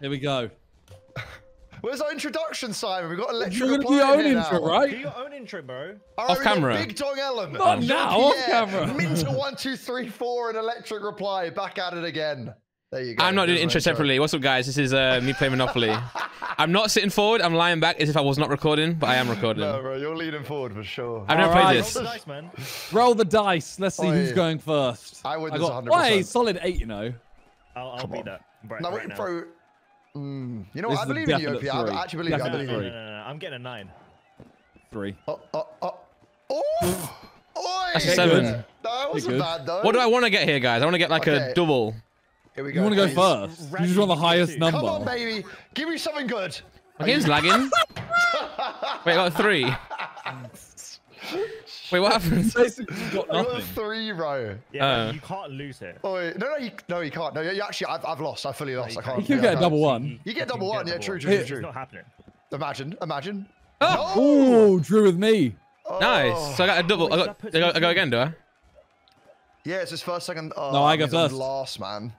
Here we go. Where's our introduction, Simon? We've got electric You're gonna do your own intro, now. Do right? your own intro, bro. All Off camera. Big Dog Ellum. Not now, off Yeah, camera. Minter one, two, three, four, and electric reply. Back at it again. There you go. I'm not doing intro separately. What's up, guys? This is uh, me playing Monopoly. I'm not sitting forward. I'm lying back as if I was not recording, but I am recording. No, bro, you're leading forward for sure. I've never All played right. Roll the dice, man. Roll the dice. Let's see Oh, who's going first. I win I got 100%. Wait, solid eight, you know. I'll, I'll beat on. that right, No, right wait, now. bro. Mm, you know what? I believe in you, definite OP. I actually believe you. I Definite No, no, believe no, you. no, no, no. I'm getting a nine. Three. Oh, oh, oh. Oh! Oi! That's a seven. good. That wasn't bad, though. What do I want to get here, guys? I want to get like Okay. a double. Here we go. You want to go please. first? You just want the highest Come Come on, baby. Give me something good. My game's lagging. Wait, I got three. Wait, what happened? Basically, you've got I got a nothing. three, bro. Yeah, Uh. you can't lose here. Oi, no, no, you, no, you can't. No, you actually, I've, I've lost. I fully lost. I can't. You can yeah, get a double one. You get double can one, yeah, double true, one. true, true, It's not happening. Imagine, imagine. Oh, Oh, drew with me. nice. So I got a double. I got. I go, I go again, do I? Yeah, it's his first, second. Oh, No, I go means first. Last, man.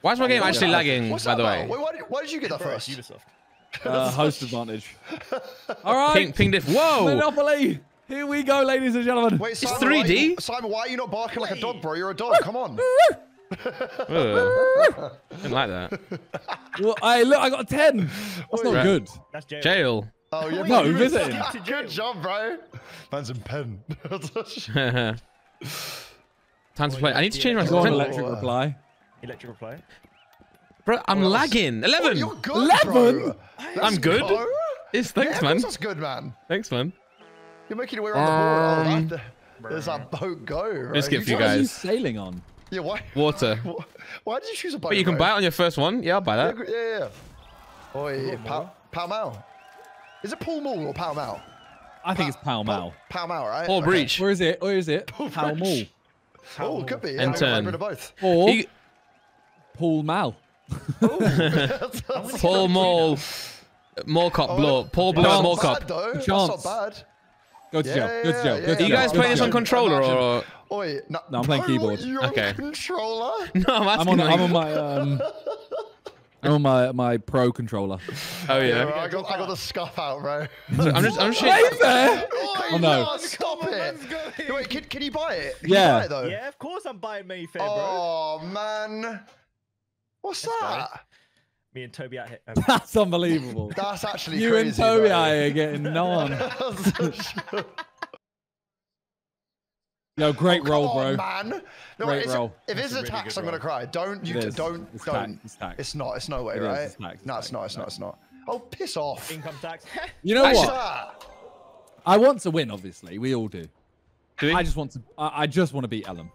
Why is my game actually lagging, What's by the way? Wait, why did, why did you get that first? it's Ubisoft. Uh, host advantage. All right. Ping, ping diff. Whoa! Monopoly. Here we go, ladies and gentlemen. Wait, It's Simon, why are 3D? you- Simon, why are you not barking like a dog, bro? You're a dog. Come on. Ugh. Didn't like that. Well, hey, look, I got a 10. That's not Right. good. That's jail. Jail. Oh, yeah. No, you visiting. visiting. Good job, bro. Man's in pen. Time to play. I need to change my. Go on, Oh. electric reply. Electric reply. Bro, I'm Well, lagging. Oh, Eleven. you're good, 11? bro. I'm good. go. Yes, Yeah, thanks, of man. that's good, man. Thanks, man. You're making your way around the board. Um, Oh, that, there's that boat go. Right? Biscuit for you What are you guys. sailing on? Yeah, why? Water. Why, why did you choose a boat? But you can bro? buy it on your first one. Yeah, I'll buy Yeah, that. yeah, yeah. Oi, Pow, Pow Mal. Is it Paul Mall or Pow Mal? I think it's Pall Mall. Pow Mal, right? Or Okay. breach. Where is it? Where is it? Pall Mall. Oh, it could be. Yeah, And maybe a turn. of both. Or You- Paul Mal. Paul Mall. Mall cop blow. up. Paul blow That's up cop. That's Chance. not bad. Go to jail. Yeah, Go to jail. yeah, Go yeah, Are you jail. guys playing this on controller or? Oi, no, No, I'm playing no, keyboard. You're Okay. on controller. No, I'm I'm asking. on, like- I'm on my um, I'm on my my pro controller. oh Yeah, yeah. bro, I got, I got the scuff out, bro. So I'm just. I'm just. Wait there. Oi, Oh, no. Stop it. No, Wait, can, can you buy it? Can Yeah. You buy it, though? Yeah, of course I'm buying Mayfair, bro. Oh man. What's Let's go. that? Me and Toby out here. um, That's unbelievable. That's actually You crazy. and Toby bro. are getting none. no on. oh, Yo, great come roll, on, bro. man. No, Great it's- roll. If it's a a really tax, good I'm gonna cry. Don't you? It. Don't. It's don't. tax, it's tax. It's not. It's no way, It is, right? it's tax, no, it's it's not. tax, It's not. It's not. Oh, piss off. income tax. You know what? that? I want to win. Obviously, we all do. Do we? I just want to. I, I just want to beat Ellum.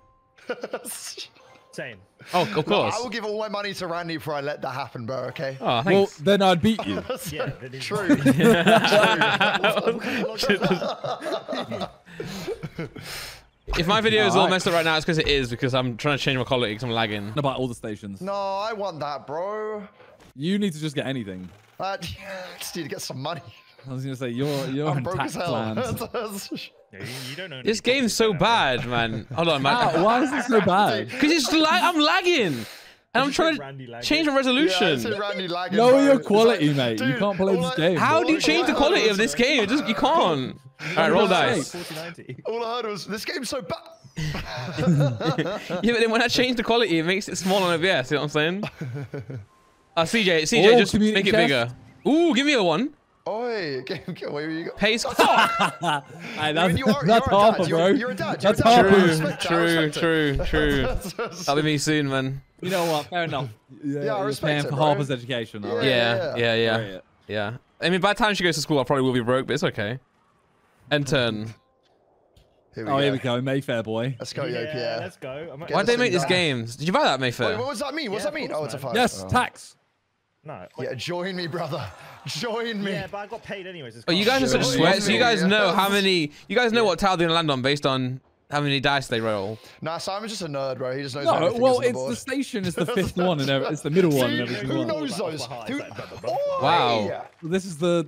Same. Oh, of Look, course. I will give all my money to Randy before I let that happen, bro. Okay. Oh, thanks. Well, then I'd beat you. Yeah, that is- True. if my video is all messed up right now, it's because it is because I'm trying to change my quality because I'm lagging. What about all the stations? no, I want that, bro. You need to just get anything. I just need to get some money. I was gonna say you're you're I'm in broke tax as hell. Land. Yeah, you, you don't know. This game's so bad, man. Hold on, How? man. Why is it so bad? Because it's la- I'm lagging, and I'm trying to change my Yeah, I resolution. see Randy lagging, Lower your quality, like, mate. You can't play this I- game. How do you change the quality of this game? It just you can't. All right, roll dice. All I heard was this game's so bad. Yeah, but then when I change the quality, it makes it smaller on OBS. You know what I'm saying? Uh, CJ, CJ, Oh, just make it chest. bigger. Ooh, give me a one. Oi, game, game, where you go? Pace. Hey, I that's, you are, that's you are a dad. Harper, You're, bro. you're a dad. You're That's a dad. I Harper. respect that, I True, respect true, true. That'll be me soon, man. You know what? Fair enough. Yeah, I you're respect paying it, for. Harper's education. all right. Yeah, yeah, yeah, Great. yeah. I mean, by the time she goes to school, I probably will be broke, but it's okay. And turn. Here we Oh, go. here we go. Mayfair boy. Let's go, yeah, Yopi, yeah. let's go. I'm Get Why'd they make thing this done. games? Did you buy that, Wait, Mayfair? what does that mean? What's Yeah, that mean? of Oh, it's a course, five. Yes, Oh. tax. No. Yeah, join me, brother. Join me. Yeah, but I got paid anyways. It's Oh, you guys are such Sure. sweats. So you guys know how many. You guys know what tile they're gonna land on based on how many dice they roll. Nah, Simon's just a nerd, bro. He just knows No, everything well, that's the it's board. the station. It's the fifth one, and it's the middle one, and who else. knows those? Who-. Oi! Oh, wow. This is the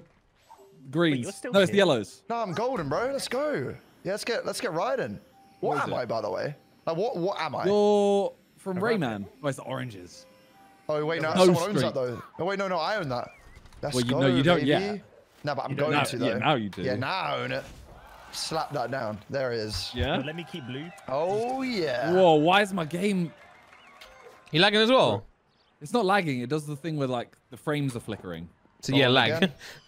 greens. you're no, it's the yellows. No, I'm golden, bro. Let's go. Yeah, let's get let's get riding. What What is am it? I, by the way? Like, what what am I? You're from Rayman. Oh, it's the oranges. Oh wait, no, No someone owns that though. Oh wait, no, no, I own that. Let's Well, you go, know you don't baby. yet. No, but I'm You going now- to yeah, though. now you do. Yeah, now I own it. Slap that down. There it is. Yeah. But let me keep blue. Oh yeah. Whoa, why is my game? You lagging as well? It's not lagging. It does the thing where like the frames are flickering. So yeah, lag.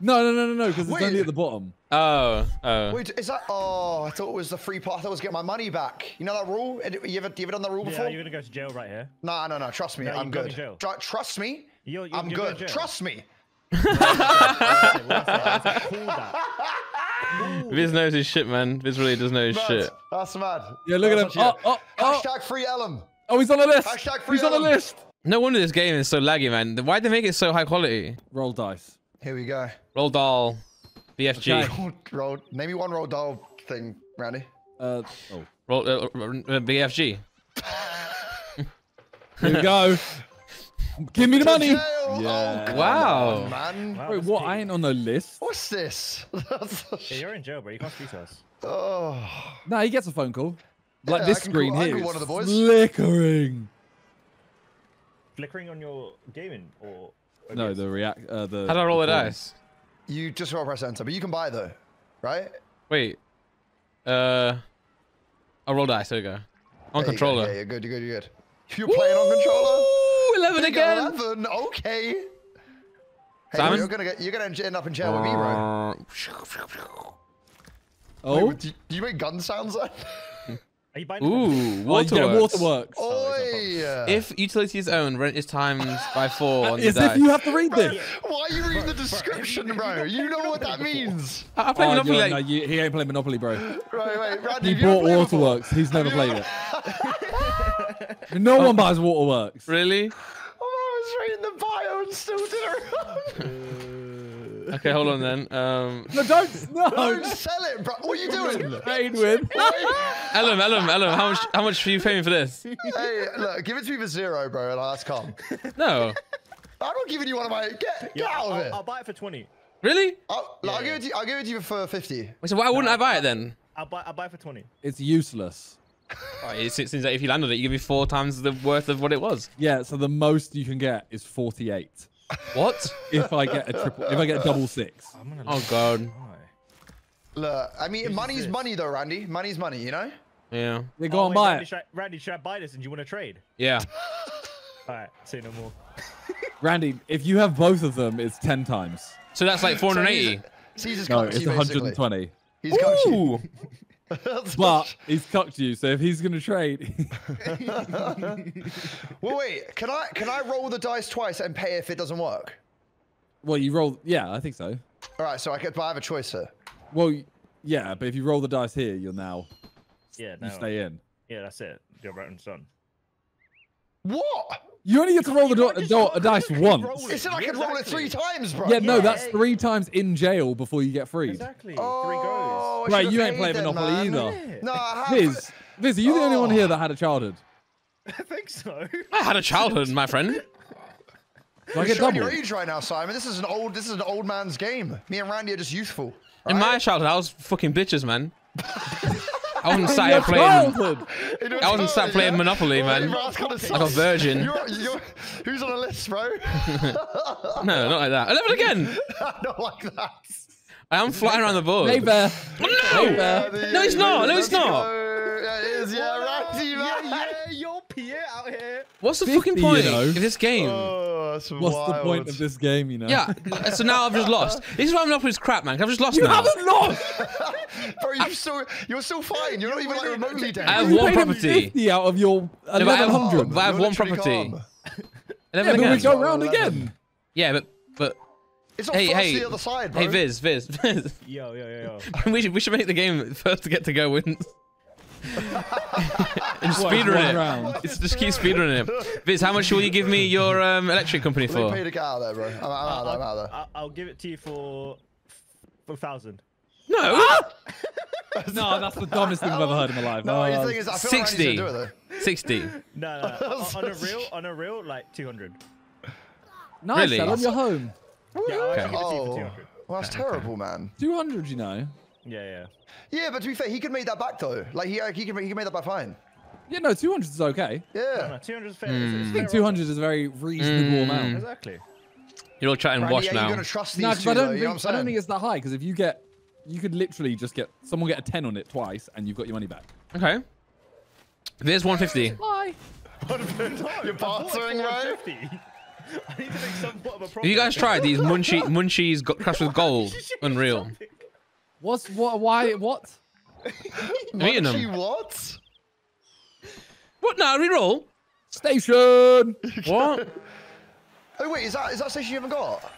again? No, no, no, no, no, because it's Wait. only at the bottom. oh, oh. Wait, is that? Oh, I thought it was the free part. I thought it was getting my money back. You know that rule? You ever, you ever done that rule Yeah, before? you're gonna go to jail right here. No, no, no. Trust me, No, I'm good. to jail. Tru- trust me, You're, you're, I'm you're good. Trust me. Okay, well, that's it, that's it. Call that. Viz knows his shit, man. Viz really does know his Mad. shit. That's mad. Yeah, look at him. what Oh, oh, oh. Hashtag free Ellum. Oh, he's on the list. Hashtag free He's on the list. No wonder this game is so laggy, man. Why'd they make it so high quality? Roll dice. Here we go. Roll doll, BFG, Okay. Roll, roll, name me one roll doll thing, Randy. Uh, oh, roll uh, uh, BFG. here we go. Give me the money. Yeah. Oh, Wow. on, man. Wow, Wait, what? peak. I ain't on the list. What's this? Yeah, you're in jail, bro. You can't speak to us. oh. No, he gets a phone call. Like Yeah, this screen call- I here. can call one is of the boys. Flickering. Flickering on your gaming or? No, the react. Uh, the. How do I roll the dice? You just gotta press enter, but you can buy though, right? Wait. Uh. I'll roll dice. There we go. On There you go. controller. Yeah, you're good. You're good. You're good. If you're playing on controller, 11 big again. 11. Okay. Hey, Simon? you're gonna get. You're gonna end up in jail with me, bro. Oh. Wait, do, you, do you make gun sounds? then? Are you buying? Ooh, Oh, you waterworks. get waterworks. Oh, Oi! If utility is owned, rent is times by four on the As dice. if you have to read this. Why are you reading the description, bro? You know what that means. I I play Oh, Monopoly like no, you, he ain't playing Monopoly, bro. Right, wait, Randy, He have you ever bought played before? Waterworks. He's never played it. No one buys Waterworks. really. Oh, I was reading the bio and still did it wrong. Okay, hold on then. Um, No, don't. No. Don't sell it, bro. What are you doing? Trade with. Ellum, Ellum, Ellum. How much? How much are you paying for this? hey, look, give it to me for zero, bro. Like, that's calm. No. I'm not giving you one of my. Get, get Yeah, out I'll, of I'll, it. I'll buy it for twenty. Really? I'll, like, I'll give it to you. I'll give it to you for fifty. Wait, so why wouldn't I buy it then? I'll buy. I'll buy it for twenty. It's useless. Oh, it seems like if you landed it, you give me four times the worth of what it was. Yeah, so the most you can get is 48. What? If I get a triple, if I get a double six. I'm gonna. Oh god. Look, I mean, Who's money's this? money, though, Randy. Money's money, you know. Yeah. They go Oh, and wait, buy Randy, it. Should I, Randy, should I buy this and you want to trade? Yeah. All right, say no more. Randy, if you have both of them, it's 10 times. So that's like 480. Caesar's No, cucked it's you, basically. 120. He's cucked you. Ooh. But he's cucked you, so if he's gonna trade, well, wait. Can I can I roll the dice twice and pay if it doesn't work? well, you roll. Yeah, I think so. All right, so I could. But I have a choice here. Well, yeah, but if you roll the dice here, you're now Yeah, no. you stay in. Yeah, that's it. You're right on son. What? You only get to roll the You do- do- roll- dice keep once. rolling. It said I could roll it three times, bro. Yeah, no, Yeah. that's three times in jail before you get freed. Exactly. Oh, I Right, you ain't playing Monopoly man. either. No, I have. Viz, Viz, are you the only one Oh. here that had a childhood? I think so. I had a childhood, my friend. Do I You're get showing double? your age right now, Simon. This is an old. This is an old man's game. Me and Randy are just youthful. In my childhood, I was fucking bitches, man. I wasn't sat here playing. childhood. I wasn't sat playing? Monopoly, man. bro, that's kinda Like a virgin. You're, you're, who's on the list, bro? No, not like that. 11 again. not like that. I am flying around the board. Hey bear. No! Hey. No, it's not. No, it's not. Yeah, it is. Yeah, Randy, man. yeah, you're Pierre out here. What's the 50, fucking you point know. of this game? Oh, that's What's the point of this game, you know? Yeah, so now I've just lost. This is why I'm not Monopoly's crap, man. 'cause I've just lost You now. haven't lost! Bro, you still, you're still fine. You're not even like remotely dead. I have You one property. 50 out of your but I have- 1100. but I have one property. calm. 11 yeah, but again. we go Well, round again. Yeah, but but It's not hey first hey the other side, bro. hey Viz Viz Viz. Yo, yo, yo, yo. we should we should make the game first to get to go wins. and What, speedrun it. round? It's just keep speedrunning it. Viz, how much will you give me your um, electric company for? me pay to get out of there, bro. I'm, I'm out of there. I'm out of there. I'll, I'll give it to you for for a thousand. No, No, that's the dumbest thing I've ever heard in my life. No, Uh, the thing is, I feel like Randy's 60. gonna do it sixty. No, no, no. on, on a real, on a real, like two hundred. nice, Really? Tell them you're home. though. Yeah, I'll give it to you for Oh, two hundred. well, that's terrible, man. 200, you know. Yeah, yeah. Yeah, but to be fair, he could make that back though. Like he, he could, he could make that back fine. Yeah, no, 200 is okay. Yeah. no, 200 is fair. It's- I think 200 is a very reasonable Mm. amount. Exactly. You're all chatting Randy, wash are now. you going to trust these No, two, because I don't You know think I don't think it's that high. Because if you get, you could literally just get someone get a 10 on it twice, and you've got your money back. Okay. There's 150. Bye. You're bartering, right? I need to make somewhat of a profit. Have you guys tried these munchie munchies got crushed with gold? Unreal. What's what? Why? What? I'm eating them. Munchy what? What? No, reroll. Station. What? Oh wait, is that is that station you haven't got?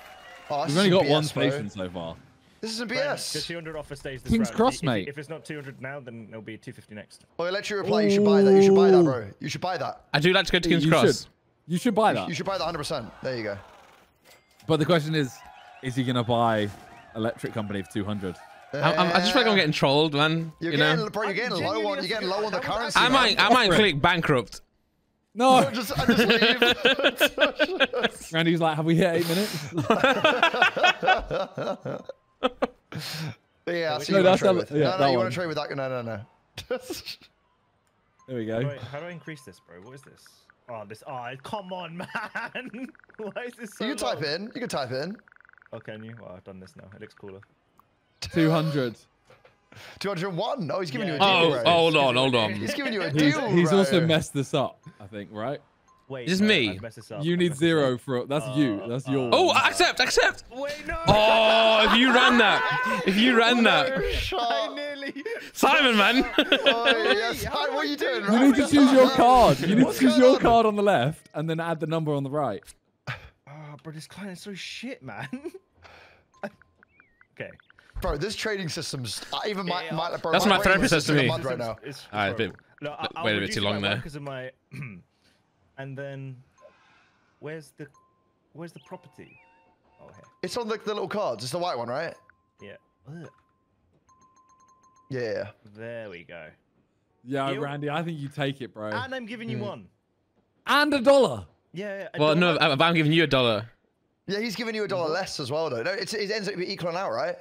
Oh, this We've only is got one BS, bro. station so far. This is a Brandon, The BS. 200 offer stays this King's round. Cross, If- if- mate. If it's not 200 now, then it'll be 250 next. Oh, electric reply. You should buy that. You should buy that, bro. You should buy that. I do like to go to King's you Cross. should. You should buy that. You should buy that 100%. There you go. But the question is, is he gonna buy electric company for 200? I'm, I'm, I just feel like I'm getting trolled, man. You're you getting, know. bro. You're getting low on. You're getting low on the currency. I man. might, I might click bankrupt. No. just, I just leave. Randy's like, have we hit eight minutes? yeah, I see No, you want that's to trade with. yeah, no, no, you want to trade with that? No, no, no. There we How do, go. I, how do I increase this, bro? What is this? Oh, this. Oh, come on, man. Why is this so you can type in. You can type in. Oh, can you? Well, I've done this now. It looks cooler. 200. 201. Oh, he's giving you a deal, Oh, bro. oh, hold on, hold on. He's giving you a He's, deal, he's bro. also messed this up, I think, right? Wait, Just no, me. I've messed this up. You need zero up. for that's you. That's Uh, yours. Oh, accept, accept. Wait, no. Oh, if you ran that, if you ran that, shot. I nearly. Simon, man. Oh, yes. Hi, what are you doing, you need to choose your card. You need What's to choose your on? card on the left and then add the number on the right. Oh, bro, this client is so shit, man. okay. Bro, this trading system's uh, even my, Yeah, my bro, That's my what my brain therapist to in the me. mud right now. It's, it's Alright, a bit- horrible. Look, I, I'll wait a bit too long there. Because of my, and then, where's the, where's the property? Oh, here. It's on the, the little cards. It's the white one, right? Yeah. Ugh. Yeah. There we go. Yeah, You- Randy, I think you take it, bro. And I'm giving you one. And a dollar. Yeah. yeah, I Well, don't no, have- I'm I'm giving you a dollar. Yeah, he's giving you a dollar less as well, though. No, it's, it ends up equaling out, right?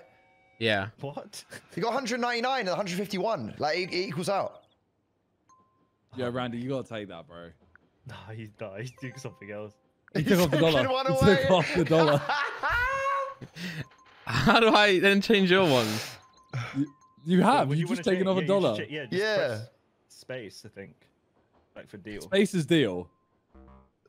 Yeah. What? You got 199 and 151. Like, it, it equals out. Yeah, Randy, you gotta take that, bro. No, he's no, he's doing something else. He took off the dollar. one He away. took off the dollar. How do I then change your ones? You have. Would You've wanna just taken off yeah, a dollar. just yeah. Just Yeah. press Space, I think. Like for deal. Space's deal.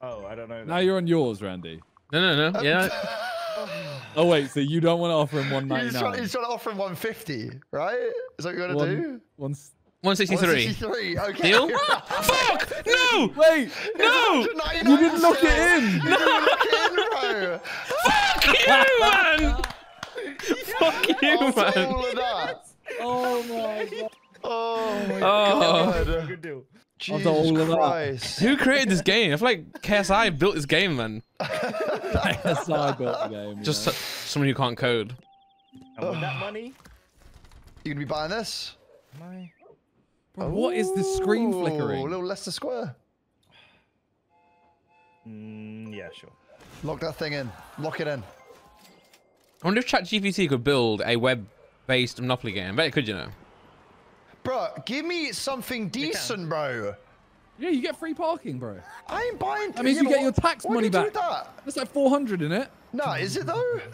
Oh, I don't know. Now then. you're on yours, Randy. No, no, no. Yeah. Oh wait, so you don't want to offer him one ninety he's, trying, he's trying to offer him 150, right? Is that what you're going to One, do? one. 163. 163. Okay. Deal? Fuck! No! Wait, No! you didn't lock it in. You didn't lock it in, bro. Fuck you, man! Fuck you, After man! all of that. Oh my god. Oh my Oh. god. Good deal. Jesus all of that. Christ. Who created this game? I feel like KSI built this game, man. Yes, I built the game. Just know. so- someone who can't code. And with that money, You gonna be buying this? my Bro, what is this screen Ooh, flickering? little Leicester Square. mm, yeah, sure. Lock that thing in. Lock it in. I wonder if ChatGPT could build a web-based Monopoly game. I bet it could, you know. Bro, give me something decent, bro. Yeah, you get free parking, bro. I ain't buying. That means yeah, you but get your what- tax what money you do back. with that? That's like four hundred in it. No, is it though?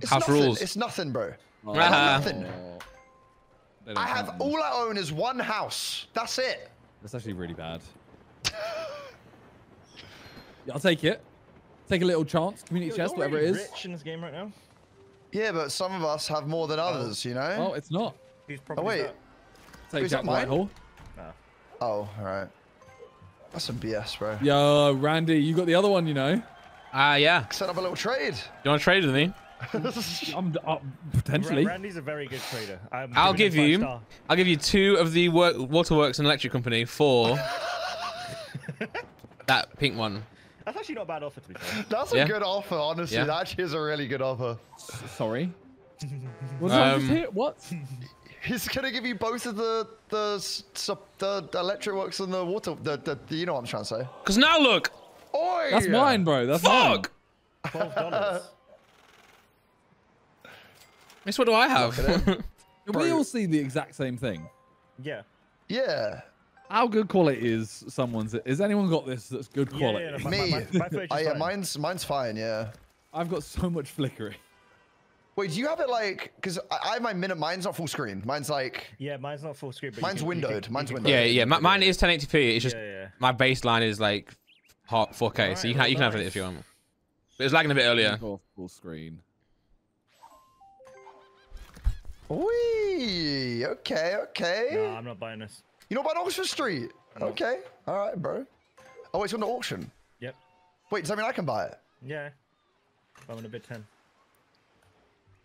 It's House nothing. rules. It's nothing, bro. Oh, Ah. Nothing. they don't I have them. all I own is one house. That's it. That's actually really bad. yeah, I'll take it. Take a little chance, community You're chest, whatever it already. Rich in this game right now. Yeah, but some of us have more than others, you know. Oh, it's not. He's probably. wait. that- Take Is that Jack mine? Whitehall. Nah. Oh, all right. That's some BS, bro. Yo, Randy, you got the other one, you know. Ah, yeah. Set up a little trade. You want to trade with me? I'm uh, potentially. Randy's a very good trader. I'm I'll give you, star. I'll give you two of the work, waterworks and electric company for that pink one. That's actually not a bad offer to be fair. That's a Yeah. good offer, honestly. Yeah. That actually is a really good offer. Sorry. What did I just Um, hear? What? He's gonna give you both of the the s- the, the electric works and the water. The, the, the you know what I'm trying to say. Cause now look, Oi! That's mine, bro. That's mine. Twelve dollars. Miss, what do I have? Can we all see the exact same thing? yeah. Yeah. How good quality is someone's? Is anyone got this that's good quality? yeah, no, my- Me. my- my footage is Oh, yeah, mine's mine's fine. Yeah. I've got so much flickering. Wait, do you have it like? Because I, I have my minute. Mine's not full screen. Mine's like. Yeah, mine's not full screen. But Mine's can- you can- windowed, mine's windowed. Yeah, yeah. you mi- can Mine is 1080p. It's just Yeah, yeah. my baseline is like hot 4K, so you can Alright, you can have it if you want. But it's lagging a bit earlier. Full screen. Wee. Okay. Okay. No, I'm not buying this. You know about Oxford Street? Okay. All right, bro. Oh, it's on the auction. Yep. Wait, does that mean I can buy it? Yeah. I'm in a bid 10.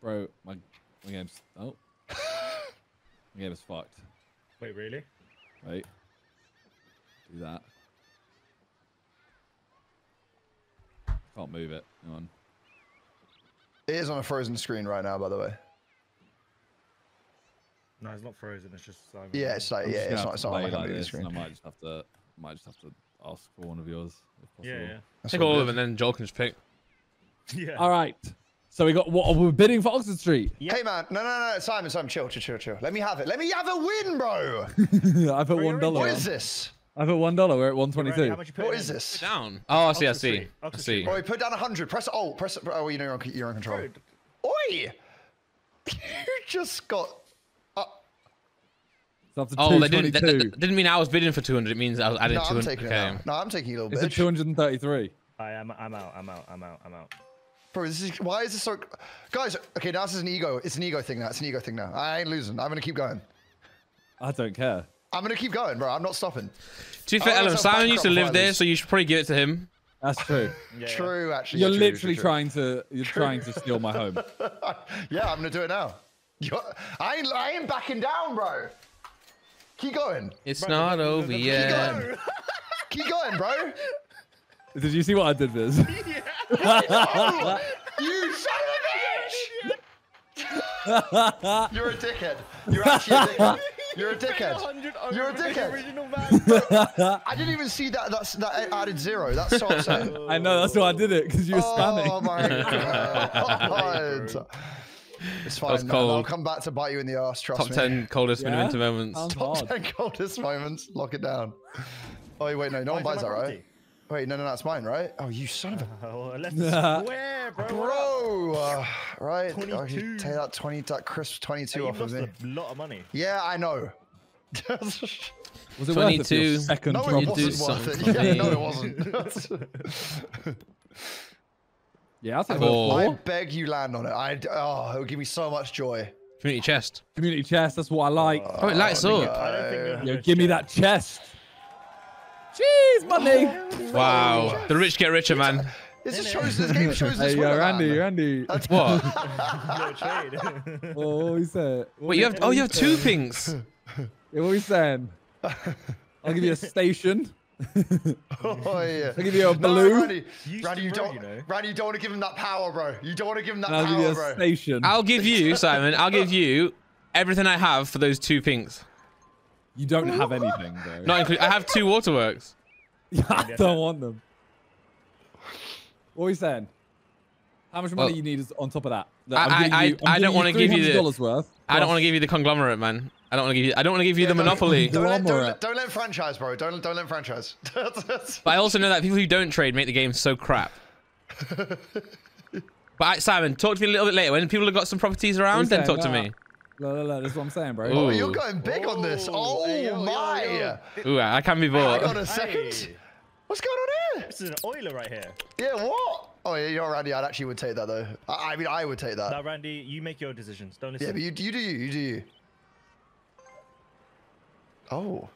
Bro, my, my game's oh. my game is fucked. Wait, really? Wait. Do that. Can't move it. Hang on. It is on a frozen screen right now, by the way. No, it's not frozen. It's just. Um, Yeah, it's like I'm yeah, it's not. It's not play like a like movie this, screen. I might just have to, might just have to ask for one of yours if possible. Yeah, That's Take all all of them, and then Joel can just pick. yeah. Yeah. All right. So we got what we're bidding for Oxford Street. Yeah. Hey man, no, no, no, Simon, Simon, chill, chill, chill, chill. Let me have it. Let me have a win, bro. I put one what is this? I put one dollar. We're at one Randy, twenty-two. How much you put What in? is this? Down. Oh, I see. I Oxford see. Street, I see. Street. Bro, put down 100. Press Oh, press Oh, you know you're on, you're on control. Bro, Oi! You just got. Uh, So after Oh, two that didn't, that, twenty-two. that didn't mean I was bidding for 200. It means I was adding no, I'm 200. taking it okay. No, I'm taking a little It's a bit. two hundred and thirty-three. I am. I'm out. I'm out. I'm out. I'm out. Bro, this is why is this so? Guys, okay, now this is an ego. It's an ego thing now. It's an ego thing now. I ain't losing. I'm gonna keep going. I don't care. I'm gonna keep going, bro. I'm not stopping. To be fair, Ellum, Simon used to live there, so you should probably give it to him. That's true. Yeah. True, actually. You're yeah, true, true, literally true. trying to. You're trying to steal my home. Yeah, I'm gonna do it now. You're, I ain't. I ain't backing down, bro. Keep going. It's Bro, not the- the- over the- yet. going. Keep going, bro. Did you see what I did, Viz? Oh, you son of a bitch! You're a dickhead. You're actually a dickhead. You're a dickhead. You're a dickhead. I didn't even see that. That's that added zero. That's so upsetting. I know that's why I did it because you were spamming. Oh my god. It's fine. was man. I'll come back to bite you in the ass. Trust Top me. 10 coldest Yeah? winter moments. Sounds Top hard. 10 coldest moments. Lock it down. Oh wait, no, no one buys that, my right? Property? Wait, no, no, no, it's mine, right? Oh, you son of a Oh, I left the square, bro. bro. Uh, right, 22. can take that twenty, that crisp twenty-two You off of me. a lot of money. Yeah, I know. Was it worth it for 22. your second no, it wasn't worth it. Yeah, no, it wasn't. Yeah, I'll take Four. a I beg you land on it. I oh, it would give me so much joy. Community chest. Community chest. That's what I like. Oh, it lights I up. don't think Yo, can give me that chest. Jeez, money. Wow. The rich get richer, man. This just shows. This game shows this Hey, yo, winner, Randy, man. Randy. What? No trade. Oh, what we saying? Wait, you have. Oh, you have two pinks. Yeah, what are we saying? I'll give you a station. Oh yeah. I'll give you a No, blue. Randy, Used Randy, you don't, you know. Randy, you don't want to give him that power, bro. You don't want to give him that I'll give you power, a bro. station. I'll give you, Simon. I'll give you everything I have for those two pinks. You don't have anything, bro. Not include. I have two waterworks. I don't want them. What are you saying? How much money Well, you need is on top of that? Look, I- I'm I- you- I'm I don't wanna give you the- $300 worth. I don't want to give you the conglomerate, man. I don't want to give you. I don't want to give you Yeah, the don't- monopoly. Don't let, don't, Conglomerate. let, don't let franchise, bro. Don't don't let franchise. But I also know that people who don't trade make the game so crap. but Simon, talk to me a little bit later when people have got some properties around. Then saying? talk to Nah. me. No, no, no. That's what I'm saying, bro. oh, Ooh. you're going big on this. Oh, Oh hey, yo, yo, my! yo. Ooh, I can't be Hang bought. on a second. Hey, What's going on here? this is an oiler right here. Yeah, what? Oh yeah, you're Randy. I actually would take that though. I, I mean, I would take that. Now, Randy, you make your decisions. Don't listen. yeah, listen. but you, you do you. You do you. Oh.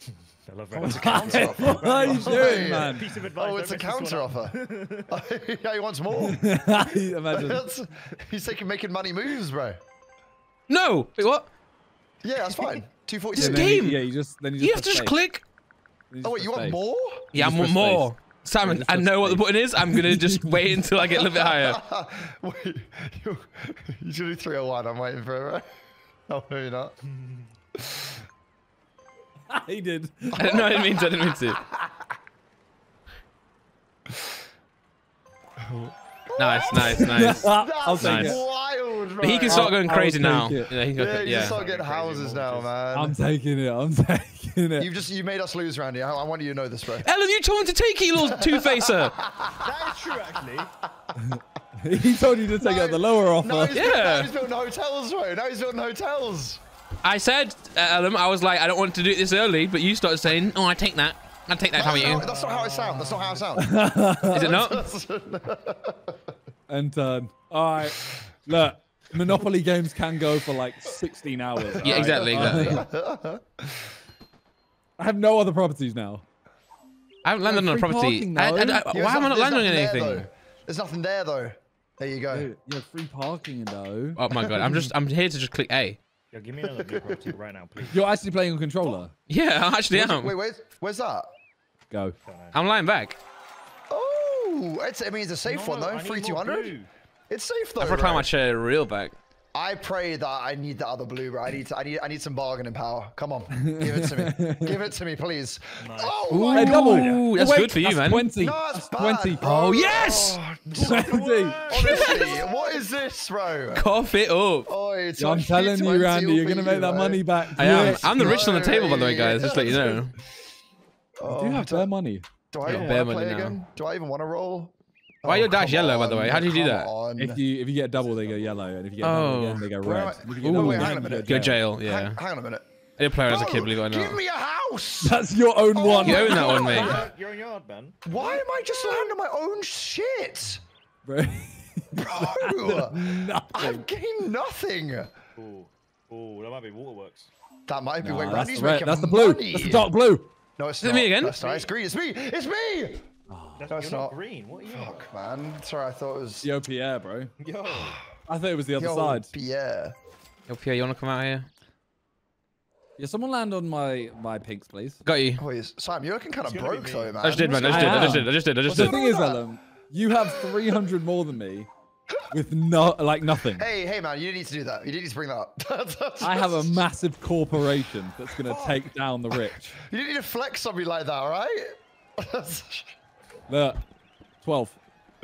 I love Oh, it's a Randy. counter offer. what are you doing, yeah. man? Piece of oh, advice. Oh, it's a don't mess counter offer. yeah, he wants more. Imagine. He's taking making money moves, bro. No. Wait, what? Yeah, that's fine. Two forty This And you- game. yeah, you just then you just, You have to just space. click. Then Oh wait, you press want space. more? Yeah, I want press space. more. Simon, just I know what the button is. I'm gonna just wait until I get a little bit higher. Wait, you you should do 301. I'm waiting for it, right? Oh, no, you're not. he did. I didn't know. I didn't mean to. I didn't mean to. Nice, nice, nice. That's Nice. wild. gold, But he can start going I'll crazy take now. it. Yeah, he can Yeah, go, you yeah. start getting houses now, man. I'm taking it. I'm taking it. You've just you made us lose, Randy. I, I want you to know this, bro. Ellum, you told him to take it, little two-facer. That is true, actually. he told you to take out the lower offer. Now he's, built, Yeah. now he's building hotels, bro. Now he's building hotels. I said, uh, Ellum, I was like, I don't want to do it this early, but you started saying, oh, I take that. I take that, how That's about you? that's not how I sound. That's not how I sound. Is it not? and turn. All right. Look, Monopoly games can go for like 16 hours. Yeah, all right? exactly, exactly. I have no other properties now. I haven't landed on a property. parking, I, I. I, Yeah, why am I not landing on nothing there, anything? There's nothing there though. There you go. Dude, you have free parking though. Oh my god, I'm just, I'm here to just click A. Yo, give me another property right now, please. You're actually playing on controller. Yeah, I actually Where's, am. wait, where's, where's that? Go. I'm lying back. Oh, it's, I mean, it's a safe No, one though. I need Three two hundred. It's safe though. I've reclined my bro. chair real back. I pray that I need the other blue, bro. I need, to, I need, I need some bargaining power. Come on, give it to me. give it to me, please. Nice. Oh Ooh, my Hey, double. Ooh, that's Wait, good for you, that's man. 20. No, that's it's 20. Oh, oh yes! Oh, 20. honestly, what is this, bro? Cough it up. Oh, it's I'm telling you, Randy, you're gonna make that money back. I am. quick. I'm the richest on the table, by the way, guys. Just to let you know. Oh, Do you have do, bare money? do I Yeah, even bare want to money play now. again? Do I even want to roll? Why Oh, your dash come yellow, by the way? How did you do that? on. If you if you get double, they go yellow, and if you get Oh. double again, they go oh. red. I- If Wait, double wait, hang on a minute. Go jail. jail, yeah. Hang, hang on a minute. I did play around as a No, kid, believe it or give me a house. That's your own Oh, one. You own that one, mate. You're- You're in yard, man. Why am I just landing my own shit? Bro. Bro, Nothing. I've gained nothing. Ooh. Ooh, that might be waterworks. That might be Nah, where that's, Randy's the red, making that's the blue. money. That's the dark blue. No, it's it not. me again? That's not. It's green. It's me. It's me. Oh, That's, No, it's you're not not. green. What are you on? Fuck, man. Sorry, I thought it was. Yo, Pierre, bro. Yo. I thought it was the other Yo, side. Pierre. Yo, Pierre, you want to come out here? Yeah, someone land on my my pinks, please. Got you. Wait, Sam, you're looking kind of It's gonna broke me. though, man. I just did, man. I What's just did. I I just did. I just did. I just did. The did. thing is, Ellum, you have 300 more than me with no like nothing. Hey, hey, man, you didn't need to do that. You didn't need to bring that up. I have a massive corporation that's gonna take down the rich. You didn't need to flex on me like that, all right? Look, 12.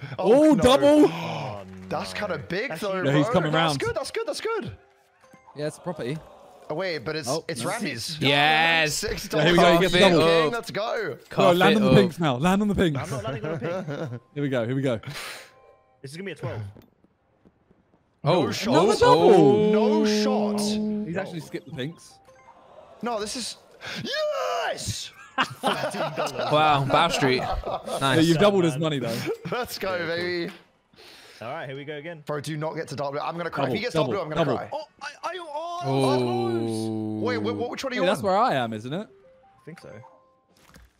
Oh, Oh, no. double. Oh, That's kind of big, That's though, you. Yeah, bro. he's coming That's round. good. That's good. That's good. Yeah, it's a property. Oh, wait, but it's Oh, it's no. Randy's. Yes. Six Yeah, here we go, you get the double. King, oh. Let's go. Bro, Cough land on the pinks now. Land on the pinks. I'm not landing on a pink. Here we go. Here we go. This is gonna be a 12. Oh, shot. oh, Another double. oh. No shot. Oh. He's actually skipped the pinks. No, this is. Yes. Wow, Bow Street. Yeah, Nice. you've doubled his money though. Let's go, baby. All right, here we go again. Bro, do not get to double. I'm gonna cry. Double, if he gets double, double, I'm gonna cry. Oh, I, I, oh, Oh. Wait, wait, which one are you Hey, that's where I am, isn't it? I think so.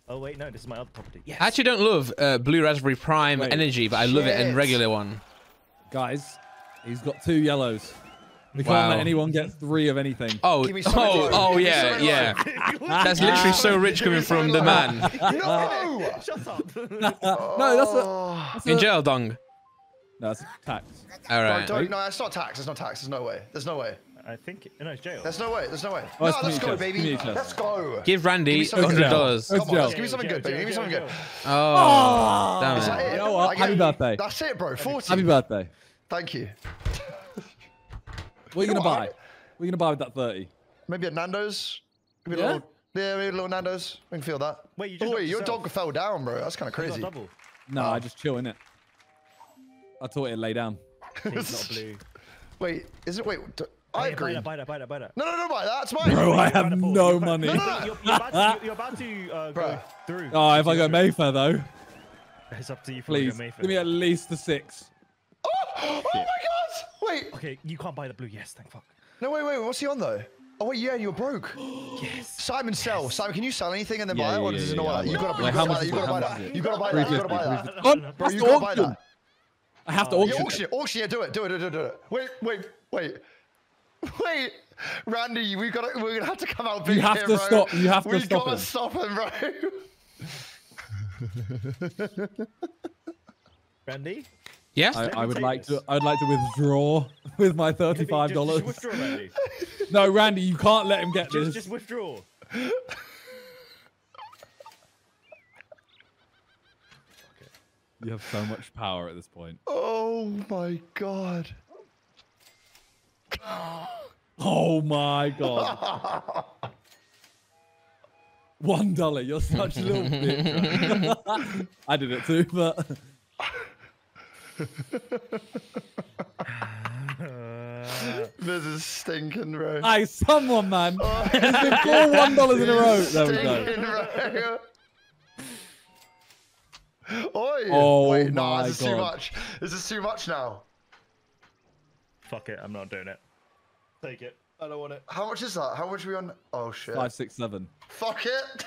Oh wait, no, this is my other property. Yes. I actually don't love uh, Blue Raspberry Prime Wait. Energy, but I love it in regular one. Guys, he's got two yellows. We can't let anyone get three of anything. Oh, Give me oh, oh, Give yeah, something yeah. That's literally so rich coming from the man. No. Shut up. No, that's a, that's In jail, dong. No, that's tax. All Bro, right. don't, no, that's not tax. It's not tax. There's no way. There's no way. I think no, it's jail. There's no way. There's no way. Oh, no, let's go, chest, baby. Let's go. Give Give Randy me hundred dollars. Come on, give me something Jail, good, baby. Give me something good. jail. Oh, oh, damn Is that it. it? You know what? Happy get- birthday. That's it, bro. 40. Happy birthday. Thank you. What are you You gonna buy? what? What are you gonna buy with that 30? Maybe a Nando's. Maybe a Yeah? little, yeah, maybe a little Nando's. I can feel that. Wait, you just oh, wait, your yourself. dog fell down, bro. That's kind of crazy. double. No, Oh. I just chill in it. I thought it to lay down. King's not blue. Wait, is it? Wait, do, I Buy have green. buy that, buy that, buy that. No, no, no, buy that. That's mine. Bro, I have trying to pull- no money. No, no, no. You're, you're about to, you're, you're about to uh, go through. Oh, if I go Mayfair though, It's up to you. if please Mayfair. give me at least the six. Oh, oh my God! Wait, Okay, you can't buy the blue. Yes, thank fuck. no, wait, wait. What's he on though? Oh wait, yeah, you're broke. Yes. Simon, sell. Simon, can you sell anything and then Yeah, buy it, or yeah, does it not yeah. You yeah. gotta, you Wait, gotta buy that. You it? gotta buy much that. is it? You gotta buy that. You gotta buy that. 350. Oh, Bro, you the gotta buy that. I have to Oh, Yeah, auction. auction it. it. Auction. Do it. Do it. Do it. Do it. Do it. Wait, wait, wait. Wait, Randy, we gotta, we're gonna have to come out big You have here, to bro. stop- you have to we stop gotta him. stop him, bro. Randy. Yes. I, I would like this. to. I'd like to withdraw with my thirty-five dollars. just withdraw, Randy. No, Randy, you can't let him get just, this. just withdraw. You have so much power at this point. Oh my god. Oh my god. One dollar. You're such a little bitch. I did it too, but This is stinking, bro. hey, someone, man. Oh. it's been four one dollars in a row. There we go. Oi! Oh Wait, no, my this is too much. This is too much now. Fuck it, I'm not doing it. Take it. I don't want it. How much is that? How much are we on? Oh shit. Five, six, seven. Fuck it.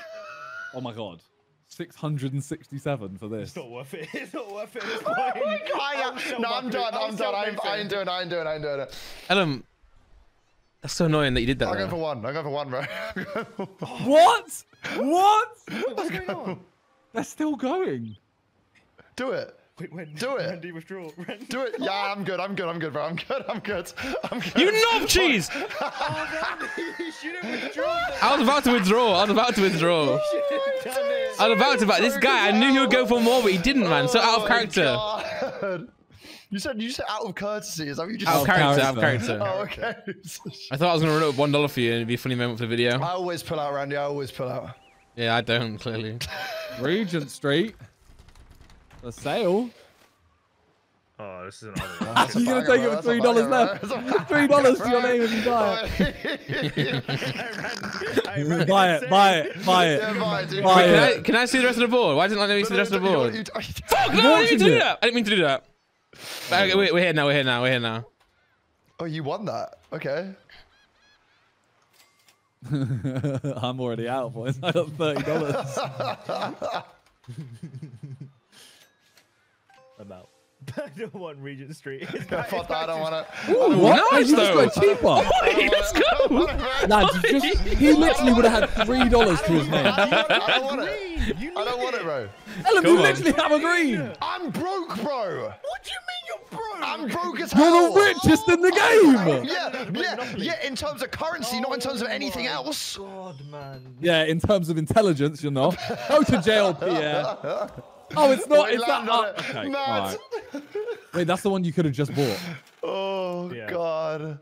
Oh my god. 667 for this. It's not worth it. It's not worth it. It's Oh my God, yeah. I'll sell No, my I'm food. done. I'll I'm done. I'm, I ain't doing it. I ain't doing it. I ain't doing it. Ellum, that's so annoying that you did that. I'm going though. for one. I'm going for one, bro. What? What? What's going on? They're still going. Do it. Wait, when, Do it. Randy withdraw. Randy. Do it. Yeah, I'm good. I'm good. I'm good, bro. I'm good. I'm good. I'm good. You knob cheese! Oh, you shouldn't withdraw. I was about to withdraw. I was about to withdraw. You should have done it. I was about to, but this guy, I knew he would go for more, but he didn't, man. So out Oh of character. You said you said out of courtesy. Is that what you just Out of character, out of oh, character. character. Oh, okay. I thought I was gonna run up one dollar for you and it'd be a funny moment for the video. I always pull out, Randy. I always pull out. Yeah, I don't clearly. Regent Street. For sale. Oh, this is another one. That's You're gonna take it for three dollars banger, left. bro. That's a Three dollars to your name if you buy it. Buy it, buy it, buy it. Yeah, buy it, dude. Buy Wait, can. I, can I see the rest of the board? Why didn't I let me see the rest of the board? You- you- Fuck, no, I didn't mean to do that. I didn't mean to do that. But, okay, wait, we're here now, we're here now, we're here now. Oh, you won that. Okay. I'm already out, boys. I got thirty dollars. I'm out. I don't want Regent Street. It's Yeah, back- fuck it's that. I don't to- want it. what? Nice, you just though. got cheaper. Hey, let's go! Lads, just, he literally would have had three dollars to his name. I don't want it. Green, you I don't need want it, bro. Ellum, you literally have a green. I'm broke, bro. What do you mean you're broke? I'm broke as hell. You're the richest in the game. Yeah, yeah, yeah. In terms of currency, not in terms of oh anything else. God, man. Yeah, in terms of intelligence, you're not. Go to jail, Pierre. Oh, it's not. Wait, It's land that. on Oh, okay, Mad. alright. Wait, that's the one you could have just bought. Oh Yeah. god.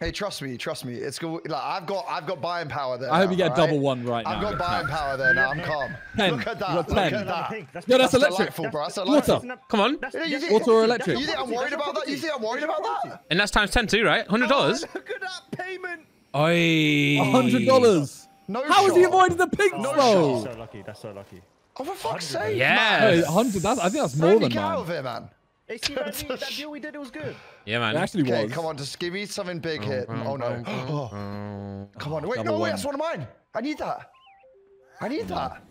Hey, trust me, trust me. It's good. Like I've got, I've got buying power there. I hope now, you get a double one right now. I've got buying power there now. I'm calm. Ten. Look at that. Look ten. at that. Pink, that's Yeah, that's pink. That's electric. delightful, bro. That's Water. delightful. Come on. That's, Yeah, you that's think- Water or electric? You think I'm worried about that? You think I'm worried about that? And that's times 10 too, right? $100? Oh, look at that payment. Oi. A hundred dollars. No How has he avoided the pinks Oh, though? That's so lucky. That's so lucky. Oh, for fuck's sake. Yeah. Yes. a hundred. That's, I think that's more Randy, than get out of here, man. Hey, see, Randy, that deal we did, it was good. Yeah, man. It man. actually Okay, was. come on, just give me something big here. Oh no. Oh, come on. Wait, Number no, wait, one. that's one of mine. I need that. I need that.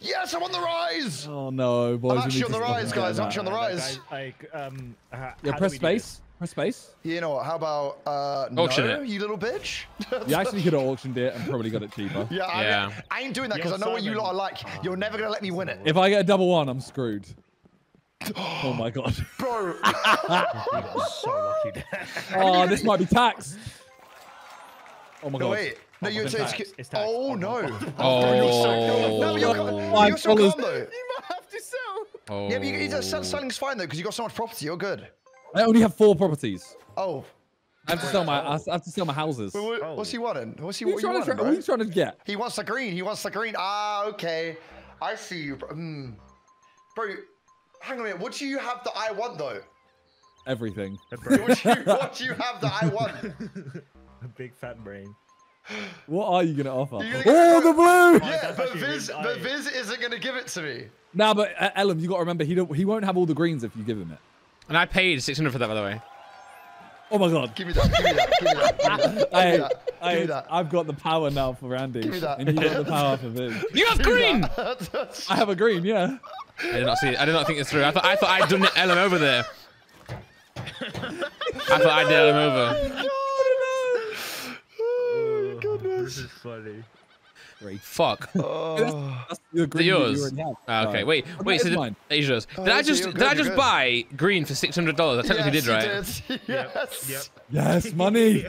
Yes, I'm on the rise. Oh no, boys. I'm actually on the rise, guys. I'm actually on the rise. I, I, um, Yeah, press we this? space. Press space. You know what? How about uh, Auction no, it. you little bitch? You actually could have auctioned it and probably got it cheaper. yeah, I, Yeah. I ain't doing that because I know what you lot are like. You're never gonna let me win it, If I get a double one, I'm screwed. Oh my god. bro. So lucky. Oh, this might be taxed. Oh my no, god. wait. No, Oh, you're it's saying. taxed. It's taxed. Oh Oh, no. no. Oh, you're so, no, you're, Oh. you're so calm though. You might have to sell. Oh. Yeah, but you, you, selling's fine though because you got so much property. You're good. I only have four properties. Oh, I have to sell my. I have to sell my houses. Wait, What what- what's he wanting? What's he, are you what you trying to? wanting, Tra- what are you trying to get? He wants the green. He wants the green. Ah, okay. I see you, bro. Hmm. Bro, hang on a minute. What do you have that I want though? Everything. What do you, what do you have that I want? A big fat brain. What are you gonna offer? You're gonna Oh, get- the blue. Yeah, but Viz, but Viz isn't gonna give it to me. Nah, but uh, Ellum, you got to remember he don't. He won't have all the greens if you give him it. And I paid 600 for that, by the way. Oh my god. Give me that. Give me that. Give me that. Give me that. Give me Hey, that. Give me that. I've got the power now for Randy. Give me that. And you got the power for Viz. You have green! I have a green, yeah. I did not see it. I did not think this through. I thought I thought I'd done it Ellum over there. I thought I did Ellum over. Oh, oh This is funny. Fuck. Oh. That's the green it that you yours? already. Ah, okay, wait, Oh, wait. that So did, mine. Did Oh, I just you're did I good, just you're buy green for six hundred dollars? I technically yes, did, right? Did. Yes. Yep. Yes, money.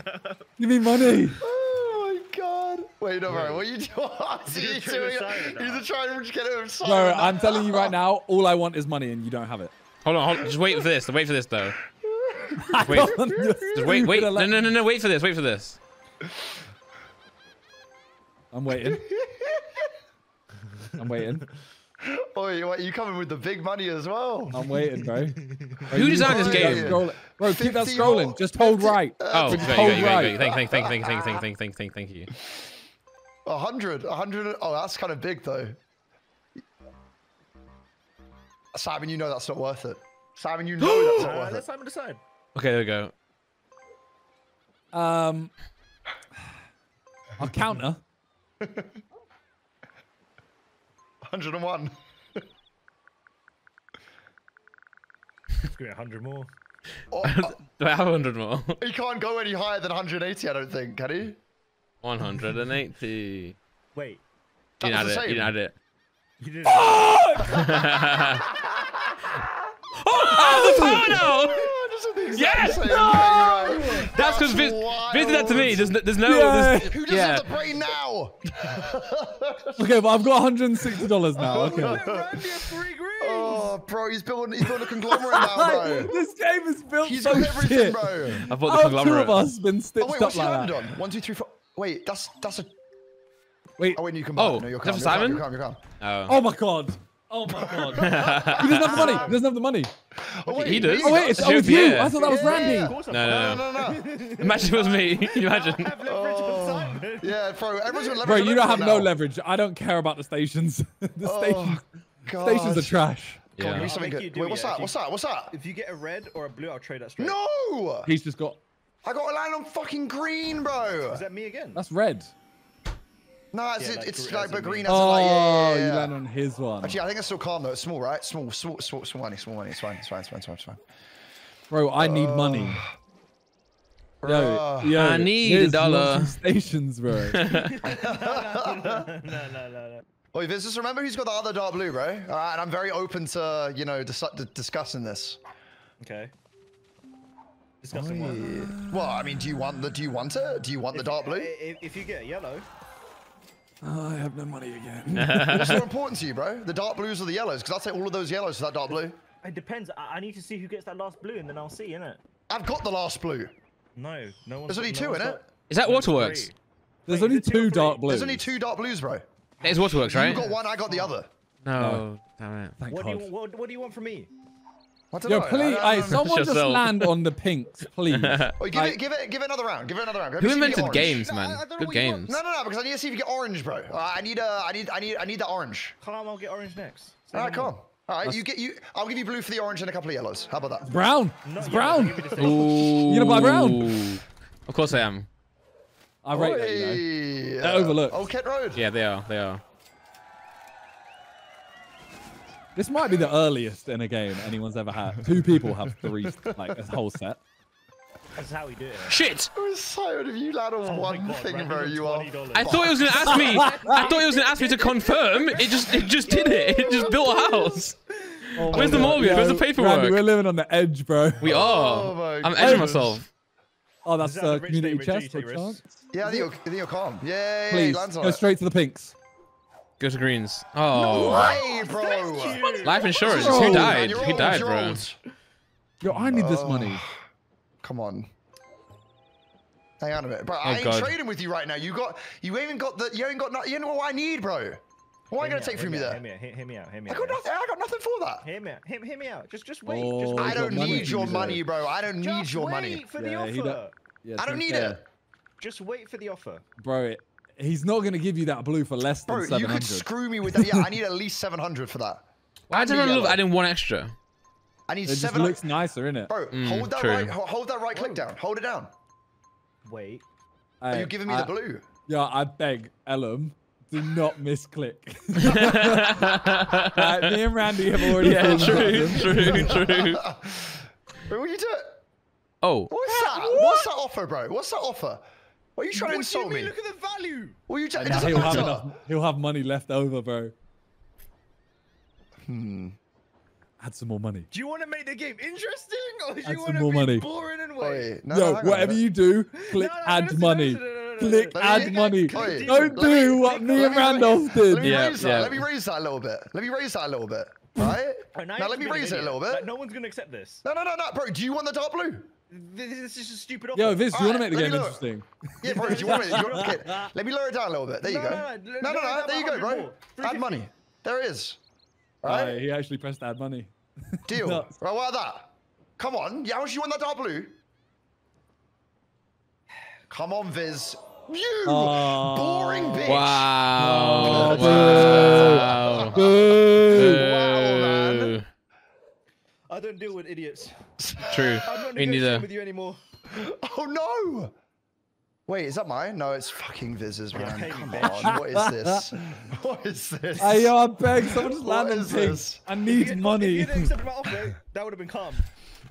Give me money. Oh my god. Wait, no, bro. What are you doing? What are He's you trying to doing? silent He's trying to get it with Bro, silent. I'm telling you right now, all I want is money and you don't have it. Hold on, hold on, just wait for this. Wait for this though. Wait, just wait, wait. No, no, no, no. Wait for this. Wait for this. I'm waiting. I'm waiting. Oi, what, you coming with the big money as well? I'm waiting, bro. Who designed this Oh, game? yeah. Bro, keep that 50 scrolling. Just hold right. Oh, Just hold you go. You right. go. Thank, thank, thank, thank, thank, thank, thank, thank, thank, thank you. A hundred, a hundred. Oh, that's kind of big though. Simon, you know that's not worth it. Simon, you know that's not Uh, worth let it. Simon decide. Okay, there we go. Um, I'll counter. 101. Let's give it 100 more. Oh, uh, Do I have 100 more? He can't go any higher than 180, I don't think, can he? 180. Wait. You had it. You had it. You did Fuck! oh, oh, the panel! The exact Yes! same thing, right? That's because Vince, Vince did that to me. There's no, there's no, Yeah. there's, Who doesn't yeah. have the brain now? Okay, but I've got 160 dollars now. Okay. Let Randy have three greens. Oh, bro, he's building, he's building a conglomerate now, bro. this game is built He's so got everything, shit. bro. I bought the How have two of us been Oh, stitched wait, up what's he like landed that? on? One, two, three, four. Wait, that's that's a. Wait. Oh wait, no, you can. Oh, buy it. Oh, no, you're is calm. for You're calm. Simon? You're calm. You're calm. Oh. Oh my god. Oh my god. he doesn't have the money. He doesn't have the money. Oh, wait, He does. Oh wait, it's That's oh, it's you. Jeff-Pierre. I thought that was Yeah. Randy. Of No, no, No, no, no. Imagine it was me. Imagine? Have Oh. Yeah, bro. Everyone's got leverage. Bro, you don't have everyone no leverage. I don't care about the stations. the Oh, stations, God. stations are trash. Come on, give me Yeah. something I'll make you good. Wait, what's that? if What's that? What's that? If you get a red or a blue, I'll trade that straight. No! He's just got. I got to land on fucking green, bro. Is that me again? That's red. No, it's, Yeah, it- like it's gr- like but green as in like, yeah, Oh, yeah, you land on his one. Actually, I think it's still calm though. It's small, right? Small, small, small, small money, small money. It's fine, it's fine, it's fine, it's fine, it's fine. Bro, I need money. Yo, Bruh. yo, I need a dollar. Stations, bro. no, no, no, no, no. Wait, Viz, just remember who's got the other dark blue, bro. All right, and I'm very open to you know dis- d- discussing this. Okay. Discussing what? Well, I mean, do you want the do you want it? Do you want the dark blue? If, if you get yellow, I have no money again. What's more important to you, bro? The dark blues or the yellows? Because I'll take all of those yellows for that dark blue. it depends. I, I need to see who gets that last blue, and then I'll see, innit? I've got the last blue. No, no one. There's only two in it. Is that Waterworks? There's Wait, only two two dark blues. There's only two dark blues, bro. It's Waterworks, right? You got one, I got the other. No. Damn it. Thank What do you what, what do you want from me? I Yo, please, I hey, don't know. someone just Yourself. land on the pinks, please. Wait, give I- it, give it, give it another round. Give it another round. Who me see if you get invented orange. games, No, man? I- I Good what you want. games. No, no, no, because I need to see if you get orange, bro. Uh, I need, uh, I need, I need, I need that orange. Calm, I'll get orange next. Say All right, no come on. All right, you get you. I'll give you blue for the orange and a couple of yellows. How about that? Brown. It's brown. give me. Ooh. You gonna buy brown? Of course I am. I rate that, you know. They're overlooked. Oh, Kent Road. Yeah, they are. They are. This might be the earliest in a game anyone's ever had. Two people have three, like a whole set. That's how we do it. Shit! I was excited if you land on Oh my one God, thing, bro. You are. I thought it was gonna ask me. I thought it was gonna ask me to confirm. It just, it just did it. It just built a house. Oh my Where's the God. mortgage? Where's the Randy, paperwork? we're living on the edge, bro. We Oh are. my I'm edging myself. Oh, that's Is that uh, the community statement? Chest. take for chance. Yeah, I think you're, I think you're calm. Yeah, yeah, yeah, he Please, lands on go it. straight to the pinks. Go to greens. Oh. Hey, bro. Cute. Life insurance. Bro, Who died? You're Who died, you're bro? Yo, I need this Oh. money. Come on. Hang on a minute, bro. Oh, I Oh, ain't God. trading with you right now. You got, you ain't got the, you ain't got, no, you know what I need, bro. What am I Hear gonna me take out, from you hear me out, Hear, hear me out. Hear me I out. got yeah. nothing. I got nothing for that. Hear me out. Hear, hear me out. Just, just wait. Oh, just wait. I don't need your money, bro. I don't need Just your wait money. for Yeah, the he offer. don't- Yeah, I don't need fair, it. Just wait for the offer. bro. It, he's not gonna give you that blue for less than Bro, you seven could screw me with that. Yeah, I need at least 700 for that. Why And did the I love yellow. adding one extra? I need It just 700. looks nicer, innit? Bro, Mm, hold that true. right, hold that right click down. Hold it down. Wait. Are Hey, you giving me I- the blue? Yeah, I beg, Ellum, do not misclick. Right, me and Randy have already. Yeah, fallen true, true, true. What are you doing? Oh. What's that? What's that offer, bro? What's that offer? Why are you trying to What do you insult mean? me? Look at the value. What are you trying And to now he'll have enough. He'll have money left over, bro. Hmm. Add some more money. Do you want to make the game interesting, or do Add you want to more be money. boring and wait? no, Yo, hang on whatever you do, click no, add listen, money. listen, no, no, no, Click no, no. add money. Oi, Don't let me- do what me me- and let me- Randolph Let did. me Yeah, raise that. yeah. Let me raise that a little bit. Let me raise that a little bit. Right? Oh, now let me raise it a little bit. Like, no one's gonna accept this. No, no, no, no, bro. Do you want the dark blue? This, this is a stupid offer. Yo, Viz, do you want to make the game interesting? Yeah, bro. Do you want me? You want, okay, let me lower it down a little bit. There you go. no, no, No, lower no, it no. There you go, bro. Add money. There it is. All right. Aye, he actually pressed add money. Deal. Nuts. Right, what about that? Come on. Yeah, how much you want that dark blue? Come on, Viz. You Oh. boring bitch. Wow. Oh, wow. Boo! Wow, man. I don't deal with idiots. True. I'm not Me negotiating neither. with you anymore. Oh no! Wait, is that mine? No, it's fucking Viz's, man. Come on, what is this? What is this? Hey, yo, I beg, someone just What land on is pink. this? I If need you- money. If you accepted my offer, that would have been calm.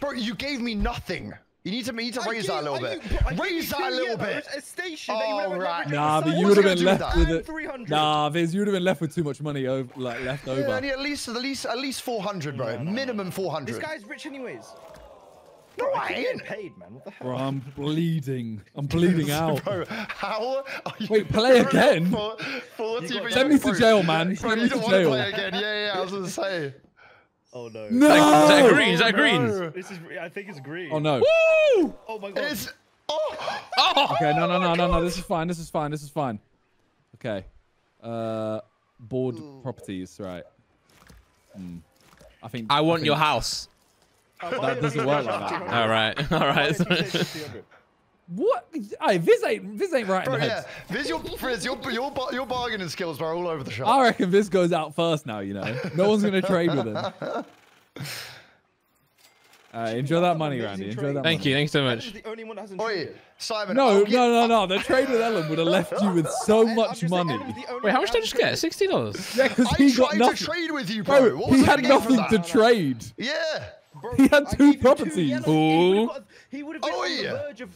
Bro, you gave me nothing. You need to, you need to I raise gave- that a little I bit. gave- I gave raise that a two, little yeah, bit. A station that you would have Oh, right. leveraged Nah, but you would have been left with with it. 300. Nah, Viz, you would have been left with too much money over, like left Yeah, over. I need at least, at least, at least 400, bro. No, no, no. Minimum This 400. guy's rich anyways. No, I ain't. paid, man. What the hell? Bro, I'm bleeding. I'm bleeding out. Bro, how? Are you Wait, play again? For, 40 You got- Send me to jail, man. Bro, Send you me don't to want to jail. play again. Yeah, yeah, I was gonna say. Oh no. No! Is that green? Is that Oh, green? no. This is. I think it's green. Oh no. Woo! Oh my god. It's. Oh! Oh! Okay, no, no, no, no, no. This is fine. This is fine. This is fine. Okay. Uh, board properties, right? Hmm. I think. I want think- your house. That doesn't work like that. All right. All why right. did you say 300? What? Hey, Viz ain't Viz ain't right in Bro, the yeah. head. Viz, your, Viz, your, your, bar- your bargaining skills, are all over the shop. I reckon Viz goes out first now. You know, no one's gonna trade with him. Uh, enjoy that money, Randy. Enjoy trade. that. Thank money. you. Thank you so much. the only one that hasn't Oi. Simon. No, I'll no, no, no. The trade with Ellum would have left you with so I'm much money. Adam's the only Wait, how much did I just get? Sixty dollars. Yeah, because he got tried nothing. to trade with you, bro. Bro, what he was I had gonna get for nothing to trade. Yeah. Bro, He had I two properties. yellows. He would've got- He would have been Oh, on the verge of.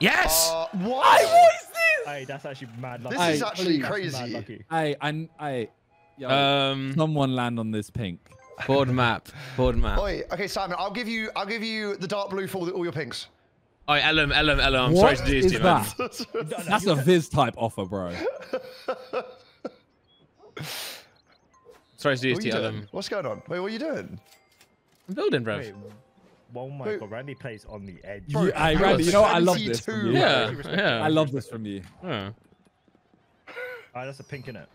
Yes. Uh, Hey, what? what is this? Hey, that's actually mad lucky. This is actually please. That's mad crazy. lucky. Hey, I, I, yo, Um. someone land on this pink. Board map. Board map. Oi, okay, Simon. I'll give you. I'll give you the dark blue for all, the, all your pinks. Oh, Ellum, Ellum, Ellum. I'm What sorry to do this to you, man. that? No, no, That's a Viz type offer, bro. Sorry to do this to you, you What's going on? Wait, what are you doing? I'm building, bro. Wait, oh my Wait. god, Randy plays on the edge. You, hey, you're Randy, you know what? I love this 72, from you. Yeah, bro. yeah. I love this from you. Yeah. Ah, that's a pink in it.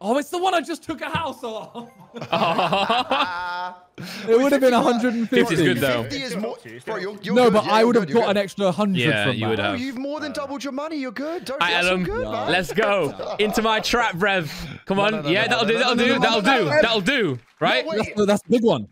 Oh, it's the one I just took a house off. It would have been 150. 50's good, though. 50 is more. up to you, Bro, you're, up you're No, good. but yeah, I would have good, got an extra 100 Yeah, from you that. would Oh, have. you've more than doubled your money. You're good. Don't Hi, that's all Ellum. good, man. Let's go into my trap, Rev. Come on. no, no, yeah, no, that'll no, do. no, That'll no, do. no, That'll no, do. no. That'll do. Right? wait. That's the, that's the big one.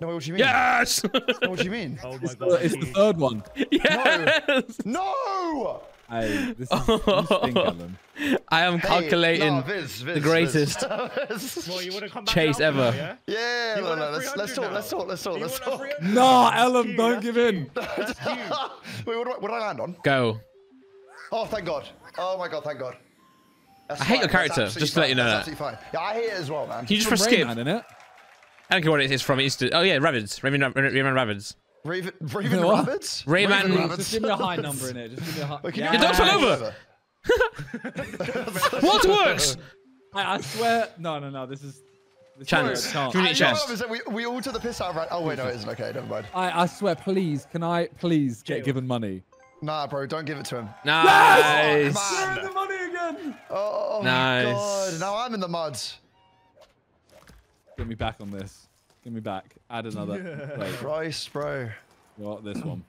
No, what do you mean? Yes. No, what do you mean? Oh my It's god. the, it's the third one. yes. No. Hey, this is you stink, I am Hey, calculating no, Viz, Viz, the greatest Well, you wanna come back chase to Alpha, ever. Yeah? yeah, no, no, let's, let's talk, let's talk, let's talk, let's talk. 300? No, Ellum, don't that's give cute. in. That's. Wait, what do, I, what do I land on? Go. Oh, thank God. Oh my God, thank God. That's I hate fine, your character, just to let you know that's that. absolutely fine. Yeah, I hate it as well, man. Can you just From press skip? Rayman, innit? I don't care what it is from. It used. Oh yeah, Rabbids. Rayman, Rayman Rabbids. Raven, Raven What? Rabbits? Rayman- Raven Just Rabbits. Just give me a high number in it. Just give me a high. Wait, Yeah. Your dog fell get- over. Waterworks. I, I swear. No, no, no. This is. This Chance. Is a chance. We I need know chest? is that we, we all took the piss out of Rand. Oh, wait, no, it isn't. Okay, never mind. I, I swear, please, can I please get Jail. given money? Nah, bro, don't give it to him. Nice. Man. the money again. Oh, oh, oh Nice. my God. Now I'm in the mud. Get me back on this. Get me back. Add another. Wait, Christ, bro. what? This one.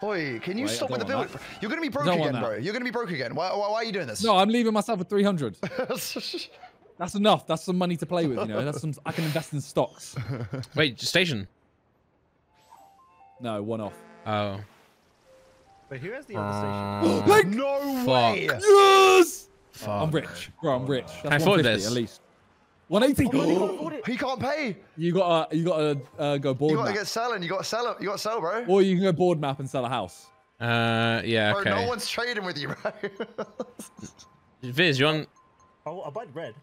Boy, can you Wait, stop with the don't build? want You're gonna be broke again, bro. You're gonna be broke again. Why, why, why are you doing this? No, I'm leaving myself with 300. That's enough. That's some money to play with. You know, that's some. I can invest in stocks. Wait, station. No, one off. Oh. Wait, who has the other uh, station? Like, no Fuck. way. yes. I'm rich, bro. I'm rich. I That's afford this? at least. 180. Oh, can't afford it. He can't pay. you gotta, you gotta uh, go board You gotta map, get selling. You gotta sell it. You gotta sell, bro. or you can go board map and sell a house. Uh, yeah, Bro, no one's trading with you, bro. Viz, you want Oh, I buy red.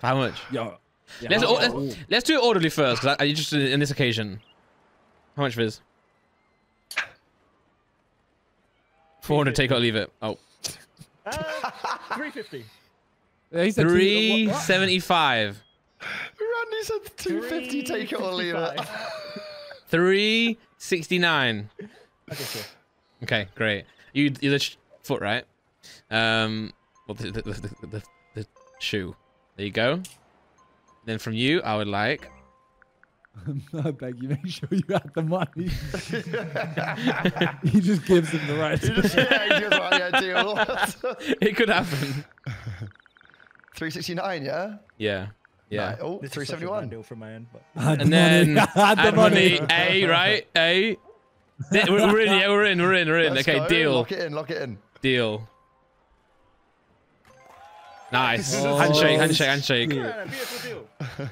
how much? Yo. Yeah, Let's, how- oh, let's, let's do it orderly first, because I'm interested in this occasion. How much, Viz? 400, take it or leave it. Oh. Uh, 350. Yeah, he said two- what- what? 375. Randy said 250, take it or leave it. 369. Okay, sure. Okay, great. You you're the foot, right? Um, well, the the, the, the, the, the shoe. There you go. Then from you, I would like. I beg you, make sure you have the money. he just gives him the right. You just, yeah, you just right, yeah, deal. It could happen. 369, yeah? Yeah, yeah. Right, Oh, This is such a 371. deal from my end, but Had the And then money. Had the add money. money. A right? A. Th- We're we're in. Yeah, we're in. We're in. We're in. Let's okay, go. deal. Lock it in, lock it in. Deal. Nice. Oh, handshake. Handshake. Handshake. shit. yeah, beautiful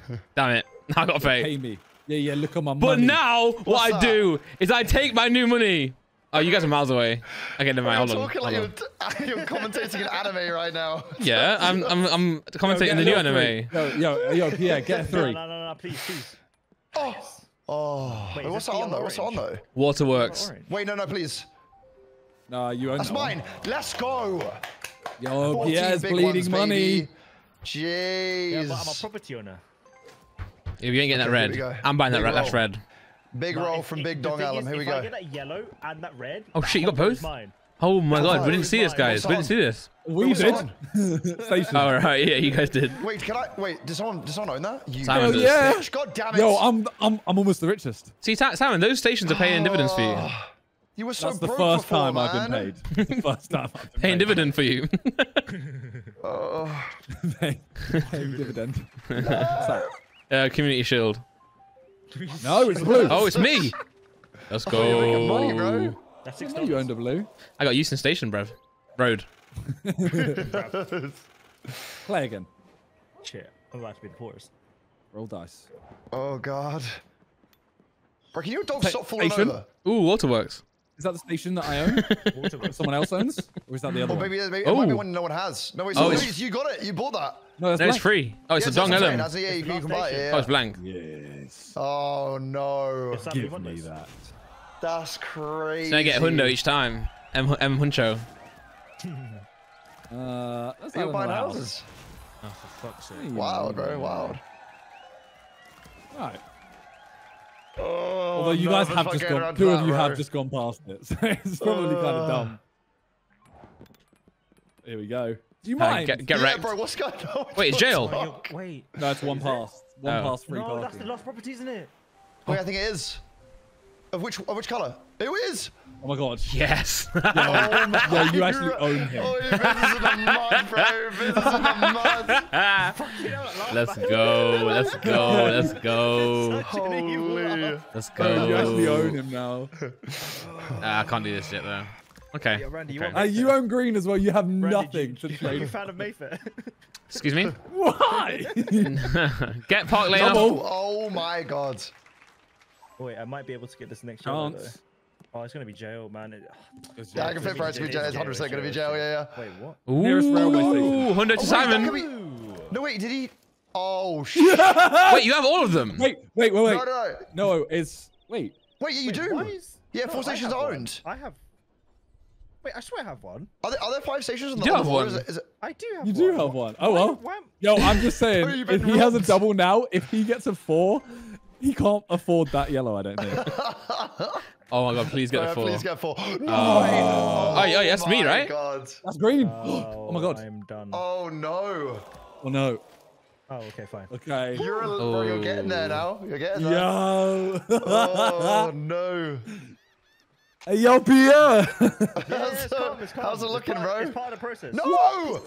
deal. Damn it. I got to pay. Pay me. Yeah, yeah. Look at my But money. now, what What's I do is I take my new money. Oh, you guys are miles away. Okay, never mind. Hold on. talking Hold like on. you're, you're commentating an anime right now. Yeah, I'm I'm I'm commentating get the new little anime. Yo, yo, yo, Pierre, get a No, three. no, no, no, please, please. Oh, oh. Wait, Wait, what's that the on though? What's that on though? Waterworks. Wait, no, no, please. No, you own That's that one. mine. Let's go. Yo, 14 Pierre's bleeding ones, money. baby. Yeah, but I'm a property owner. If you ain't getting that Okay, here red. I'm buying that Big red. That's red. Big No, roll if- from if- Big the Dong Ellum. Here we if I go. get that yellow and that red. Oh that shit, you got whole row is both? Mine. Oh my god, we didn't see this, guys. We didn't see this. We What's did. All right, yeah, you guys did. Wait, can I? Wait, does someone, does someone own that? You Simon Hell does. yeah. bitch. God damn it. Yo, I'm, I'm, I'm almost the richest. See, Ta- Simon, those stations are paying ah. dividends for you. You were so That's the first before, time man. I've been paid. the first time I've been Paying paid. dividend for you. Oh, Paying, paying dividend. Ah. What's that? Uh, community Shield. No, it's blue. Oh, it's me. Let's you're making money, go. bro. That's I six you dollars. owned a blue. I got Euston Station, bruv. Road. Play again. Shit, I'm about to be the poorest. Roll dice. Oh god. Bro, can your dog stop falling station? over? Ooh, Waterworks. Is that the station that I own? Waterworks. Someone else owns? Or is that the other Or one? maybe, maybe it might be Oh. one no one has. No, it's, Oh, oh, it's- you got it. You bought that. No, that's No, it's free. Oh, it's Yes, a Dong that's what I'm That's it, yeah, you, It's you the can buy it. station. Yeah. Oh, it's blank. Yes. Oh no. It's Sam Give Hondas. me that. That's crazy. So I get a hundo each time. M, M Huncho. Uh, let's You're buying another house. houses. Oh, for fuck's sake. Wild, bro. Wild. Right. Oh, Although you no, guys have just gone, two of you bro. have just gone past it. So it's probably kind of Uh. dumb. Here we go. Do you Uh, mind? get get yeah, wrecked. bro. What's going on? Wait, it's jail. Wait. No, it's one pass. One Oh. pass free No, parking. that's the last property, isn't it? Wait, I think it is. Of which of which color? It is. Oh my god. Yes. Oh my Yeah, you actually own him. Oh, your business in the mud, bro. Business in the mud. You know, that last Let's go. Let's go. Let's go. Such an evil Holy. Let's Oh, you actually own him now. Ah, I can't do this yet though. Okay. Yeah, Randy, you okay. Uh, you own green as well. You have Randy, nothing you, to you, trade. you found a Mayfair. Excuse me. Why? Get Park Lane Double. off. Oh my god. Wait, I might be able to get this next job. Chance. Oh, it's gonna be jail, man. It- Yeah, I can fit for it to be jail. It's 100 percent gonna be jail. Yeah, yeah. Wait, what? Nearest railway station. Ooh, Hundo to Oh, wait, Simon. could be- No wait, did he? Oh shit. Wait, you have all of them. wait, wait, wait, wait. No, no, No, no it's wait. Wait, yeah, you Wait, do. why is- Yeah, No, four I stations have are one. owned. I have. Wait, I swear I have one. Are there, are there five stations on You the do on have one. Is it, is it, I do have one. You one. do have one. Oh Why- well. why am- Yo, I'm just saying, Oh, if been he has a double now, if he gets a four, he can't afford that yellow. I don't think. Oh my god, please get uh, the four. please get four. No. Oh, oh, yeah, that's me, right? God. That's green. Oh, oh my god. I'm done. Oh no. Oh no. Oh, okay, fine. Okay. You're, a, bro, you're getting there now. You're getting there. Yo. Oh no. hey, yo, Pierre. Yeah, How's, it's it's calm. how's it It's looking, part- bro? It's part of the process. No!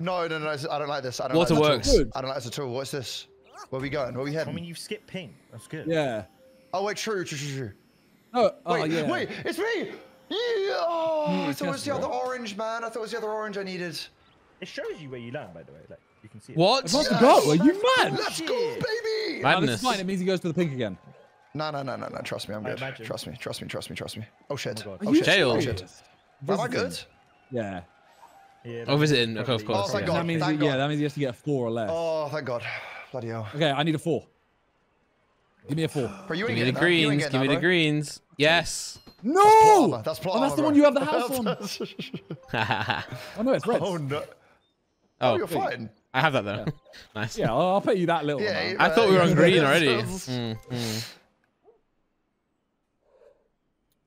No, no, no, I don't like this. I don't Waterworks. like this at all. Good. I don't like this at all. What's this? Where are we going? Where are we heading? I mean, you skipped pink. That's good. yeah. Oh, wait, true, true, true, true. Oh, oh Wait, yeah. wait, it's me! Yeah! Oh, I thought it was the other orange, man. I thought it was the other orange I needed. It shows you where you land, by the way. Like you can see. It. What? I've got go. Are you mad? Let's go, baby! Mad- No, this Madness. is fine. It means he goes to the pink again. No, no, no, no, no. Trust me, I'm I good. imagine. Trust me, trust me, trust me, trust me. Oh, shit. Oh, God. Oh, Are you shit. Jail. Oh, shit. Am I good? Yeah. Yeah, Oh, that's visiting, of course. Oh, thank So God. that means thank he- yeah, God. that means he has to get a four or less. Oh, thank God. Bloody hell. Okay, I need a four. Give me a four. Bro, you Give me the getting that. You ain't greens. getting Give me that, the greens. Yes. No! That's plot Oh, that's the one you have the house on. oh, Oh no, it's red. no. Oh, Oh, you're fine. I have that though. nice. Yeah, I'll, I'll pay you that little. Yeah, amount. I thought we were on green already. Yes. Mm, mm.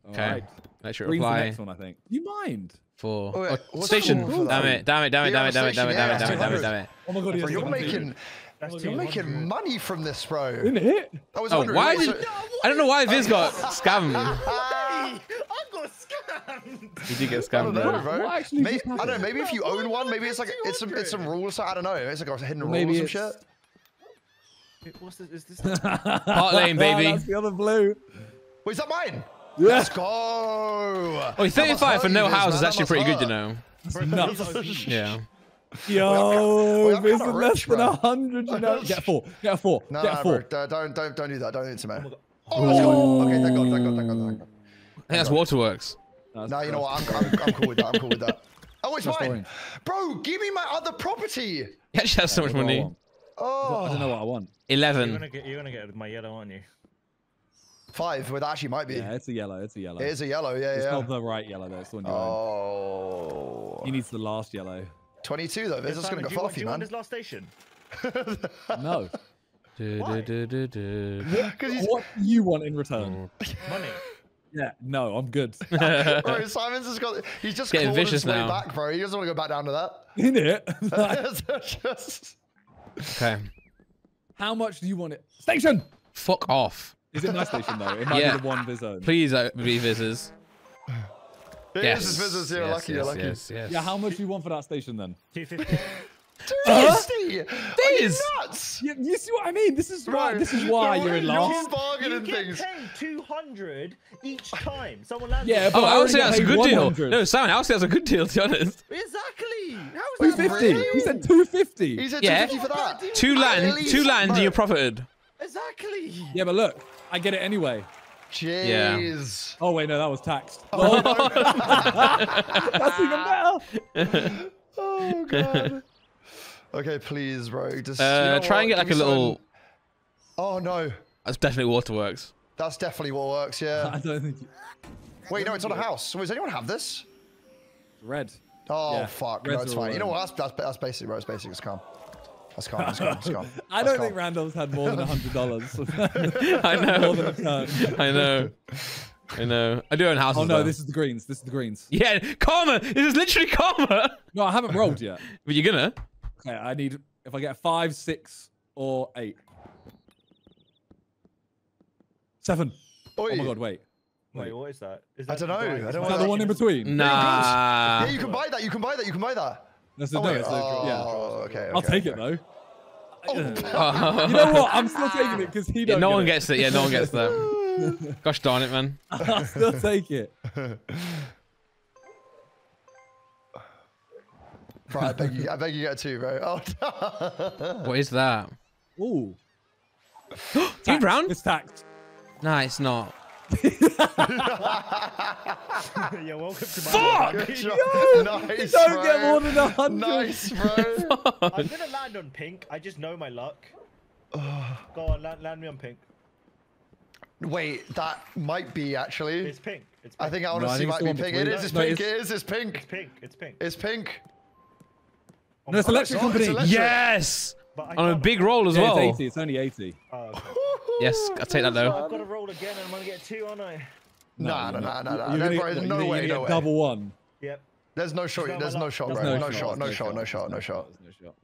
All Okay. right. Let's Green's the reply next one, I think. You mind? for Oh, wait, oh, station. the call Damn it! Damn it! Damn it! Damn it! Damn it! Damn it! Damn it! Damn it! Damn it! Damn it! Oh my god, you're making too. That's you're 200. making money from this, bro. Isn't it? I was Oh, wondering. why did? was it- I don't know why Viz got scammed. I got scammed. He did get I scammed. don't know, bro. What actually May- I don't know. Maybe if you own one, maybe it's like it's some it's some rules. I don't know. It's like a hidden rule or Maybe some it's- shit. What's this? Is this? Ah, Park Lane, baby. That's the other blue. Wait, is that mine? Yeah. Let's go. Oh, That 35 for hurt no you, house man. is actually must pretty good, you hurt. know. nuts. Yeah. Yo, Wait, I'm this is less rich, than a hundred. You know, get a four. Get a four. No, get a no, four. bro. Don't don't don't do that. Don't do it to me. Oh. Oh, oh. Okay, thank God, thank God, thank God, thank God. I think that's Waterworks. That's- No, you know what? I'm, I'm, I'm cool with that. I'm cool with that. Oh, it's That's mine. orange. Bro, give me my other property. He actually has so much That's what I money. Oh, I don't know what I want. You're 11. gonna get. You're gonna get my yellow, aren't you? five. Well, that actually might be. Yeah, it's a yellow. It's a yellow. It is a yellow. Yeah, It's yeah. It's not the right yellow though. It's the one you own. Oh. He needs the last yellow. 22 though. This is Simon, gonna do go you want- far for you, you man. this last station? No. Why? Because he's. what do you want in return? Money. Yeah. No, I'm good. bro, Simon's just got. He's just Getting clawed vicious now. back, bro. He doesn't want to go back down to that. in it. Just- Okay. how much do you want it? Station. Fuck off. Is it my station though? It might Yeah. be the one Viz owns. Please uh, be Vizzers. Yeah, Yes. This is business. You're yes, lucky. yes, You're lucky. Yes, yes. Yeah. How much do you want for that station then? Two fifty. Tasty. Are you nuts? You, you see what I mean? This is why. Bro, This is why you're- you're in you're last. bargaining You get things. paid two hundred each time someone lands. Yeah, but Oh, I I would say that's a paid good deal. No, Simon, I would say that's a good deal, to be honest. exactly. How Two is that? fifty. real? He said two fifty. He said Yeah. 250 for that. Two At land, least, two land, and you're profited. Exactly. Yeah, but look, I get it anyway. Jeez. Oh wait, no, that was taxed. Oh, That's even better. Oh god. Okay, please, bro. Just you Uh, know try and what? get like Give a little. something- Oh no, That's definitely Waterworks. that's definitely what works. I don't think Wait, no, it's on a house. Wait, does anyone have this? red. Oh Yeah, fuck, no, it's are fine. You know what? That's that's, that's basic, bro. It's basic. It's calm. That's calm. That's calm. That's calm. I don't calm. think Randall's had more than a hundred dollars. I know. more than a turn. I know. I know. I do own houses. Oh no, though. this is the greens. This is the greens. Yeah, karma. This is literally karma. No, I haven't rolled yet. But you're gonna. Okay, I need if I get five, six, or eight. Seven. Oh my god, wait. Wait, what is that? Is I don't know. I don't Is know that the one in between? Nah. Yeah, you can buy that. You can buy that. You can buy that. That's the Oh, no, wait. it's yeah. Oh, okay. I'll okay, take it okay. though. Oh, you know what? I'm still taking it because he Yeah, don't. no get one it. gets it. Yeah, no one gets that. Gosh darn it, man. I'll still take it. Bro, I beg you. I beg you get two, bro. Oh, What is that? Ooh. Two brown? It's taxed. Nah, it's not. yeah, welcome to my Fuck! world. good job. nice, Don't bro. get more than a hundred. Nice, bro. I'm gonna land on pink. I just know my luck. Go on, land, land me on pink. Wait, that might be actually. It's pink. It's pink. I think I I honestly think might be pink. between It that. is. It's No, pink. it's- It is. It's pink. it's pink. It's pink. It's pink. Oh No, it's my- electric Oh, it's company. electric. Yes! But I On a big roll as Yeah, well. it's 80. It's only 80. Oh, okay. Yes, I'll take that though. I've got to roll again and I'm gonna get two, aren't I? Nah, you're nah, not. nah, nah, You're gonna Bro, no way, no way. Double one. Yep. There's no shot. There's no shot, bro. no No shot, shot. No shot. No shot. No shot. there's no shot.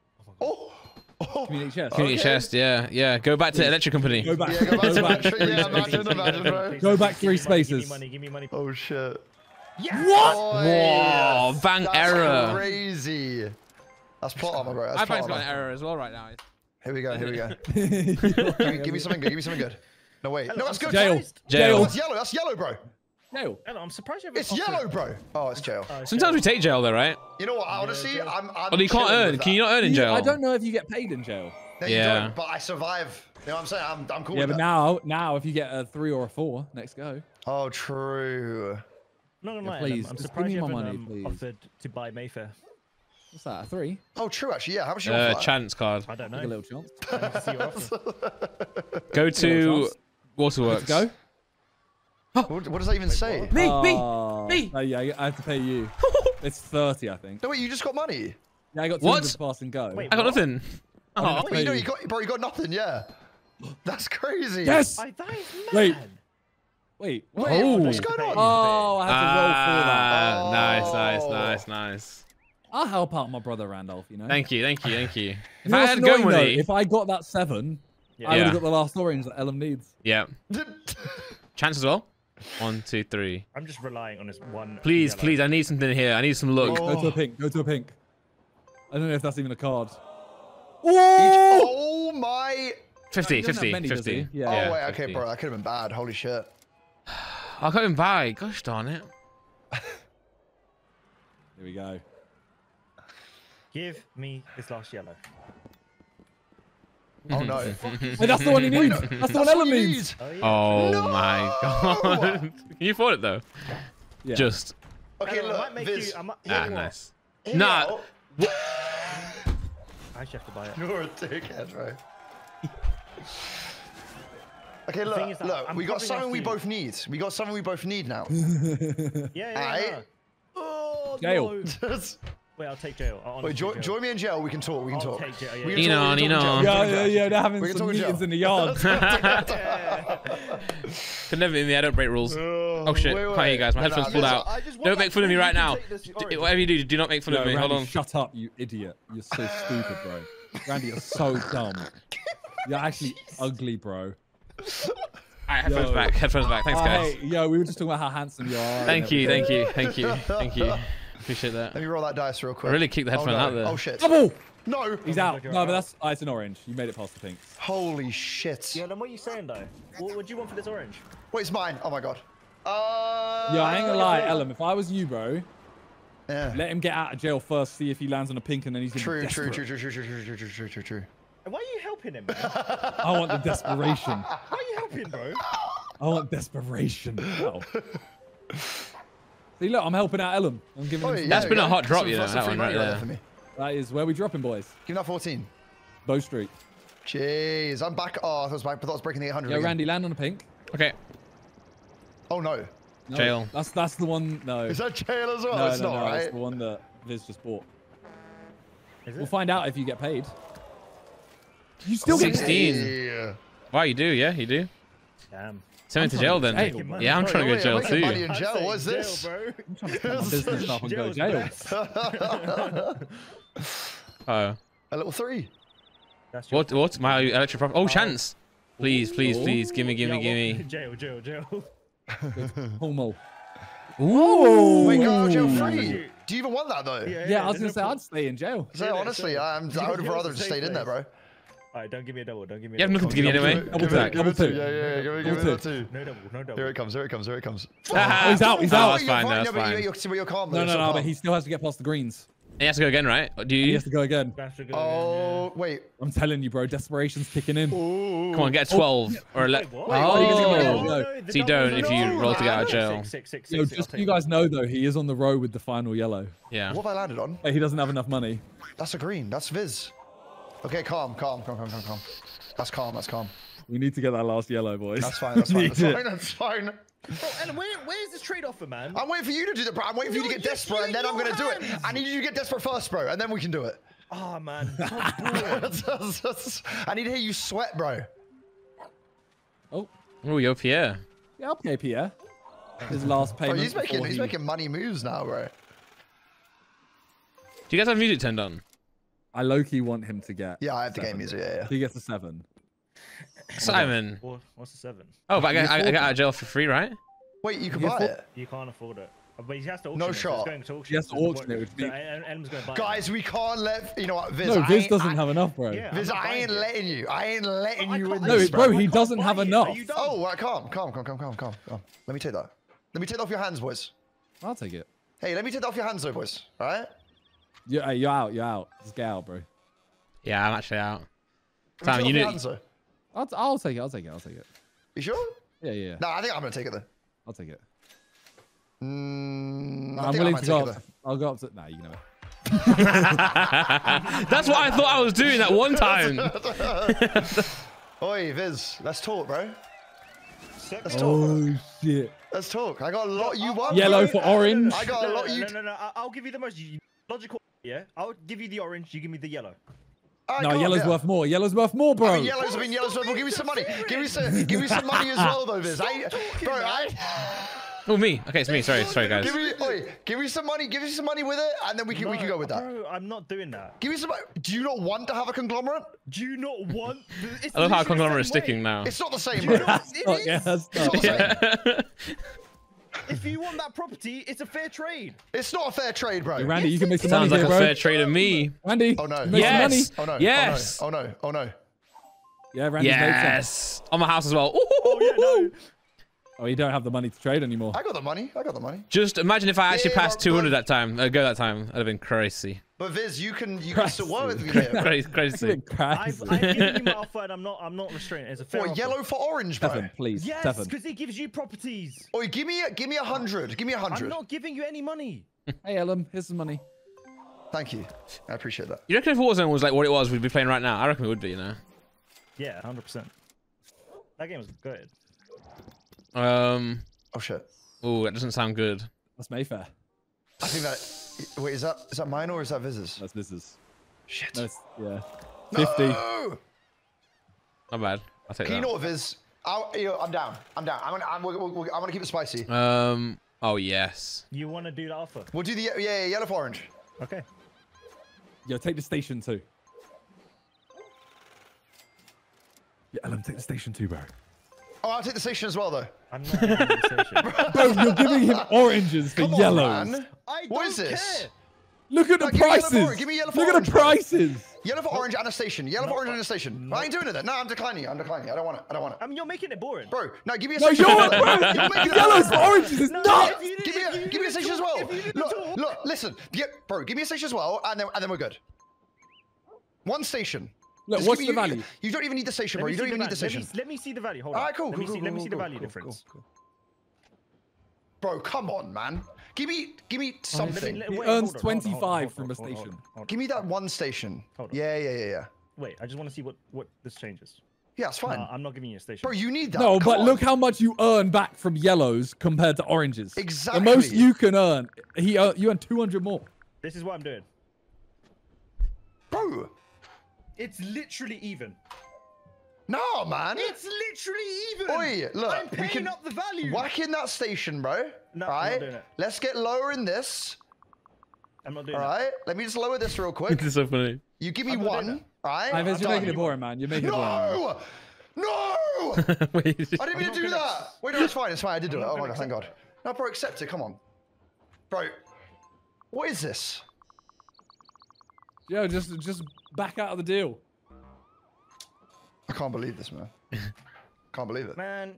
Oh. Oh. Community chest. Community Okay. chest, yeah, yeah. Go back to the electric company. Go back. Yeah, go back to back three yeah, spaces. imagine, imagine, bro. Go back Give three me money, Give me money. Give me money. Oh shit. Yeah. Whoa, bang That's error. Crazy. That's plot armor, bro. That's I plot think got an error as well right now. Here we go. Here we go. Give me, give me something good. Give me something good. No wait. No, that's good. Jail. Surprised. Oh, Jail. that's yellow. That's yellow, bro. Jail. Hello, I'm surprised you haven't It's offered- yellow, bro. Oh, it's jail. Oh, it's Sometimes we take jail though, right? You know what? Honestly, jail. I'm. I'm Oh, you can't earn. Can you not earn in jail? I don't know if you get paid in jail. No, you Yeah. don't, but I survive. You know what I'm saying? I'm, I'm cool Yeah, with but that. now, now if you get a three or a four, next go. Oh, true. Not gonna Yeah, lie, please, I'm, I'm give surprised me you my haven't money, um, please. offered to buy Mayfair. What's that? A three? Oh, true. Actually, yeah. How much you Uh, want for that? chance card. I don't know. Take a little chance. To see your offer. Go to. Waterworks. Go. What, what does that even say? Me, me, Oh, me. Oh, yeah, I have to pay you. it's 30, I think. No, wait. You just got money. Yeah, Yeah, I got What? 200 pass and go. Wait, I got What? nothing. Oh, Wait, you know, you got, bro, you got nothing, yeah. That's crazy. Yes! I, that is mad. Wait. Wait. What? Wait, oh. what's going on? Oh, I had to roll for that. Ah, nice, nice, Oh. nice, nice. I'll help out my brother Randolph, you know? Thank you, thank you, thank you. You If know I had going annoying, though? money, If I got that seven, Yeah. I would have got the last orange that Ellum needs. yeah. Chance as well. One, two, three. I'm just relying on this one. Please, yellow. please, I need something here. I need some look. Oh. Go to a pink. Go to a pink. I don't know if that's even a card. oh my. 50, He 50, many, 50. Yeah. Oh, wait, okay, bro. That could have been bad. Holy shit. I'll go and buy. Gosh darn it. Here we go. Give me this last yellow. Oh, no. Wait, that's the one he needs. That's the one That's what Ellum you needs. Oh, yeah. Oh No! my god. Can you afford it though? Yeah. Just. Okay, Hello, I might look, make Viz. you. I might, Ah, you know what? nice. hear me Nah. out. I actually have to buy it. You're a dickhead, right? Okay, look, is look, I'm we got something we both need. We got something we both need now. Yeah, yeah. Aight. yeah. Oh, Jail. no. Wait, I'll take jail. I'll Wait, jo- jail. join me in jail. We can talk. We can I'll talk. take jail, yeah, We can You talk, know, we can talk in jail, Yeah, yeah, yeah. They're having We some meetings in the yard. Could never in the I don't break rules. Oh, oh shit, wait, wait. hear you guys. My No, headphones no, pulled out. Just Don't make fun of me right now. this Whatever you do, do not make fun No, of me. Hold on. shut up, you idiot. You're so stupid, bro. Randy, you're so dumb. You're actually ugly, bro. Alright, headphones Yo. back. Headphones back. Thanks, Oh, guys. hey, yo, we were just talking about how handsome you are. Thank you, thank you, thank you, thank you. Appreciate that. Let me roll that dice real quick. I really kicked the Oh, no. out there. Oh shit. Double! No. He's out. No, but that's oh, it's an orange. You made it past the pinks. Holy shit. Yeah, then what are you saying though? What would you want for this orange? Wait, it's mine. Oh my god. Uh. Yo, I ain't gonna lie, yeah. Ellum. If I was you, bro, Yeah. let him get out of jail first. See if he lands on a pink, and then he's gonna True, be true, desperate. true, true, true, true, true, true, true, true, true. And Why are you helping him, man? I want the desperation. Why are you helping, bro? I want desperation. Wow. See, look, I'm helping out Ellum. I'm giving Oh, him. yeah, some- That's there been we a hot drop, Some- you know, that one right right there. for me. That is where we dropping, boys. Give me that 14. Bow Street. Jeez, I'm back. Oh, I thought I was, I thought I was breaking the 800 Yo, again. Randy, land on a pink. Okay. Oh no. No, Jail. That's that's the one. No. Is that jail as well? no, it's no, not, no. It's right? the one that Viz just bought. Is it? We'll find out if you get paid. You still get 16. Yeah. Wow, you do, yeah, you do. Damn. Send me to jail then. jail. Yeah, I'm trying to go to jail making money too. in jail. saying What's jail, this? bro. I'm trying to set my business up and go Jail's jail. best. Oh. A little three. What, what? My electric property? Oh, uh, chance. Please, please, please, gimme, gimme, gimme. Jail, jail, jail. Homo. Ooh. Wait, go out jail Ooh. free. Do you even want that though? Yeah, I was gonna there's say no I'd stay in jail. So Yeah, yeah, honestly, I'm, I would have rather a just stayed in there, bro. Place. Alright, don't give me a double. Don't give me a You have double. nothing to give me anyway. it- Double give tap, it- give it double two. Yeah, yeah, yeah. Give it, give Double it two. No double, no double. Here it comes. Here it comes. Here it comes. Oh, he's out, he's Oh, out. that's you're fine, no, that's but you're, fine. you're, you're, you're calm. No, no, no, but he still has to get past the greens. He has to go again, right? Do He has to go again. That's a good Oh, wait. I'm telling you, bro, desperation's kicking in. Ooh. Come on, get a 12 or a. Le- Wait, what? Wait, what are oh. do? oh. No. So you don't if you roll to get out of jail. Six, six, six, Yo, six, just so you guys know though, he is on the row with the final yellow. Yeah. What have I landed on? Hey, He doesn't have enough money. That's a green. That's Viz. Okay, calm, calm, calm, calm, calm, calm. That's calm. That's calm. We need to get that last yellow, boys. That's fine. That's fine. Need That's fine. That's fine. Bro, and where, where's this trade-off man? I'm waiting for you to do the bro. I'm waiting for you to You're get desperate, and then I'm gonna do it. I need you to get desperate first, bro, and then we can do it. Ah, man. I need to hear you sweat, bro. Oh, Oh, yo, Pierre. yeah, okay, Pierre. His last Bro, payment. he's making before he's he- making money moves now, bro. Do you guys have music turned on? I low-key want him to get. Yeah, I have the game seven. music. Yeah, yeah. He gets a seven. Simon. What's the seven? Oh, but I, got- I, I got out of jail for free, right? Wait, you can You buy afford- it. You can't afford it. Uh, But he has to auction No it, so it's shot. going to auction. He has to auction it, which so means- Em- going to buy it. Guys, we can't let you know what Viz. No, Viz ain't- doesn't I, have enough, bro. Yeah. Viz, I'm not I ain't it. letting you. I ain't letting I you in No, this, bro, bro. he doesn't have it. enough. Are you dumb? Oh, right, calm, calm, calm, calm, calm, calm, calm. Let me take that. Let me take that off your hands, boys. I'll take it. Hey, let me take that off your hands, though, boys. All right? You're, hey, you're out. You're out. Just get out, bro. Yeah, I'm actually out. Let Sam, you it off need. hands, though. I'll, I'll take it. I'll take it. I'll take it. You sure? Yeah, yeah, yeah. No, I think I'm gonna take it though. I'll take it. Mm, I I'm think I willing to take go up. I'll go up to. Nah, you can have it. That's what I thought I was doing that one time. Oi, Viz, let's talk, bro. Let's talk. Oh shit! Let's talk. I got a lot you want. Yellow bro. for orange. I got a lot no, you. no, no, no. I'll give you the most logical Yeah, I'll give you the orange. You give me the yellow. Alright, No, go on, yellow's yeah. worth more. Yellow's worth more, bro. I mean, yellows. I mean, yellows. Well, give me some money. Give me some. Give me some money as well, though, Viz. I, bro, I, Oh, me. Okay, it's me. Sorry, sorry, guys. give me. Oi, give me some money. Give me some money with it, and then we can we can go with that. Bro, I'm not doing that. Give me some. Do you not want to have a conglomerate? Do you not want? the- It's I love how literally conglomerate is same way. sticking now. It's not the same, bro. not- That's it not- is. yeah, It's not not- the same. If you want that property, it's a fair trade. It's not a fair trade, bro. Randy, you can make some Sounds money like here, a bro. fair trade to me. Randy, Oh, no. you make some money. Yes. Oh no. Yes. Oh no. Oh no. Oh no. Yeah, Randy's made some. Yes. On my house as well. Oh yeah, no. Oh, you don't have the money to trade anymore. I got the money. I got the money. Just imagine if I actually Yeah, passed but- 200 that time. Uh, go that time. I'd have been crazy. But Viz, you can you can still work with me Crazy. here. Crazy. Crazy. I've, Crazy. I've given you my offer, and I'm not. I'm not restraining. It's a fair For offer. yellow for orange, bro. Seven, please. Yes, because it gives you properties. Oi, give me a, give me a hundred. Give me a I'm not giving you any money. Hey, Ellum, here's some money. Thank you. I appreciate that. You reckon if Warzone was like what it was, we'd be playing right now? I reckon it would be, you know. Yeah, hundred percent. That game was good. Um. Oh shit. Oh, that doesn't sound good. That's Mayfair. I think that. Wait, is that is that mine or is that Viz's? That's Viz's. Shit. That's, yeah. 50. No! Not bad. I'll take Can you that. know what, Viz? I'll, yo, I'm down. I'm down. I'm gonna, I'm, we're, we're, I'm gonna keep it spicy. Um. Oh yes. You want to do the offer? We'll do the yeah, yeah, yellow for orange. Okay. Yo, take the station too. Yeah, Ellum, take the station too, bro. Oh, I'll take the station as well, though. I'm not having a. Bro, you're giving him oranges for Come on, yellows. man. I What don't is this? care. Look at the No, give me yellow for prices. orange, give me yellow for Look at orange, the bro. prices. Yellow for orange and a station. Yellow for orange and a station. Mm. I ain't doing it then. No, I'm declining. I'm declining. I don't want it. I don't want it. I mean, you're making it boring. Bro, no, give me a No, station. you're, bro. You're making it Yellows for oranges is No, nuts. if you Give me if a, you give me a didn't station as talk- well. if you didn't Look, talk- look, listen. Yeah, bro, give me a station as well, and then and then we're good. One station. Look, Just what's give the me- you- value? You don't even need the station, Let bro. You don't even need va- the station. Let me, let me see the value. Hold on. right, cool. Let me cool, see. cool, Let me cool, see the value cool, difference. cool, cool. Bro, come on, man. Give me, give me something. let- He wait, earns hold on, hold on, hold on, 25 from on, a hold on, station. hold on. Give me that one station. Hold on. Yeah, yeah, yeah, yeah. Wait, I just want to see what what this changes. Yeah, it's fine. Nah, I'm not giving you a station. Bro, you need that. No, Come but on. look how much you earn back from yellows compared to oranges. Exactly. The most you can earn, he ear- you earn 200 more. This is what I'm doing. Bro, It's literally even. no, man. It's literally even. Oi, look, I'm we paying can up the value. Whack in that station, bro. No, I'm not doing it. Let's get lower in this. I'm not doing All it. right. Let me just lower this real quick. This is so funny. You give me I'm one. it. All right. Hey, I'm you're making it boring, man. You're making it boring. No! No! Wait, I didn't mean to do gonna- that. Wait, no, it's fine. It's fine. I did do I'm it. Oh my god, thank God. accept No, bro, accept it. Come on. Bro, what is this? Yo, just just back out of the deal. I can't believe this, man. Can't believe it. Man,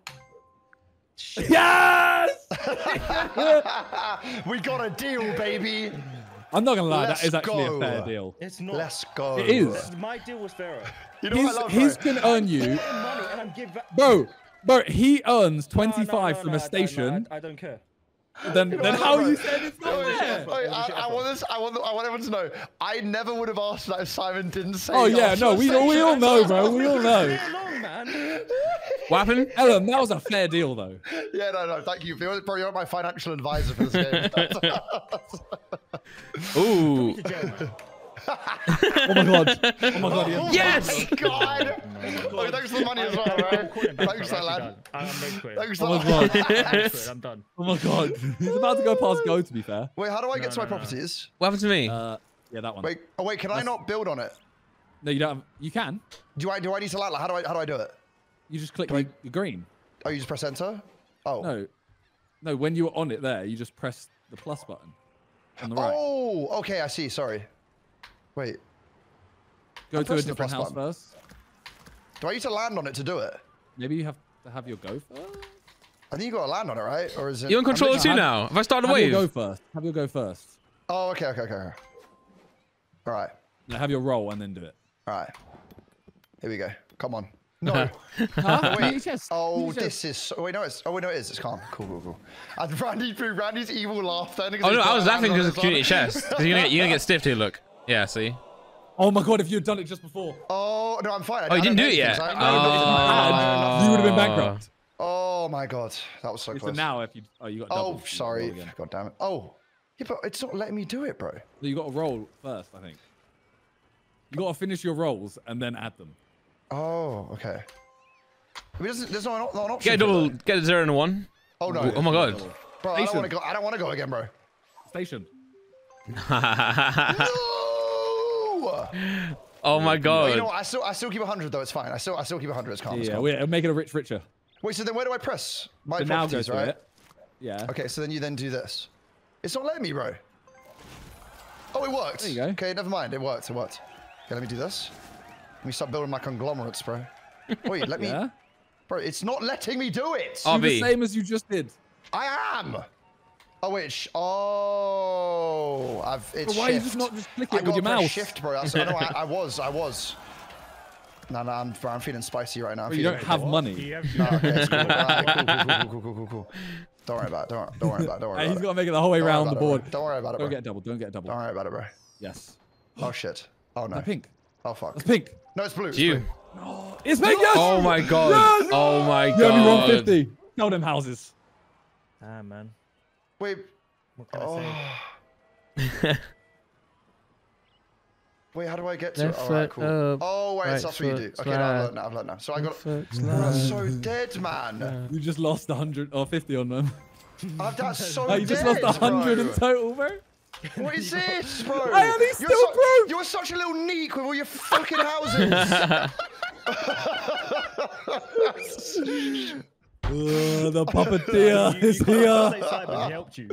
Yes! we got a deal, baby. I'm not gonna lie, Let's that is actually go. a fair deal. it's not. Let's go. It is. My deal was fairer. You know His, what I love, his bro? can earn you, Paying money and I'm giving. bro. Bro, he earns No, no, 25 no, from no, a I don't- no, station. I, I don't care. Then, then how are you bro? saying it's not Wait, fair? wait, Wait, Let me I, I want this. I want. I want everyone to know. I never would have asked that if Simon didn't say. Oh that. yeah, no, we all, we all know, bro. We all know. Play along, man. What happened? Ellum, that was a fair deal, though. Yeah, no, no. Thank you, You're- bro. You're my financial advisor for this game. Ooh. To jail, man. Oh my god. Oh my god. yeah. Yes! Oh, my God. Oh, thanks for the money as well, bro. Quitting. Thanks, I'm that lad. I'm. Thanks, Oh my that god. I'm. I'm done. Oh my god. He's about to go past go. To be fair. Wait, how do I get No, to my no, no. properties? What happened to me? Uh, yeah, that one. Wait, oh wait, can I not build on it? No, you don't. Have, you can. Do I? Do I need to land? Like, how do I? How do I do it? You just click Do I- your, your green. Oh, you just press enter. Oh. No, no. When you were on it, there, you just press the plus button on the right. Oh, okay. I see. Sorry. Wait. go I'm to a the different house button. first. Do I need to land on it to do it? Maybe you have to have your go first. I think you got to land on it, right? Or is it? You're in control literally- too now. If I start a Have your go first. Have your go first. Oh, okay, okay, okay. okay. All right, No, have your roll and then do it. all right. Here we go. Come on. No. Huh? wait. Just- Oh, just- this is. So, oh wait, no, it's. Oh wait, no, it is. It's calm. Cool, cool, cool. And Randy through Randy's evil laughter. oh no, I was laughing because of community chest. 'Cause You're gonna get, you're gonna get stiffed here. Look. Yeah. See. Oh my god! If you had done it just before, Oh no, I'm fine. I- Oh, you I didn't don't it yet. things. I- No, I- you would have been bankrupt. Oh my god, that was so So close. now, if you oh you got Oh, double, you sorry. roll. God damn it. Oh, Yeah, but it's not letting me do it, bro. You got to roll first, I think. You got to finish your rolls and then add them. Oh, okay. I mean, there's, there's not, an- option. Get a double, that. get a zero and a one. Oh no. Oh my god. Bro, I don't want to go. I don't want to go again, bro. Station. No! oh my But god. you know what? I still, I still keep 100 though. It's fine. I still, I still keep 100. It's calm. It's Yeah, calm. we're making it rich richer. Wait, so then where do I press? My So now go properties, through right? it. Yeah. Okay, so then you then do this. It's not letting me, bro. Oh, it worked. There you go. Okay, never mind. It worked. It worked. Okay, let me do this. Let me start building my conglomerates, bro. Wait, let me. Yeah. Bro, it's not letting me do it. Oh. Do the RB. same as you just did. I am. Oh wait. Sh- oh, I've. It's But why you just not just click I it with your gotta press mouse? Shift, bro. That's, I know. I, I was. I was. No, no, I'm, bro, I'm feeling spicy right now. I'm But you don't have What? money. Do you have- No, okay, it's cool. Alright, cool, cool, cool, cool, cool, cool, cool. Don't worry about it. Don't, don't worry about it. Don't worry Hey, about he's it. got to make it the whole way Don't around the about it, board. Don't worry about it, bro. Don't get a double. Don't get a double. Don't worry about it, bro. Yes. Oh shit. Oh no. It's pink. Oh fuck. It's pink. No, it's blue. It's you. blue. It's pink. Yes. Oh my god. Yes! Oh my God. You only won god. 50. Sell them houses. Ah, man. Wait. What can I Oh. say? Wait, how do I get to it? Left Alright, cool. up, oh wait, right that's what you do. Okay, now I've slide. learned now. I've learned now. So I got. Foot Bro, I'm so dead, man. You just lost 100 or 50 on them. I've that's so Oh, you dead, just lost 100 bro. in total, bro. What is this, bro? I only you're, still su- broke. you're such a little neek with all your fucking houses. Uh, the puppeteer You- you is can't here. say Simon, he helped you.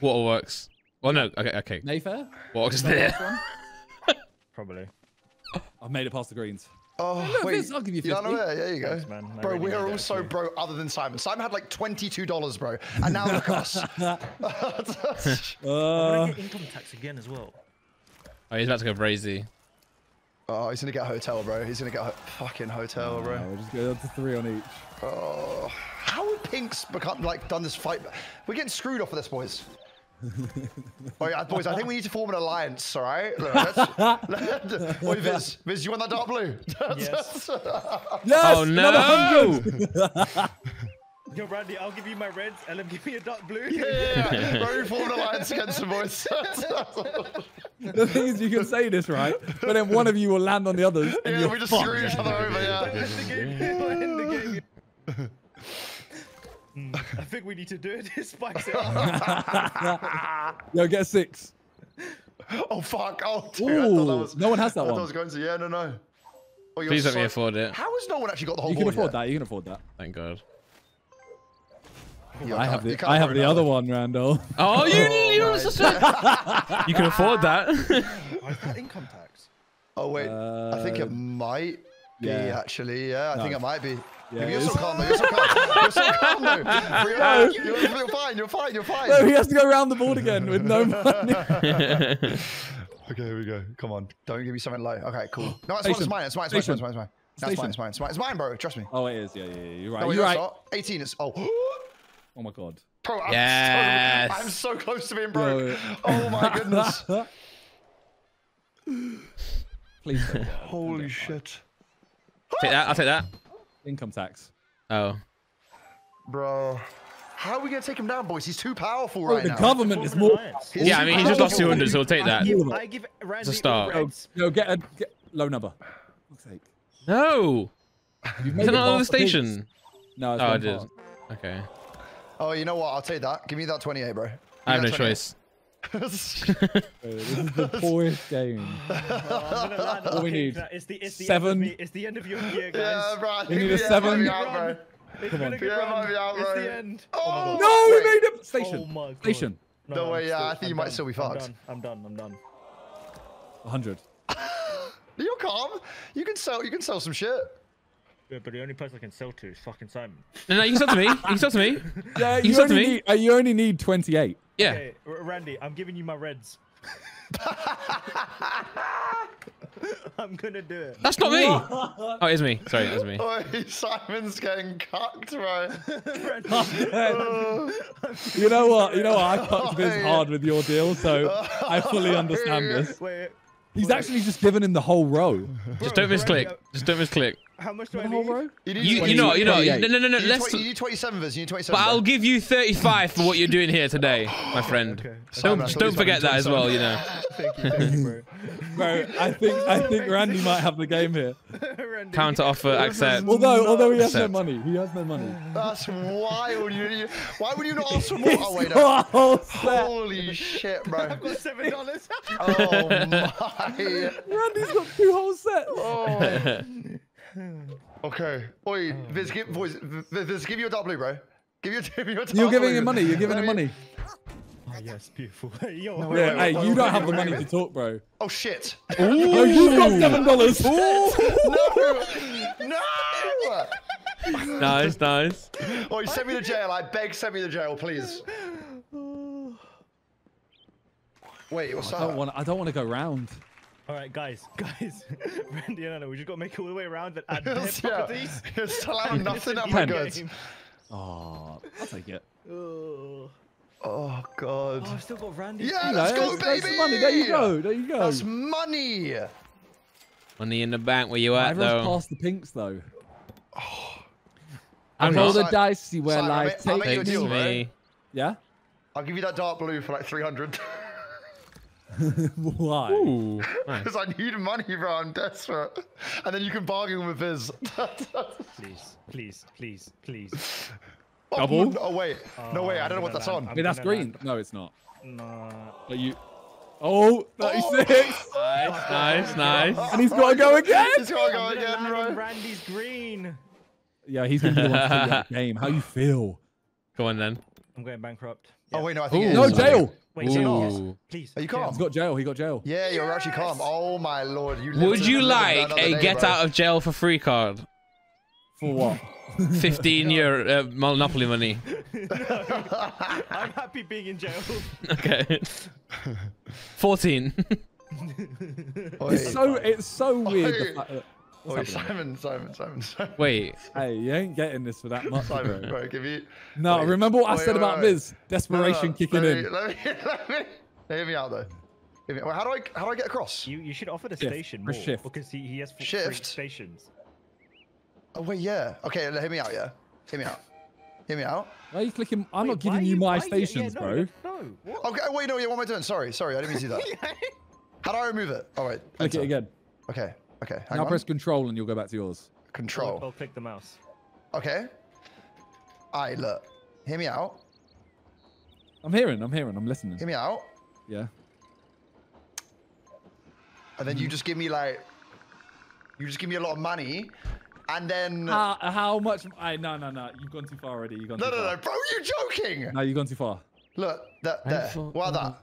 Waterworks. Well, no. Okay, okay. Mayfair? Waterworks is Is that the there. Probably. I've made it past the greens. Oh, look, wait. Vince, I'll give you know 50. what? Yeah, there you go. Thanks, man. I Bro, really we are that, all so actually. broke other than Simon. Simon had like $22, bro. And now look at us. I'm Uh, gonna get income tax again as well. Oh, he's about to go brazy. Oh, he's gonna get a hotel, bro. He's gonna get a fucking hotel, bro. we'll just go up to three on each. Oh, how have Pinks become like done this fight? We're getting screwed off of this, boys. oh yeah, boys. I think we need to form an alliance. All right. Look, let's, let, wait, Viz, Viz, you want that dark blue? Yes. Yes! Oh, no! Yo, Randy, I'll give you my reds. Ellum, give me a dark blue. yeah, yeah. Bro, we formed an alliance against the boys. the thing is, you can say this, right? But then one of you will land on the others. And yeah, we just fucked. screw each other over. Yeah. End the game. End the game. I think we need to do it. This Spice it up. Yo, get a six. Oh fuck! Oh, dude, I thought that Ooh, was. no one has that I thought I one. was going to. Yeah, no, no. Oh, you're Please let so- me afford it. How has no one actually got the whole You can board afford yet? that. You can afford that. Thank God. You I can't- have the I have the that other one. one, Randall. Oh, you you, right. you can afford that. Why is that income tax? Oh wait, I think Uh, it might be yeah. actually. Yeah, I think it might be. Yeah, Yeah, you're so calm. You're so calm. You're so calm though. But You're, you're, you're fine. You're fine. You're fine. No, he has to go around the board again with no money. Okay, here we go. Come on. Don't give me something low. Okay, cool. No, it's mine. It's mine. It's mine. It's mine. It's mine. It's mine. It's mine. It's mine. It's mine. It's mine, bro. Trust me. Oh, it is. Yeah, yeah, yeah. You're right. No, You're it's right. not. 18 is. Oh. Oh my god. Bro, I'm, Yes. so, I'm so close to being broke. Yo. Oh my goodness. Please. don't. Holy shit. take that. I'll take that. Income tax. Oh. Bro. How are we going to take him down, boys? He's too powerful Oh, right the now. government is more. alliance. He's Yeah, I mean, he just lost 200, so we'll take I that. give, I give Randy start. all Oh, reds. no, get a get low number. No. You've Is made it it not on the station? No, it's Oh, one it is. part. Okay. Oh, you know what? I'll take that. Give me that 28, bro. I have no Give me that choice. 28. This is the poorest game. Oh, I'm gonna land What we need? that- It's the, it's the Seven. End of. It's the end of your year, guys. yeah, bro. I We need a seven. out. It's Come on. a good Yeah, run. be out, it's the end. Oh, oh No, we made it. Station. Oh my god. Station. No way, I'm yeah, still- I think I'm you might still be I'm fucked. done. I'm done. I'm done. 100. You're calm. You can sell. You can sell some shit. Yeah, but the only person I can sell to is fucking Simon. No, no, you can sell to me. You can sell to me. Yeah, You you, said to only me- need, uh, you only need 28. Yeah. Okay, Randy, I'm giving you my reds. I'm gonna do it. That's not me. Oh, it's me. Sorry, it's me. Oh, Simon's getting cucked, bro. You know what? You know what? I fucked Viz Oh, hard with your deal, so I fully understand this. Wait. He's actually just given him the whole row. Just don't misclick. Just don't misclick. How much do What I the need? bro? You, need You, 20 you know, you know. 28. No, no, no, no. You need, Let's. 20, you need 27 viz. You need 27. But I'll give you 35 for what you're doing here today, oh, my friend. Okay. Simon, I Don't thought don't forget that as well. You know. Thank you, thank you, bro. Bro, I think I think Randy might have the game here. Randy. Counter offer accept. Although although he has no money, he has no money. That's wild. You, you, why would you not ask for more? Oh, wait, no. Got a whole set. Holy shit, bro. I've got seven dollars. Oh, my. Randy's got two whole sets. Oh. Hmm. Okay. Oi, oh, Viz, give, boys, Viz, Viz, give you a W, bro. Give you, give you a You're giving him money. You're giving him money. oh yes, beautiful. Yo, wait, Yeah, wait, hey, wait, you wait, don't wait, have the money wait. to talk, bro. Oh, shit. Oh, you've got seven dollars. No! No! nice, nice. Oi, send me to jail. I beg, send me to jail, please. Wait, what's I that? don't want. I don't want to go round. All right, guys, guys, Randy and Anna, we just got to make it all the way around and add their yeah, properties. you're still out nothing. I'm Ten. good. Game. Oh, I'll take it. Oh, Oh, God. Oh, I've still got Randy. Yeah, You let's go, that's- baby! that's money. There you go. There you go. That's money. Money in the bank. Where you at Everyone's though? past the pinks though. Oh, I'm I roll the Simon- dice, see where life make- I'll make you a takes Takes deal, me. bro. me. Yeah. I'll give you that dark blue for like 300. Why? Ooh, nice. Because I need money, bro. I'm desperate. And then you can bargain with Viz. Please, please, please, please. oh, Double? Oh, wait. No, wait. I I'm don't know oh, what gonna that's on. I'm Wait, that's green. land. No, it's not. Nah. But you. Oh, 36. Nice, oh, nice, nice. and he's got to go again. He's got to go again, land on bro. Randy's green. Yeah, he's gonna be the one to take that game. How you feel? Go on then. I'm going bankrupt. Oh, wait, no. I think Ooh. No jail. Wait, say Ooh. yes, please. Are you say calm? He's got jail. He got jail. Yeah, you're actually calm. Oh, my lord. You Would you like a day, get bro. out of jail for free card? For what? 15 year uh, Monopoly money. I'm happy being in jail. Okay. 14. It's so it's so weird. The Oi. fact that, Oi, what's happening? Simon, Simon, Simon, Simon. Wait. Hey, you ain't getting this for that much. Simon, bro. bro, give you. No, Wait, remember what I said wait, about wait. Viz? No, no, Desperation no, kicking let in. Me, let me, let me. Hear me out though. Me, wait, how do I how do I get across? You you should offer the Shift. station more shift. because he, he has four Shift. stations. Oh wait, yeah. Okay, hear me out, yeah. Hear me out. Hear me out. Why are you clicking? I'm Wait, not giving why you my why- yeah, yeah, stations, no, bro. No, no, what? Okay, wait, no, yeah. What am I doing? Sorry, sorry, I didn't mean to do that. How do I remove it? All right. Click enter. it again. Okay, okay. Hang Now on. press control and you'll go back to yours. Control. I'll click the mouse. Okay. Alright, look. Hear me out. I'm hearing. I'm hearing. I'm listening. Hear me out. Yeah. And then you just give me like, you just give me a lot of money, and then. How, how much? I no no no. You've gone too far already. You've gone no, too no, far. no, bro, You're joking? No, you've gone too far. Look, that I there. thought- What that?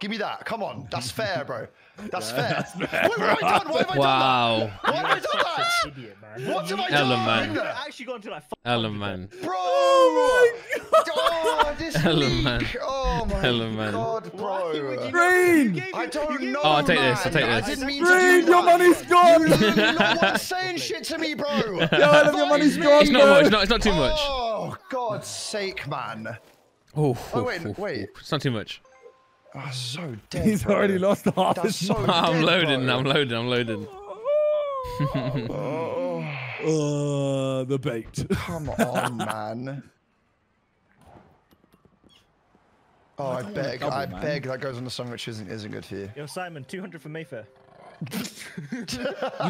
Give me that. Come on, that's fair, bro. That's fair. Wait, what have I done? Why have I Wow. done that? Why have I done that? Idiot, man. What have I Ellum, done? man. You've actually gone to like. Ellum, man. Bro! Oh my Oh, this Ellum, man. Oh my Ellum, man. god, bro. you- Green! I don't you know. Oh, I'll take this, I'll man. take I this. didn't mean Green, your that. money's gone. You, no one's saying shit to me, bro. Yo, Ellum, your money's Fuck gone, It's not much. It's not, it's not too much. Oh, God's sake, man. Oh, Oh, wait, wait. It's not too much. Oh, so dead. He's bro. already lost half That's his so money. dead, I'm loading. bro. I'm loading. I'm loading. Oh, Uh, the bait. come on, man. Oh, I beg, double, I man. beg that goes on the something which isn't isn't good for you. Yo, Simon, 200 for Mayfair. You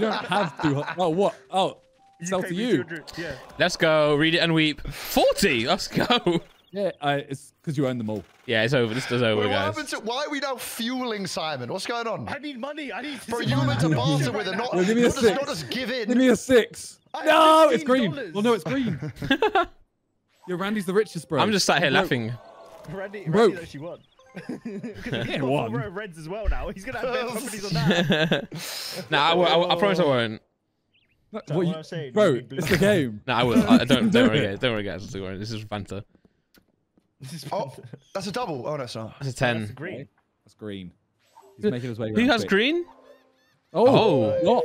don't have to. Oh, what? Oh, sell pay to you. Yeah. Let's go. Read it and weep. 40. Let's go. Yeah, I, it's because you own them all. Yeah, it's over. This does over, Wait, what guys. happened to? Why are we now fueling Simon? What's going on? I need money. I need. Bro, you were to barter with him, not, Well, give me a not, Just, not just give in. Give me a six. I have No, it's green. Well, no, it's green. Yo, Randy's the richest, bro. I'm just sat here Bro, laughing. Randy, Bro. Randy actually won. Because he's Yeah, got won. four reds as well now. He's gonna have better properties on that. nah, I, will, I, will- I promise I won't. What, what you- saying? bro, You need blue. it's the game. Nah, I will. I, don't. Do Don't worry, it. guys. Don't worry, guys. This is Fanta. This is Oh, that's a double. Oh no, it's not. That's a 10. That's 10. green. That's green. He's making his way. Who has quick. green? Oh, Oh. what?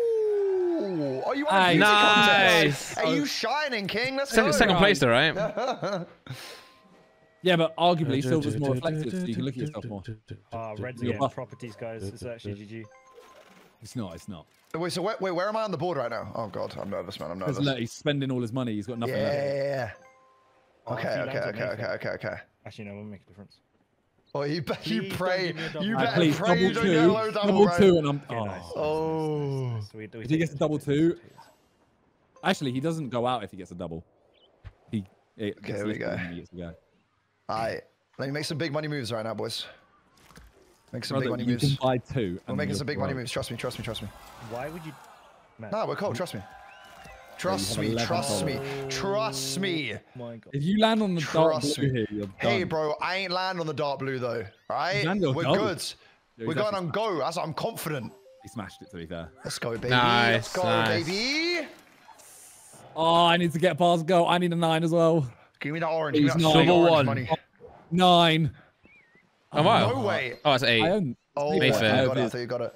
Ooh, are you on a Aye. beauty Nice. Are you shining, King? Let's Second, go. second place, though, right? Yeah, but arguably silver's more reflective, so you can look at yourself more. Ah, reds You're again. Properties, guys. It's actually GG. It's not. It's not. Wait, so where, wait, where am I on the board right now? Oh god, I'm nervous, man. I'm Because nervous. he's spending all his money. He's got nothing left. Yeah. Oh, if Okay, okay, okay, okay, okay, okay. Actually, no, it won't make a difference. Oh, you bet you pray. give me a double. You Alright, better Please, pray double you don't get a low double, Double right? two, and I'm. Okay, Oh. nice. Oh. So we, we If he take gets a this, double we take this, two- we take this. Actually, he doesn't go out if he gets a double. He. It Okay, gets here we go. when he gets to go. Alright. Let me make some big money moves right now, boys. Make some big money you moves. can buy two. We're making some big money moves. Trust me, trust me, trust me. Why would you? Man. No, we're cool. Trust me. Trust me, trust me, trust me. My If you land on the dark blue me. here, you're Hey, bro, I ain't land on the dark blue though. Alright? We're double. good. Yeah, We're going on go. That's I'm confident. He smashed it, to be fair. Let's go, baby. Nice, Let's go, nice. baby. Oh, I need to get past go. I need a nine as well. Give me that orange. Give me He's that not. sweet Double orange one. money. Nine. Oh, wow. No way. Oh, it's eight. I own. Oh, Mayfair. I thought got it. I thought you got it.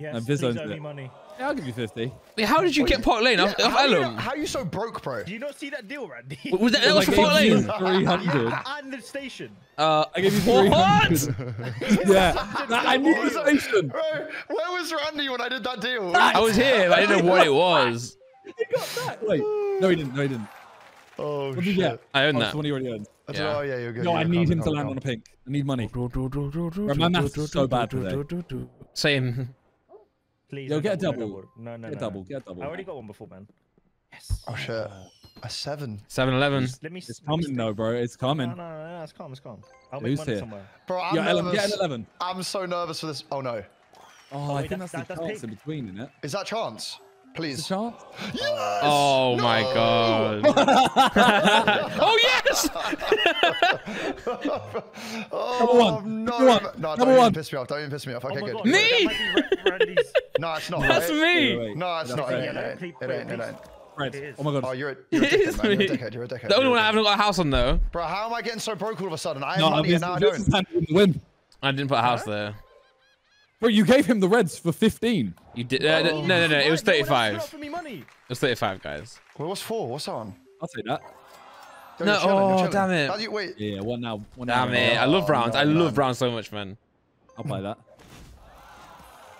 Yes, No, please owns owe me money. Yeah, I'll give you 50. Wait, how did you get Park Lane off, off how, are you so broke, bro? Do you not see that deal, Randy? Was that, that was for Park Lane? 300. and the station. Uh, I gave you what? yeah. That- I need What was the that? station. Bro, where was Randy when I did that deal? I was here, but I didn't know what it was. He got that. Wait. No, he didn't. No, he didn't. oh, What did you shit. get? I own Oh, that. it's the one he already owned. I Yeah. Oh, yeah, you're good. No, you're I need him to land on a pink. I need money. my maths is so bad today. Same. Please. Yo, get a double, no double. No, no, Get a no, double. Get a double. I already got one before, man. Yes. Oh, shit. A seven. 7 Eleven. Let me. It's coming, speak. though, bro. It's coming. no, no, no, it's calm, it's calm. I'll Who's make money here? somewhere. Bro, I'm Yeah, Ellum, nervous. get an 11. I'm so nervous for this. Oh, no. Oh, I wait, think that's- that's, that- the that's chance in between, isn't it? Is that chance? Please. It's. Yes! Oh my god. oh yes! Oh, Number one. no. Number one. No, don't even one. piss me off. Don't even piss me off. Oh okay, oh good. God. Me? that might be Ra- Randy's. No, it's not. That's right? me. Wait, wait. No, it's not. Okay, It yeah, ain't. no, It ain't. It ain't. It please. ain't. Fred. It is. Oh my god. Oh, you're a, you're a dickhead, is man. You're a me. dickhead. You're a dickhead. The only one a I haven't got a house on though. Bro, how am I getting so broke all of a sudden? I have no, money this, and now I this don't. is handing him the win. I didn't put a house there. Bro, you gave him the reds for 15. You did? Uh, no, no, no. It was Why? No one else 35. me money. It was 35, guys. Wait, what's four? What's that on? I'll take that. Yo, No, you're chilling, you're oh, damn it. How do you, wait. Yeah, one now. One Damn now. it! I love Browns. I love man. Browns so much, man. I'll buy that.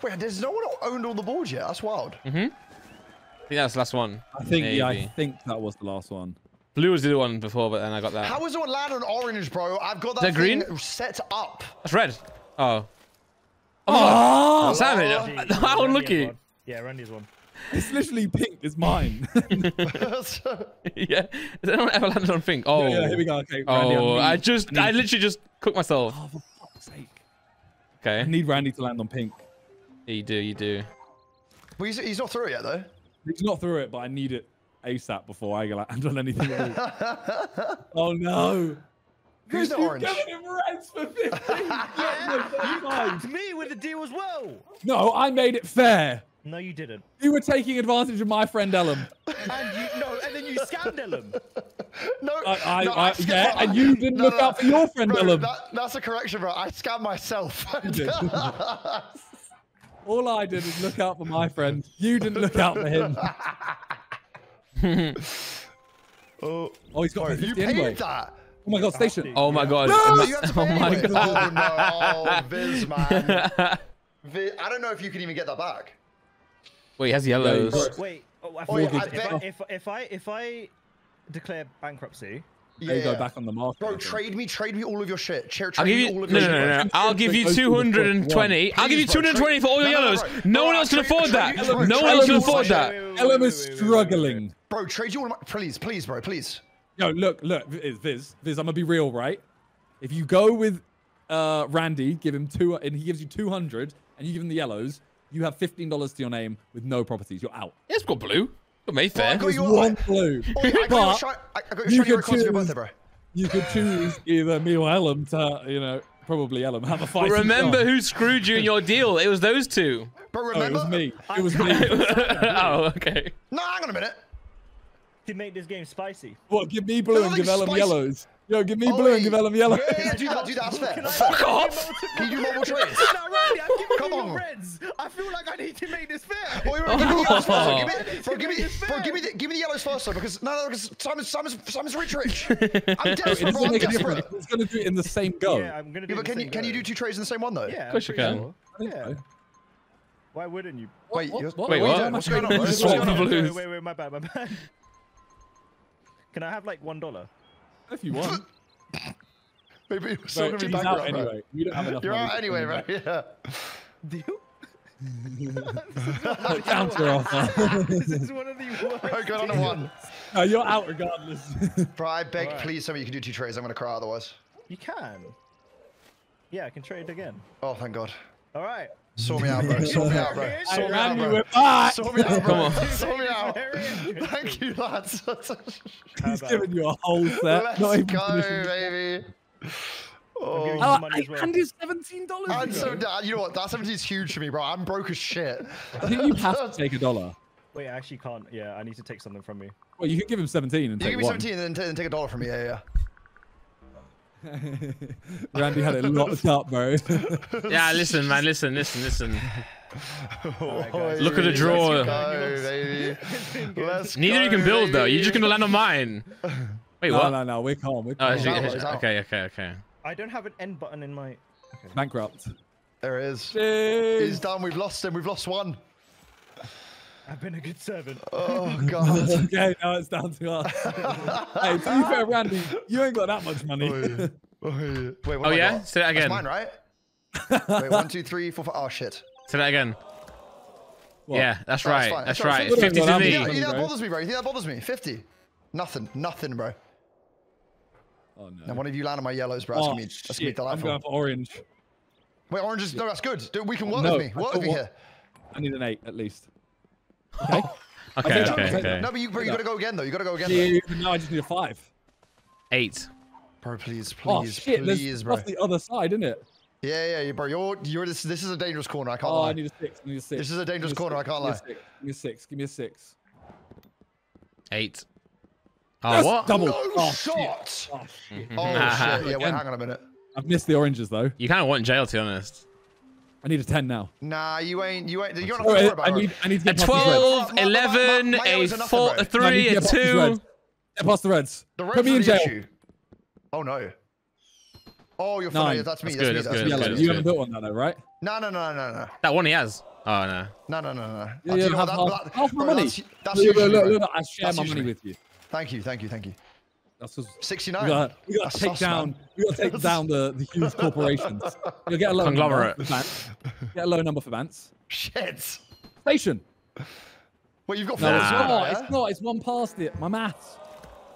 Wait, there's no one who owned all the boards yet. That's wild. Mm hmm. I think that's the last one. I think, yeah, I think that was the last one. Blue was the other one before, but then I got that. How is it on land on orange, bro? I've got that, that green? set up. That's red. Oh. Oh, Simon, Randy, how Randy has unlucky. one. Yeah, Randy's one. it's literally pink. It's mine. yeah. Has anyone ever landed on pink? Oh. yeah, here we go. Okay, Randy, Oh, I, I just, I I literally just cooked myself. Oh, for fuck's sake. Okay. I need Randy to land on pink. Yeah, you do, you do. well, he's, he's not through it yet, though. He's not through it, but I need it ASAP before I land on anything. oh no. Who's the You've orange? given him reds for 15. yeah, no, me with the deal as well. no, I made it fair. No, you didn't. You were taking advantage of my friend Ellum. And you no, and then you scammed Ellum. No, I, I, no, I, scammed- yeah, and you didn't No, look no, out for your friend bro, Ellum. that, that's a correction, bro. I scammed myself. All I did was look out for my friend. You didn't look out for him. oh, Oh, he's got bro, to you 50 paid anyway. that. Oh my god, station. Oh my god. No, I- You have to oh pay oh my anyway. god. Oh no, Viz, man. Viz, I don't know if you can even get that back. Wait, he has yellows. Wait, oh, I Oh, yeah. I if, I, bet- if, if I if I declare bankruptcy, There you go back on the market. Bro, trade me, trade me all of your shit. Trade, I'll trade give me you all of no your no shit, no bro. no. I'll give you Go to 220. I'll give you Please, bro, 220 for all your no, no, yellows. bro. No No, one I'll else can afford that. No one else can afford that. wait, wait, Ellum wait, is struggling. Bro, trade you all of my. Please, please, bro, please. Yo, look, look, Viz, Viz, Viz, I'm gonna be real, right? If you go with uh, Randy, give him two, and he gives you 200, and you give him the yellows, you have $15 to your name with no properties. You're out. Yes, got blue. Got I got There's you one blue. Oh, yeah, I got your But I got your you shiny could your choose- birthday, bro. you could choose either me or Ellum to, you know, probably Ellum, have a fight. Remember who screwed you in your deal? It was those two. Bro, Oh, it was me. It was me. oh, okay. No, hang on a minute. To make this game spicy. What? Give me blue and give Ellum spicy. yellows. Yo, give me Oh, blue and give Ellum yellows. Yeah, yeah, do that, do that. That's fair. Can I- fair. Fuck off! Can you do mobile trades? No, Randy, I'm giving Come you on. your reds. I feel like I need to make this fair. Wait, wait, wait, give me the yellows first. Oh. though. Give me, bro, give me, bro, give me, the, give me the yellows first, though, because no, no, because Simon's, Simon's, Simon's rich, rich. I'm It desperate, bro. I'm make a difference. desperate. It's gonna do it in the same go. Yeah, I'm gonna do Yeah, but the can you same can you do two trades in the same one though? Yeah, Of course you can. sure. I think Yeah. Why wouldn't you? Wait, what- you're- what- Wait, what what? What's going on? Bro? What's going the on? Wait, Blues. wait, wait, my bad, my bad. Can I have like one dollar? If you want. Maybe you're still Bro, gonna be he's back out up, bro. anyway. You don't have enough You're money out anyway, right? him back. Yeah. Do you? Counter offer. this is one of the worst. Bro, go on to one. no, you're out regardless. Bro, I beg, Alright. please, tell me you can do two trades. I'm gonna cry otherwise. You can. Yeah, I can trade again. Oh, thank God. All right. Sort me out, bro. Sort me out, bro. Hey, Sort me out, bro. we're. Sort me out, bro. Come on. Sort me out. Thank you, lads. He's giving you a whole set. Let's not even go, finishing. baby. Oh, you money well. and it's seventeen dollars. I'm so down. You know what? That 17 is huge for me, bro. I'm broke as shit. I think you have to take a dollar. Wait, I actually can't. Yeah, I need to take something from you. Well, you can give him seventeen and You take give me one. 17 and then, t- then take a dollar from me. Yeah, yeah. Randy had it locked up, bro. Yeah, listen, man, listen, listen, listen. Alright, guys. Look at the Let's draw. go, baby. It's been good. Let's Neither go, you can build though. You're just baby. gonna land on mine. Wait, no, what? no, no. We're calm. We're Oh, calm. is He's it- out, is- he's out. okay, okay, okay. I don't have an end button in my. Bankrupt. There it is. He's Jeez. done. We've lost him. We've lost one. I've been a good servant. Oh, God. okay, now it's down to us. hey, to be fair, Randy, you ain't got that much money. Oh, oh, Wait, what Oh have I yeah, say that again. That's mine, right? Wait, one, two, three, four, five. Oh, shit. Say that again. What? Yeah, that's No, it's right. fine. That's It's all right. right. Fifty to me. you think that bothers me, bro? You think that bothers me? 50. Nothing. Nothing, bro. Oh no. Now, one of you land on my yellows, bro. That's oh, gonna be, that's gonna be shit. I'm delightful. going for orange. Wait, orange is no, that's good. Dude, we can work No, with me. Work with me here. I need an eight at least. Okay. Okay, take okay, okay. No, but you, bro, you gotta go again though. You gotta go again. yeah, though. yeah, but now I just need a five. Eight. Bro, please, Oh please, shit! please, There's bro. off the other side, isn't it? Yeah, yeah, yeah, bro. You're, you're. This, this is a dangerous corner. I can't Oh, lie. I need a six. I need a six. This is a Give me dangerous corner, six, I can't give me a six, Give me a six. Give me a six. Eight. Oh, Yes, what? Double. No oh, shit. Oh shit! Oh shit. Mm-hmm. Yeah, wait, hang on a minute. I've missed the oranges though. You kind of want jail, to be honest. I need a ten now. Nah, you ain't. You ain't. You don't have to Oh, I, about I need. I need to A get past these reds. 12, My- my- my- my a yellows are nothing, 4, a 3, need to a get past these 2. reds. Get past the reds. The reds Put me in jail. issue. Oh no. Oh, you're Nine. funny. That's me. That's That's, good, me. that's That's good. Yellow. that's You haven't built one now, though, right? No, no, no, no, no, That one he has. Oh, no. no, no, no, no. Yeah, you know have what, half, that- that- half my money. That's, that's look, usually, look, look, look, I share That's my money with you. Thank you, thank you, thank you. That's just. We 69. gotta, we gotta take sus, down. man. We gotta take down the, the huge corporations. You'll get a low Conglomerate. number for Vance. Get a low number for Vance. Shit. Station. Wait, you've got No, four it's Nah. not. yeah? It's not. It's one past it. My maths.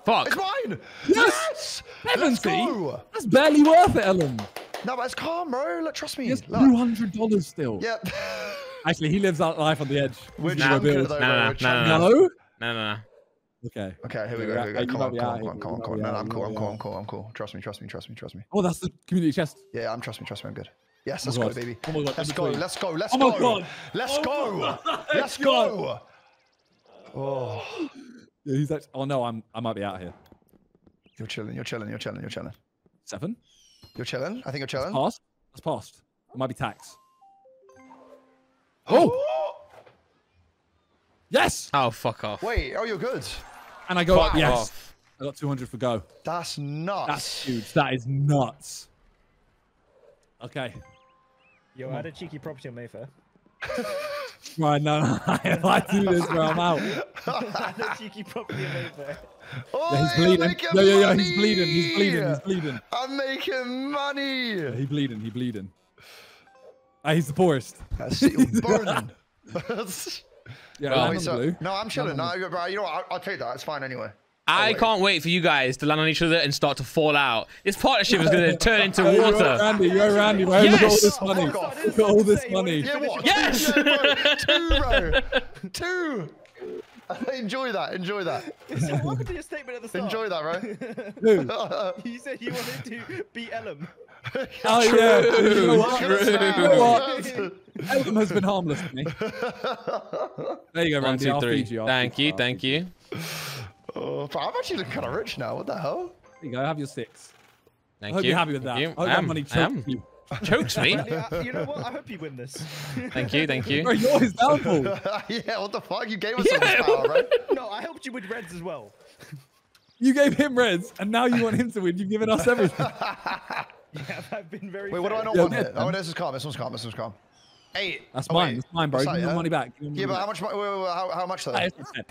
Fuck. It's mine. Yes! Let's Seventy. go. That's barely worth it, Ellum. No, but it's calm, bro. Look, trust me. He has two hundred dollars still. Yeah. Actually, he lives that life on the edge. We're He's gonna chunking it build. though, No, bro. no, We're no, no. No. No, no, no. Okay. Okay, here we go. Here we go. Come on, come on, come on, come on, come on. No, no, I'm cool. I'm cool. I'm cool. I'm cool. Trust me. Trust me. Trust me. Trust me. Oh, that's the community chest. Yeah, I'm trust me. Trust me. I'm good. Yes, Oh let's go, baby. Oh my God, Let's go. Let's go. Let's Oh go. Let's Oh go. Let's go. Oh, Yeah, he's actually. Oh no, I'm. I might be out here. you're chilling. You're chilling. You're chilling. You're chilling. Seven. You're chilling. I think you're chilling. Passed. That's passed. It might be tax. Oh. Yes. Oh, fuck off. Wait. Oh, you're good. And I go Fuck up. Yes. off. I got 200 for go. That's nuts. That's huge. That is nuts. Okay. Yo, I had a cheeky property on Mayfair. Right, no, no. if I do this, bro, I'm out. I had a cheeky property on Mayfair. Oh, Yeah, he's bleeding. making Yeah, yeah, yeah. He's bleeding. He's bleeding. He's bleeding. I'm making money. Yeah, he bleeding. He bleeding. Ah, he's the poorest. That's still burning. Yeah, Well, land Wait, so- blue. no, I'm chilling. Land No, bro, you know what? I'll, I'll take that. It's fine anyway. I wait. can't wait for you guys to land on each other and start to fall out. This partnership is going to turn into Hey, you're water. Randy, you're Randy, bro. Look at all this money. Fuck off. Look at all this money. Yeah, what? Yes! Yeah, bro. Two, bro. Two. Enjoy that. Enjoy that. So welcome to your statement at the start. Enjoy that, bro. Who? You said you wanted to beat Ellum. Oh, yeah. You know what? True. You know what? Elton has been harmless to me. There you go, One, Randy. two, I'll three. feed you. Thank you, thank you. Oh, bro, I'm actually looking kind of rich now. What the hell? There you go. Have your six. Thank I hope you. you're happy with that. Thank I you. hope I that am. money I chokes am. you. Chokes me. You know what? I hope you win this. Thank you, thank Bro, you. you're his downfall. yeah, what the fuck? You gave us all this power, bro. No, I helped you with Reds as well. You gave him reds, and now you want him to win. You've given us everything. Yeah, I've been very. Wait, what do I fair. not Yeah, want yeah, here? Oh, this is calm. This one's calm. This one's calm. Eight. That's Oh, mine. wait. That's mine, bro. Give me the yeah? money back. Give Yeah, but how much? mo- Wait, wait, wait, how, how much though? back. Ah, it's ten.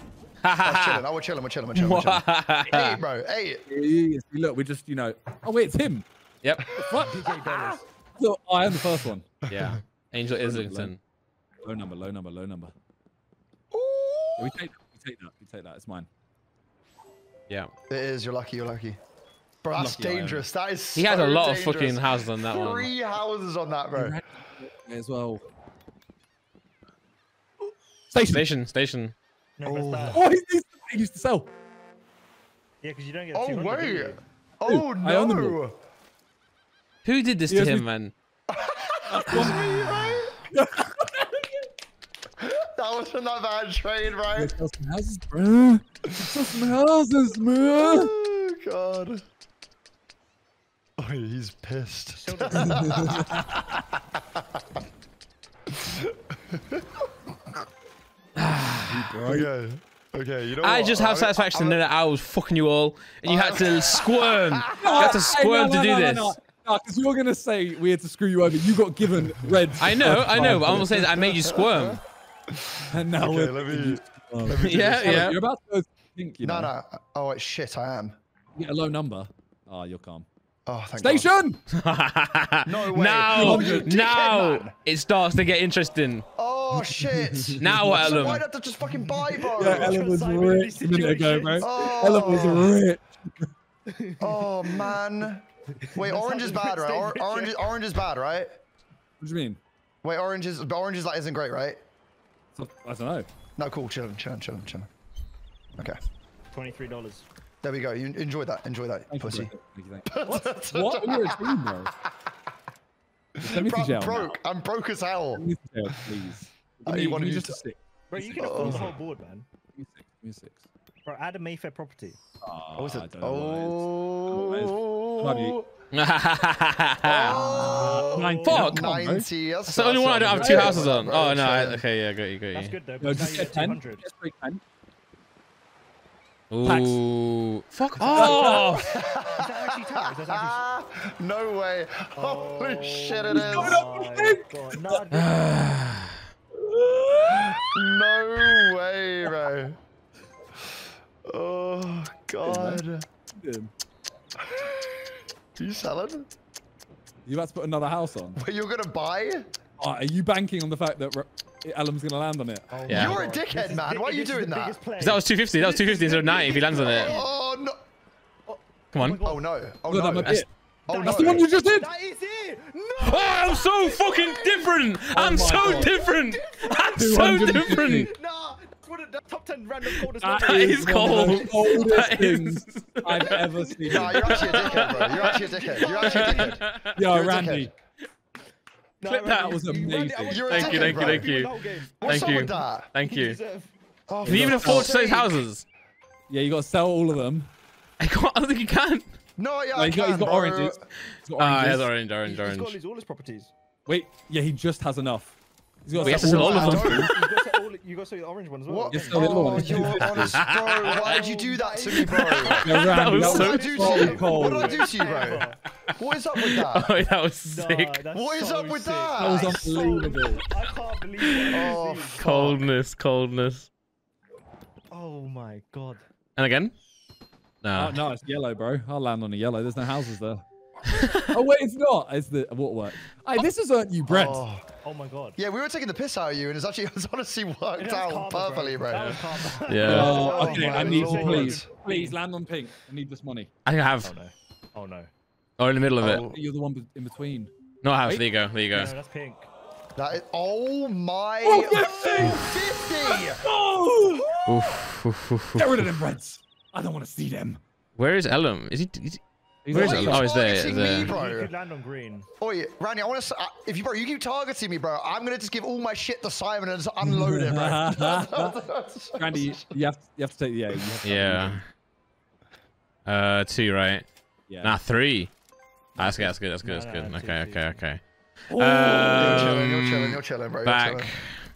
Oh, chilling. Oh, we're chilling. We're chilling. We're chilling. We're chilling. Eight, bro. Eight. Yes, Look, we just, you know. Oh wait, it's him. Yep. What? DJ dollars. So, oh, I am the first one. Yeah. Angel Islington. Low number, low number, low number. Ooh. Yeah, we take that. We take that. We take that. It's mine. Yeah. It is. You're lucky. You're lucky. Bro, that's Lucky I am. dangerous. That is. He has a lot of fucking houses on that one. Three houses on that, bro. As well. Station. Station, station. No, press. Oh. oh, he used, to, he used to sell. Yeah, because you don't get. Oh 200, do wait. you? Oh I own them no. Who did this to him, man? That wasn't that bad trade, right? Sell some houses, bro. Sell some houses, man. Oh god. Oh, he's pissed. Show Okay. Okay, you know I what? just have I'm- satisfaction to I'm- that I was fucking you all, and you had to squirm. You had to squirm to do this. because you're gonna say we had to screw you over. You got given red. I know, I know, but I'm gonna say that I made you squirm. And now Okay, we're let me. Let me do Yeah, this. yeah. You're about to go pink, you know. No, no. Oh, wait, shit, I am. You get a low number. Oh, you're calm. Oh, thank God. Station. No way. now, Oh, now man. it starts to get interesting. Oh shit. Now what, So why not I have to just fucking buy, bro? Yeah, Ellum was Simon rich a minute ago, bro. situations. Oh. Ellum was Oh, rich. oh man. Wait, orange is bad, right? Or, orange, is- orange is bad, right? What do you mean? Wait, orange is, orange is like isn't great, right? I don't know. No, cool. Chilling, chilling, chilling, chilling. Okay. Twenty-three dollars. There we go. You enjoy that. Enjoy that, Thank pussy. bro. Thank you, thank you. What? You're a team, bro. Me Bro, jail. I'm broke. I'm broke as hell. Send me to jail, please. Uh, Give me, you give wanna me use just a to- six. Bro, you can Oh. afford the whole board, man. Give me six. Give me six. Bro, add a Mayfair property. Oh, What was I it? don't know what it is. Oh. Might Oh. Nineteen. Fuck. Come on, bro. 90. That's It's the only one I don't have two houses on. Oh no, okay. okay, yeah, got you, got That's good though. No, just get get 10. Just break 10. Ooh, fuck off! Is that actually tax? That's actually. Ah, no way. Holy Oh shit, it is. my God. Nah, No way, bro. Oh, God. Do you sell it? You about to put another house on? Wait, you're going to buy? Oh, are you banking on the fact that Ro- Ellum's going to land on it? Oh Yeah. You're a dickhead, man. Why are you doing that? biggest play. 'Cause that was 250. That was 250 instead of 90 if he lands on it. Oh, no. Come on. Oh, oh no. Oh, Look, I'm no. a bit. Oh, no. That's the one you just did! That is it. No. Oh, I'm so fucking different. Oh I'm my so God. different. I'm so different. Nah. That's one of the top ten random coldest That That numbers. is one of the cold. That is- I've ever seen. Nah, you're actually a dickhead, bro. You're actually a dickhead. You're actually a dickhead. Yo, you're a Randy. Nah, Clip that was you- Randy, I amazing. want You're a to Thank you, thank you, thank you. Thank you. Thank You you. deserve- Can you even afford to sell sake. his houses? Yeah, you got to sell all of them. I can't. I don't think you can. No, yeah, No, I he's got, he's can, bro. oranges. He's got Ah, he has oranges. orange, He's orange, got orange. his- all his properties. Wait, yeah, he just has enough. He's got But he has to sell all of them. You got to sell got to sell the orange one as well. What? Yes, no, the other Oh, one. you're honest, bro. Why did you do that to me, bro? Yeah, Randy, was so- What did I do to you? cold. What did I do to you, bro? What is up with that? Oh, that was sick. that's What is so up with sick. that? That was unbelievable. I can't believe it. Oh, fuck. Coldness, coldness. oh my god. And again? Oh, no, it's yellow, bro. I'll land on a yellow. There's no houses there. oh, wait, it's not. It's the waterwork. Hey, this has earned you bread. Oh. Oh my god. Yeah, we were taking the piss out of you, and it's actually it's honestly worked That's out karma, perfectly, bro. That was karma. Yeah. Oh, Oh okay, my I need to lord. please, oh, please land on pink. I need this money. I think I have. Oh no. Oh no. Oh, in the middle of Oh. it. You're the one in between. No, I have. Wait. There you go. There you No, go. that's pink. That is, oh my. Oh, 50! 50! Oh! Oof, oof, oof, Get rid of them breads. I don't want to see them. Where is Ellum? Is he? Is he He's Where is like- it? Oh, he's there, targeting he's there. me, You could land on green. Oh, Randy, I want to. If you, bro, you keep targeting me, bro. I'm gonna just give all my shit to Simon and just unload it, bro. Randy, you- you have, you have to take the A. To Yeah. Uh, two, right? yeah. Nah, three. Ah, That's good. That's good. That's good. No, That's good. no, Okay. two, two, Okay. two. Okay. You're chilling. You're chilling. Um, You're chilling, bro. You're Back. chilling.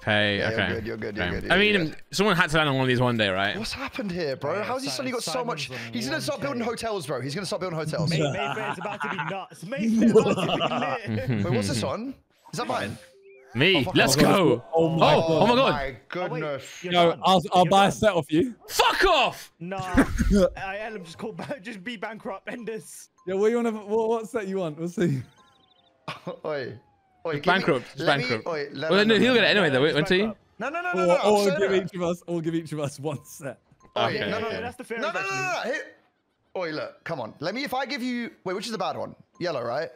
Pay. Yeah, you're good, you're good, you're okay. good, I you're mean, good. Um, someone had to land on one of these one day, right? What's happened here, bro? Yeah, How's he suddenly got so much? He's gonna start building hotels, bro. He's gonna start building hotels. May- Wait, Mayfair about to be nuts. Mayfair is about to be lit. what's this on? Is that mine? Me. Oh, fuck, Let's oh, go. Oh, oh my Oh, god. oh my oh, god. My goodness. you're No. I'll, I'll You're buy a set off you. Fuck off. Nah, I am just called. Just be bankrupt, Enders. Yeah, what you want to? What, what set you want? We'll see. Oi. Oi, give me- bankrupt, it's let me- bankrupt. oi, let- Well, no, no, he'll get it anyway, though. Wait, wait till you. No, no, no, no, Or, no. Or give each of us, or give each of us one set. Oi, Okay. No, no, Yeah, no. that's the fair No, no, no, no, no. Hit. Oi, look, come on. Let me, if I give you, wait, which is the bad one? Yellow, right?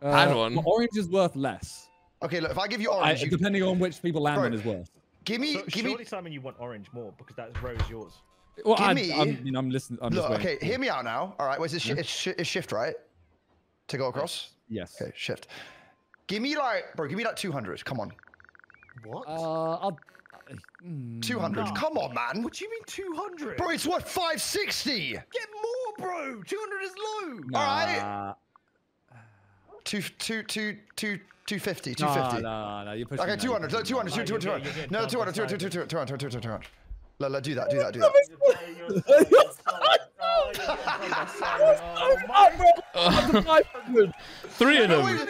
Bad Uh, one. Orange is worth less. Okay, look, if I give you I, orange, you, depending on which people land Bro. on is worth. give me, So, give me, surely, Simon, you want orange more because that's rose yours. Well, Give I, me- I'm, you know, I'm listening. I'm look, just okay, hear me out now. All right, wait, it's, shi- it's, shi- it's shift, right? To go across? Yes. Okay, shift. Give me like, bro, give me like 200. Come on. What? Uh, I'll. mm, 200. Nah. Come on, man. what do you mean 200? Bro, it's what, 560? Get more, bro. 200 is low. right. nah, Two, two, two, two, 250, Nah, 250. nah, nah, you're pushing Okay, that, 200, you're look, 200, Oh, 200, you're 200. getting- you're No, getting 200, 200, done 200, 200, 200, 200. Let, let, do that, do that, do that. Three of No, them. wait, bro, Three of them.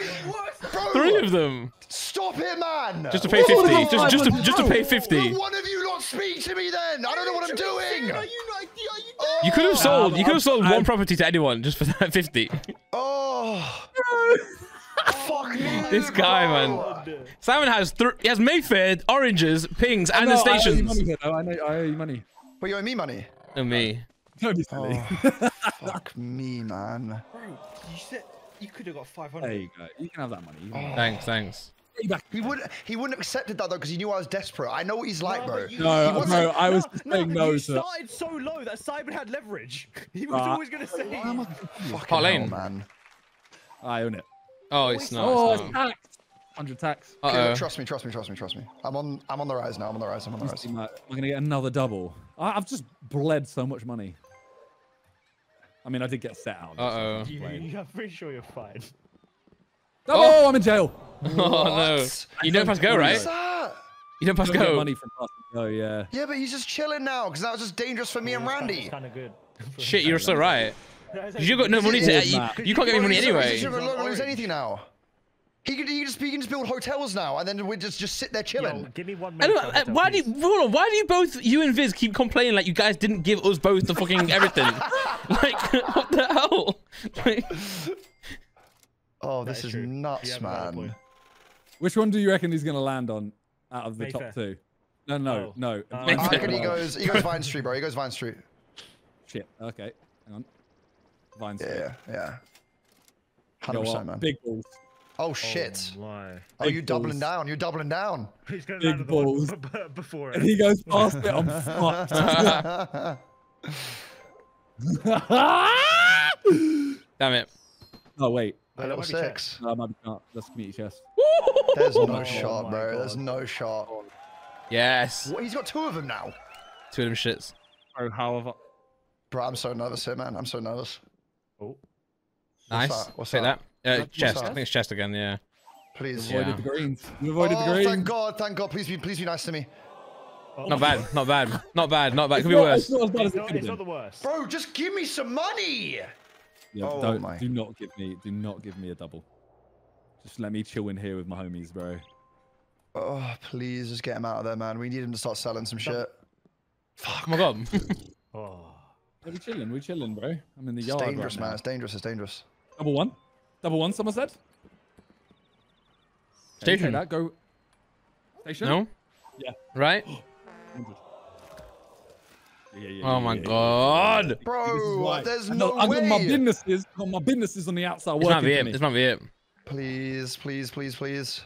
Three of them. Stop it, man. Just to pay What? 50. Just, just, to, just to pay Will 50. one of you not speak to me then? I don't know what I'm doing. Oh. You could have sold. You could have sold I- one property to anyone just for that 50. Oh, fuck me. This guy, oh. man. Simon has three. he has Mayfair, oranges, pings, and No, the I owe you stations. money here. I know. I owe you money. But you owe me money. And me. Don't be silly. Fuck me, man. Bro, you said you could have got 500. there you go. You can have that money. You can have Thanks, thanks. He wouldn't. He wouldn't have accepted that though because he knew I was desperate. I know what he's like, No, bro. but you- No, he wasn't- bro, I was just saying no you to- started so low that Simon had leverage. He was Uh, always gonna say. Fucking Hot lane. hell, man. I own it. Oh, it's not. oh, It's it's not. tax. Hundred tax. Uh oh. trust me, trust me, trust me, trust me. I'm on. I'm on the rise now. I'm on the rise. I'm on the rise. I'm gonna get another double. I, I've just bled so much money. I mean, I did get set out. Uh oh. You, you, I'm pretty sure you're fine. Oh, I'm in jail. Oh no. What? You don't pass go, right? What's that? You don't pass Don't get go. money from pass and go. Yeah. Yeah, but he's just chilling now because that was just dangerous for me and Randy. kind of good. Shit, you're so right. Because Because you got no money to. You, you can't get any money He's anyway. not gonna lose anything now. He could, he could just he can just build hotels now, and then we just just sit there chilling. Yo, give me one I minute. don't, uh, why do you hold on, why do you both you and Viz keep complaining like you guys didn't give us both the fucking everything? like what the hell? Like, oh, this is is true. nuts, You have a valid man. Which one do you reckon he's gonna land on out of the Mayfair. top two? No, no, Oh. no. Uh, I reckon he goes he goes Vine Street, bro. He goes Vine Street. Shit. Okay. Hang on. Vine Street. Yeah, yeah. Hundred percent, man. Big balls. Oh shit. Oh, my. Oh, big you doubling balls. down. You're doubling down. He's gonna Big land on the balls. b- b- before And it. he goes past it. I'm fucked. damn it. oh wait. A Wait, little that might be check. six. No, maybe not. That's community chest. There's no Oh shot, my bro. There's no shot. Yes. What? He's got two of them now. Two of them shits. Oh, however. Bro, I'm so nervous here, man. I'm so nervous. Oh, Nice. that? What's Take that? that. Uh, What's chest. I think it's chest again. Yeah. Please. Avoided Yeah. the greens. You avoided oh, the greens. thank God, thank God. Please be, please be nice to me, Not bad. Not bad. Not bad. Not bad. It Could be worse. It's not as bad as it could it's not the worst. bro. Just give me some money. Yeah, Oh don't, my. do not give me, do not give me a double. Just let me chill in here with my homies, bro. Oh, please, just get him out of there, man. We need him to start selling some shit. Oh my god. Oh. Yeah, we chilling, we chilling, bro. I'm in the It's yard dangerous, right man. now. It's dangerous. It's dangerous. Double one, double one. Someone said. Okay, Station. That go. Station. No. Yeah. Right. Yeah, yeah, yeah, Oh yeah, my yeah, yeah. god. Bro, why- there's I no got, I got my way. businesses, got my businesses on the outside This might working be for it. me. This might be it. Please, please, please, please.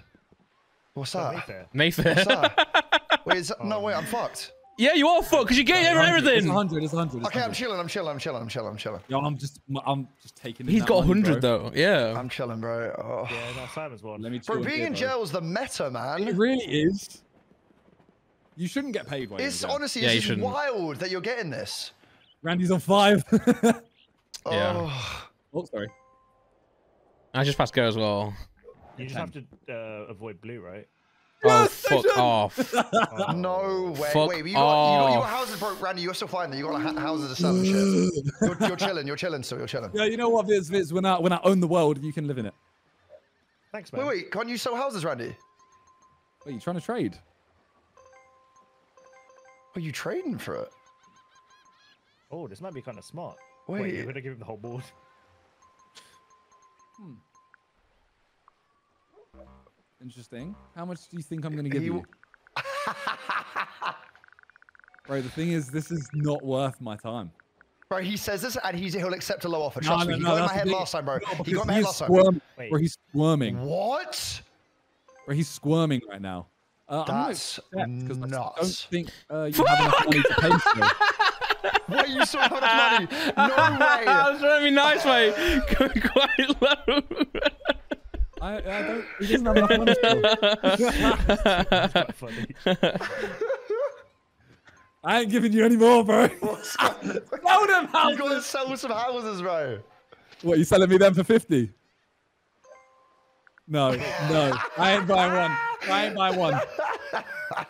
What's that? Mayfair. Mayfair. What's that? Wait, is that, Oh, no, wait, I'm fucked. Yeah, you are fucked because you gave everyone It's everything. 100. It's 100. It's Okay, I'm chilling. I'm chilling. I'm chilling. I'm chilling. I'm chilling. Yo, I'm just, I'm just taking. in He's that got money, 100 bro. though. Yeah. I'm chilling, bro. Oh. Yeah, no, Simon's one. Let me. chill Bro, being in jail is the meta, man. It really is. You shouldn't get paid while you're in It's jail. honestly, Yeah, it's just wild that you're getting this. Randy's on five. Yeah. Oh. oh, sorry. I just passed go as well. You just have to uh, avoid blue, right? Oh, fuck off. No way. Fuck Wait, you got, you, got, you got off. houses, bro. Randy, you're still fine. though. You got ha- houses to sell and shit. You're, you're chilling. You're chilling so You're chilling. Yeah, you know what, Viz? Viz, when I when I own the world, you can live in it. Thanks, man. Wait, wait. Can't you sell houses, Randy? Wait, you trying to trade? Are you trading for it? Oh, this might be kind of smart. Wait. Wait, you're gonna give him the whole board. Hmm. Interesting. How much do you think I'm going to give you? Bro, the thing is, this is not worth my time. Bro, he says this and he's, he'll accept a low offer. Trust no, me. He no, got in my that's head thing. last time, bro. No, he got in my head is last time. squirming. Wait. Bro, he's squirming. What? Bro, he's squirming right now. Uh, That's I'm not because I don't think uh, you have enough money to pay still. Wait, you still have enough money? No I way. was trying to be nice, mate. Quite low. I, I don't. He doesn't have enough money still. Quite funny. I ain't giving you any more, bro. What's going Sell them You gotta sell some houses, bro. What, you selling me them for 50? No, no. I ain't buying one. I ain't buying one.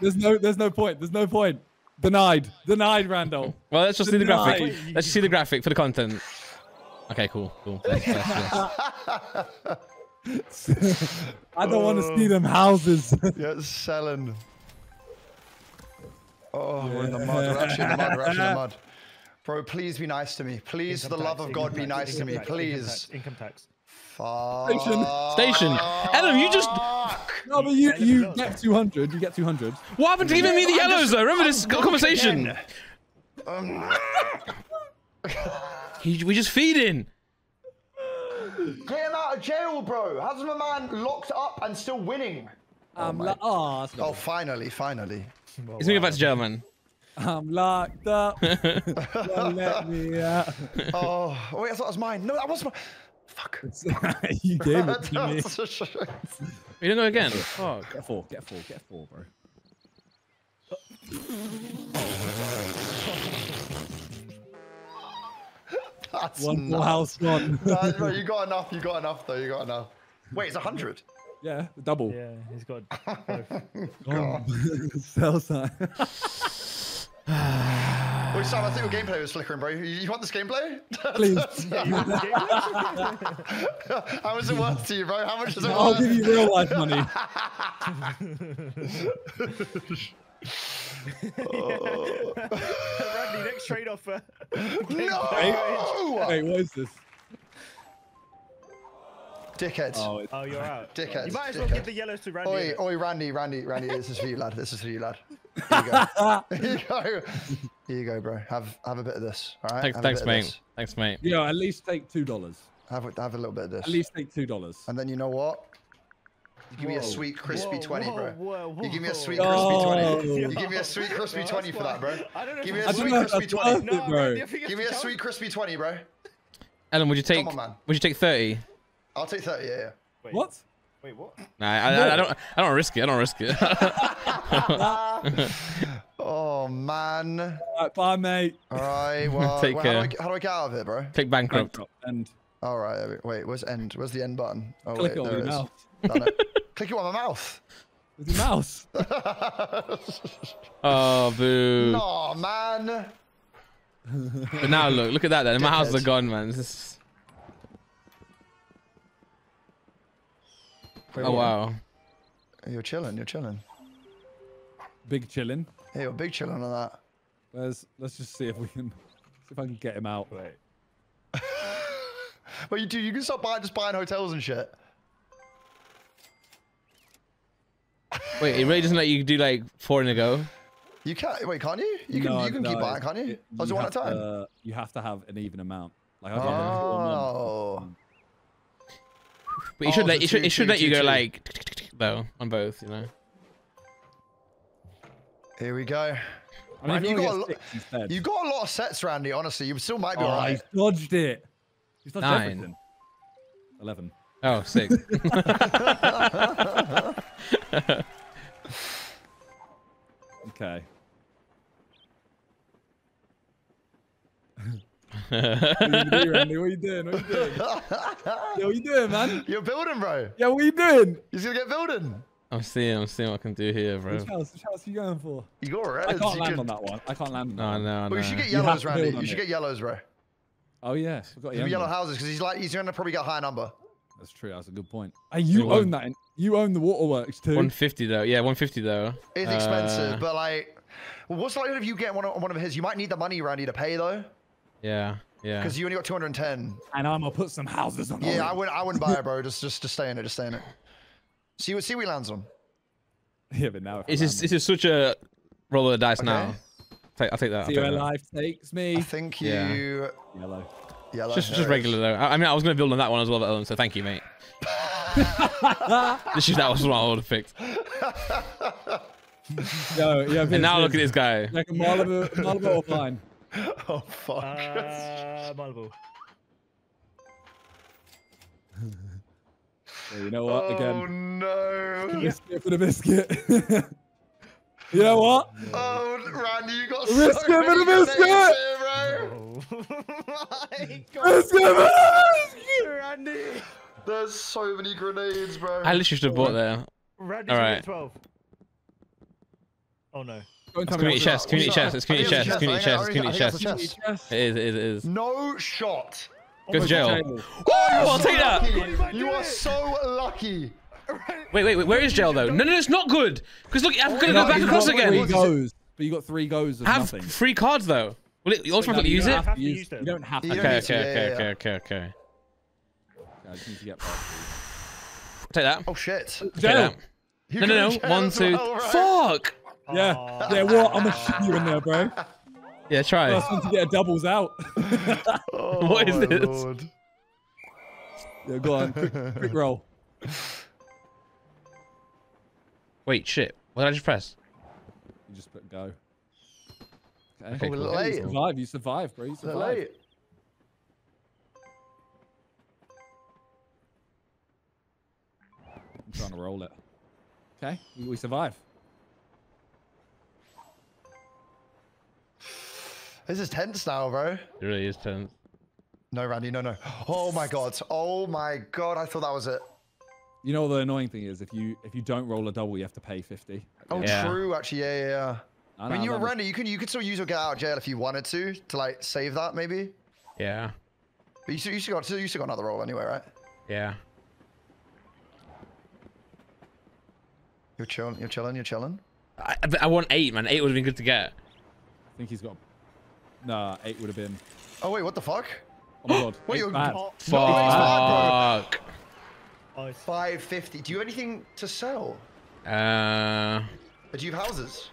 There's no there's no point. There's no point. Denied. Denied, Randall. Well, let's just see the graphic. Let's just see the graphic for the content. Okay, cool, cool. Thanks, thanks, yes. I don't want to see them houses. Yeah, it's selling. Oh, we're in the mud. We're actually in the mud. We're actually in the mud. Bro, please be nice to me. Please, for the Income love of God, be nice to me. tax, Please. Income tax. Fuck. Station. Station. Adam, you just. no, but you you get 200. You get 200. What happened to giving me the I'm yellows just- though? Remember I'm this conversation? again. Um, He, we just feeding. Get him out of jail, bro. How's my man locked up and still winning? I'm um, lo- oh, that's Oh, not- finally, finally. Well, He's moving back to German. I'm locked up. Don't let me out. Oh, oh, wait, I thought it was mine. No, that was my. Fuck. you gave it to me. We don't go again. Fuck. Get four. Get four. Get four, bro. That's One nuts. house gone. Nah, bro, you got enough. You got enough, though. You got enough. Wait, it's a hundred. yeah, double. Yeah, he's got both. Gone. Sell sign. Wait, Sam, I think your gameplay was flickering, bro. You, you want this gameplay? Please. How is it worth to you, bro? How much is it I'll worth? give you real life money. Oh. Randy, next trade offer. No! Wait, what is this? Dickhead. Oh, Oh, you're out. Dickhead, You might as well dickhead. give the yellows to Randy. Oi, oi, Randy, Randy, Randy, this is for you, lad. This is for you, lad. Here you go. Here you go. Here you go, bro. Have have a bit of this. All right. Thanks, have thanks, a bit of mate. this. Thanks, mate. yeah, at least take two dollars. Have have a little bit of this. At least take two dollars. And then you know what? You give me a sweet crispy Whoa, 20, whoa, bro. whoa, You give me a whoa. sweet Oh. crispy 20. You give me a sweet crispy No, 20 for that, bro. I don't know Give if me a I don't sweet know if crispy 20. it, No, bro. Randy, I think it's Give me a sweet crispy 20, bro. Ellum, would you take? on, man. Would you take thirty? I'll take 30, yeah, yeah. Wait, What? Wait, what? Nah, I, I, I don't. I don't risk it. I don't risk it. Oh, man. Right, bye, mate. All right, well, Take well, how, do I, care. get- how do I get out of it, bro? Click bankrupt. Bankrupt. And All right, wait, where's end? Where's the end button? Oh, click wait, it on there it is. mouth. Done it. Click it on my mouth. With your mouse. Oh, boo. No, man. But now look, look at that. Then my houses are gone, man. This is... Wait, Oh wow. You're chilling, you're chilling. Big chilling. Hey, you're big chilling on that. Let's let's just see if we can see if I can get him out. Wait. But you do, you can stop buying, just buying hotels and shit. Wait, it really doesn't let you do like four in a go. You can't, wait, can't you? You can, No, you can keep buying, can't you? it- Oh, is it one at a time? to- you have to have an even amount. Like I can't have four months. Oh. But it Oh, should let so it should, it should two, let you two, go two. like though on both, you know. Here we go. I mean, you you, got a want lo- to get six. You got a lot of sets, Randy, honestly. You still might be oh, alright. he's dodged it. He's dodged Nine. everything. Eleven. Oh, sick. Okay. what are you doing, Randy? What are you doing? What are you doing? Yeah, what you doing, man? You're building, bro. Yeah, what are you doing? He's gonna get building. I'm seeing, I'm seeing what I can do here, bro. Which house? Which house are you going for? You got I can't you land could... on that one. I can't land on that No, no, But no. you should get yellows, to Randy. You should it. get yellows, bro. Oh, yes. We've got You Yemlin. yellow houses because he's like he's gonna probably get a high number. That's true. That's a good point. Hey, you Anyone? own that. in- You own the waterworks too. 150 though. Yeah, 150 though. It's expensive, Uh, but like, what's the likelihood of you getting one of, one of his? You might need the money, Randy, to pay though, Yeah, yeah. because you only got 210. and I'm gonna put some houses on. Yeah, I wouldn't. I wouldn't buy it, bro. Just, just, just stay in it. Just stay in it. See what, see what he lands on. Yeah, but now. if I This is this is such a roll of the dice now. Take, I'll take that. I'll See take where life takes I me. think Yeah. you. Yellow. Yellow. Just there just regular though. I, I mean, I was gonna build on that one as well, Owen, so thank you, mate. this is that was what I would have picked. Yo, yeah. And now look at this guy. Like a Malibu, Malibu or fine. Oh fuck. Uh, Malibu. Yeah, you know what? oh Again, Oh no. biscuit for the biscuit. you know what? Oh, Randy, you got Biscuit so for the biscuit! here, bro. Oh my god, Biscuit for the biscuit. Randy! There's so many grenades, bro. I literally should have bought there. Randy's All gonna right. get 12. Oh no. Don't It's tell me community what chest, community chest, it's community chest, it's community chest, it's community chest. to- It is, it is, it is. No shot. Go to jail. Jail. Oh, I'll oh, take that. You are so lucky. Wait, wait, wait. Where is jail though? No, no, it's not good. Because look, I'm gonna go back across got Three again. goes, but you got three goes of Have nothing. free cards though. Will it? You also No, have to use it. have Have to to use- use them. You don't have to. You don't Okay, okay, okay, okay, okay, okay. Uh, I just need to get past Take that. Oh shit. Take Jail. that. No, no, no. One, two. well, right? Fuck. Yeah. Aw. Yeah, what? I'm gonna shoot you in there, bro. Yeah, try. First one to get a doubles out. Oh, What is this? Lord. yeah, go on. Quick, quick roll. Wait, shit. What did I just press? You just put go. Okay. Okay, Oh, cool. late. You survive. You survive, bro. You Is it survive. Trying to roll it. Okay, we, we survive. This is tense now, bro. It really is tense. No, Randy, no, no. Oh my god. Oh my god. I thought that was it. You know the annoying thing is? If you if you don't roll a double, you have to pay fifty. Oh, Yeah. true. Actually, yeah, yeah, yeah. I When know, you were Randy, you can you could still use your get out of jail if you wanted to to like save that maybe. Yeah. But you still, you still got you still got another roll anyway, right? Yeah. You're chilling. You're chilling. You're chilling. I, I- I want eight, man. Eight would have been good to get. I think he's got. Nah, eight would have been. Oh wait, what the fuck? Oh my god. Wait, eight's you're- bad. Oh, Fuck. it's- Five fifty. Do you have anything to sell? Uh. Do you have houses?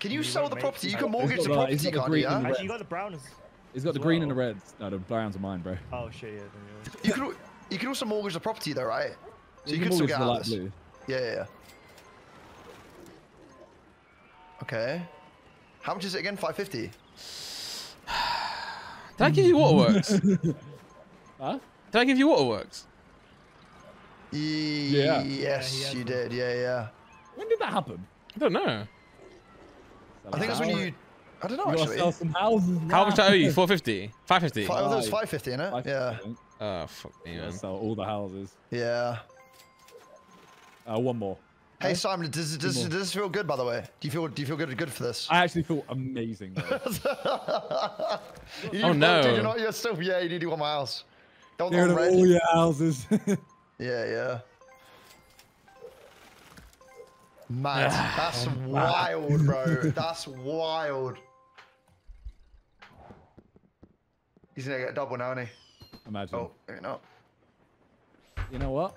Can you You sell the property? You can mortgage the the- property, he's got the can't you? green Yeah? and the Actually, you got the browns. He's got the as green and the well. reds. No, the browns are mine, bro. Oh shit, yeah. then You can you can also mortgage the property though, right? So you, can can still get the out light of this. blue. Yeah, yeah, yeah. Okay. How much is it again? Five fifty. Did I give you waterworks? Huh? Did I give you waterworks? Yeah. Yes, he has you them. did. Yeah, yeah. When did that happen? I don't know. I think that's when you. I don't know You actually. sell some houses. How much do. I owe you? 450? 550? Five, oh, it was Five. five fifty, innit? Yeah, fifty, I think. Oh, fuck me, man. Sell all the houses. yeah. Uh, one more. Hey Simon, does does, does this feel good? By the way, do you feel do you feel good good for this? I actually feel amazing. Bro. You need Oh, one, no. dude, You're not you're still yeah. You need to my house. Don't Get go rid of all your houses. Yeah, yeah. Mad. That's wild, bro. That's wild. He's gonna get a double now, isn't he? Imagine. Oh, maybe not. You know what?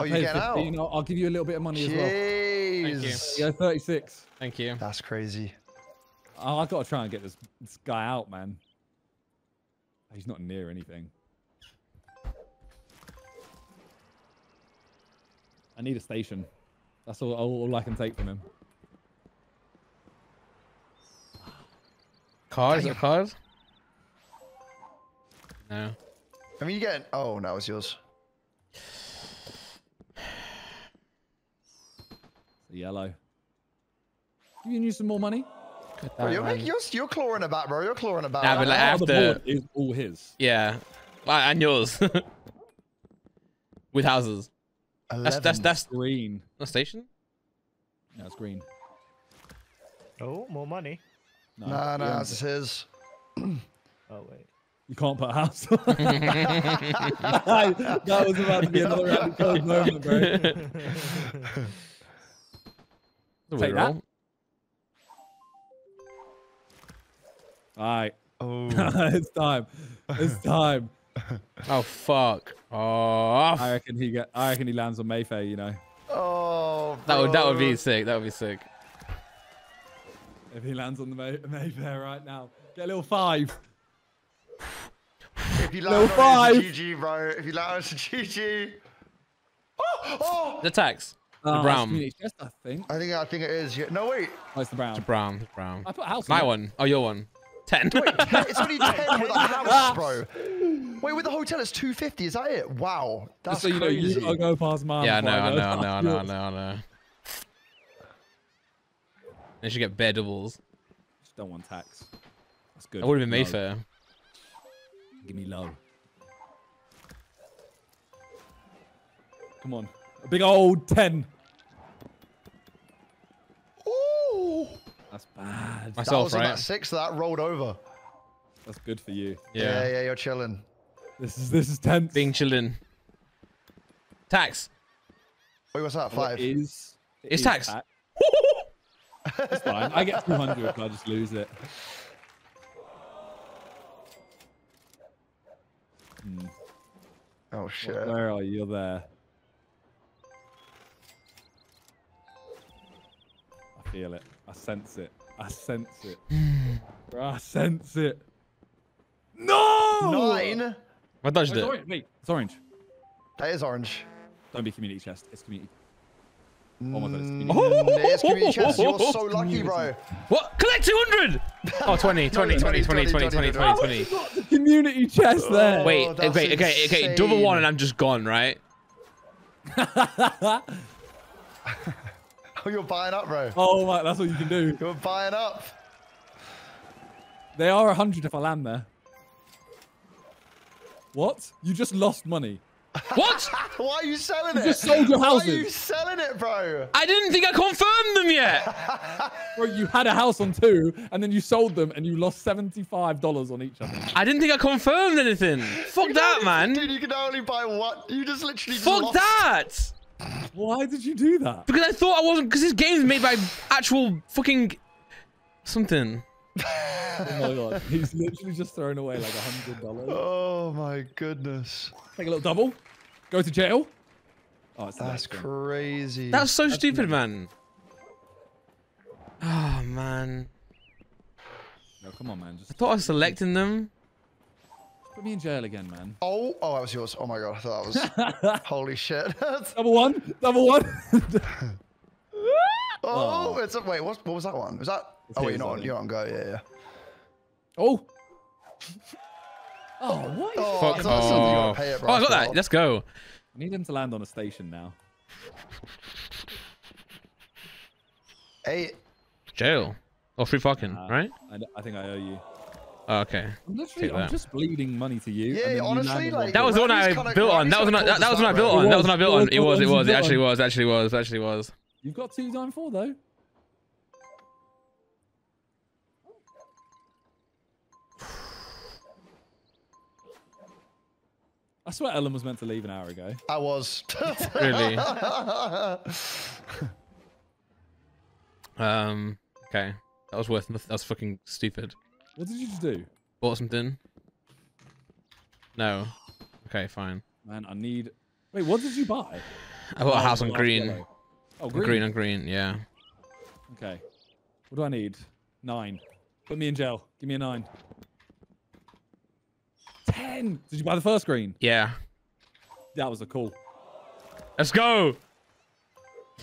Oh, you're pay getting out? I'll, I'll give you a little bit of money as well. Jeez. Yeah, 36. Thank you. That's crazy. Oh, I gotta try and get this, this guy out, man. He's not near anything. I need a station. That's all, all, all I can take from him. Cars? Is cars? No. I mean, you get. Oh, no, it's yours. The yellow. You can use some more money. Bro, you're, making, you're, you're clawing about, bro. You're clawing about. Nah, but like, Part of the after- board is all his. Yeah. Like, and yours. With houses. That's that's 11. that's Green. a station. No, it's green. Oh, more money. No, Nah, he nah, owns it's his. Oh wait. You can't put a house. that was about to be another Randy Code moment, bro. That's Take that. All right, Oh. it's time. It's time. Oh fuck. Oh, I reckon he get. I reckon he lands on Mayfair. You know, Oh. that would that would be sick. That would be sick. if he lands on the May- Mayfair right now, get a little five. If you Low land on five. it, GG, bro. If you land on it, it's GG. Oh, oh. The tax. Oh, brown. chest, I think. I think I think it is. Yeah. No wait. Oh, it's the brown. It's brown. It's brown. I put house. My one. Oh, your one. Ten. Wait. It's only ten with a house, bro. Wait, with the hotel, it's two fifty. Is that it? Wow, that's Just so you know, crazy. you go past mine. yeah, I know, I know, I know, I know, I know, I know. They should get bare doubles. Just don't want tax. That's good. I would have been Mayfair. Give me low. Come on. A big old 10. Ooh. That's bad. That Myself, was in that six that rolled over. That's good for you. Yeah, Yeah. yeah, you're chilling. This is this is tense. Being chillin'. Tax. Wait, what's that? Five. is- it It's is tax. That's fine. I get 200 if I just lose it. Hmm. Oh Wh- shit. Where are you? You're there. Feel it. I sense it. I sense it. Bro, I sense it. No! Nine. I dodged Oh, it's it. orange. Wait, it's orange. That is orange. Don't be community chest. It's community. Oh my god, it's Mm, community. it's community chest. You're so lucky, bro. What? Collect 200! Oh, 20, 20, 20, 20, 20, 20, 20, 20. Got the community chest there. Wait, Oh, that's okay, okay, okay, double one and I'm just gone, right? Oh, you're buying up, bro. Oh my, that's what you can do. You're buying up. They are 100 if I land there. What? You just lost money. What? Why are you selling You it? just sold your houses. Why are you selling it, bro? I didn't think I confirmed them yet. Bro, you had a house on two, and then you sold them, and you lost $75 on each of them. I didn't think I confirmed anything. Fuck that, man. Dude, you can only buy one. You just literally just Fuck lost. that. Why did you do that? Because I thought I wasn't. Because this game's made by actual fucking something. Oh my god, he's literally just thrown away like a $100. Oh my goodness. Take a little double. Go to jail. Oh, it's That's crazy. That's so stupid, man. Oh man. No, come on, man. Just I thought I was selecting them. Put me in jail again, man. Oh, oh, that was yours. Oh my god, I thought that was. Holy shit. Double one. Double one. oh, it's a, wait. What, what was that one? Was that? It's Oh wait, you're not. on- think. You're on go. Yeah, yeah. oh. Oh, what? Oh, I Fuck thought that's you off. gotta pay it, bro. Oh, I got that. Let's go. I need him to land on a station now. Eight. Jail. Or free parking, Uh, right? I, I think I owe you. Oh, okay. I'm literally, I'm just bleeding money to you. Yeah, then you honestly, like- That was the one I built on. That was kinda one. That, told that was one I built on. That was one I built on. it It was. was, It it was. was It actually was. Actually was. Actually was. You've got two down four though. I swear Ellum was meant to leave an hour ago. I was. Really. Um. Okay. That was worth. noth- That was fucking stupid. What did you just do? Bought something. No. Okay, fine. Man, I need. Wait, what did you buy? I bought a Oh, house the on green. yellow. Oh, green. Green on green. Yeah. Okay. What do I need? Nine. Put me in jail. Give me a nine. Ten. Did you buy the first green? Yeah. That was a call. Let's go.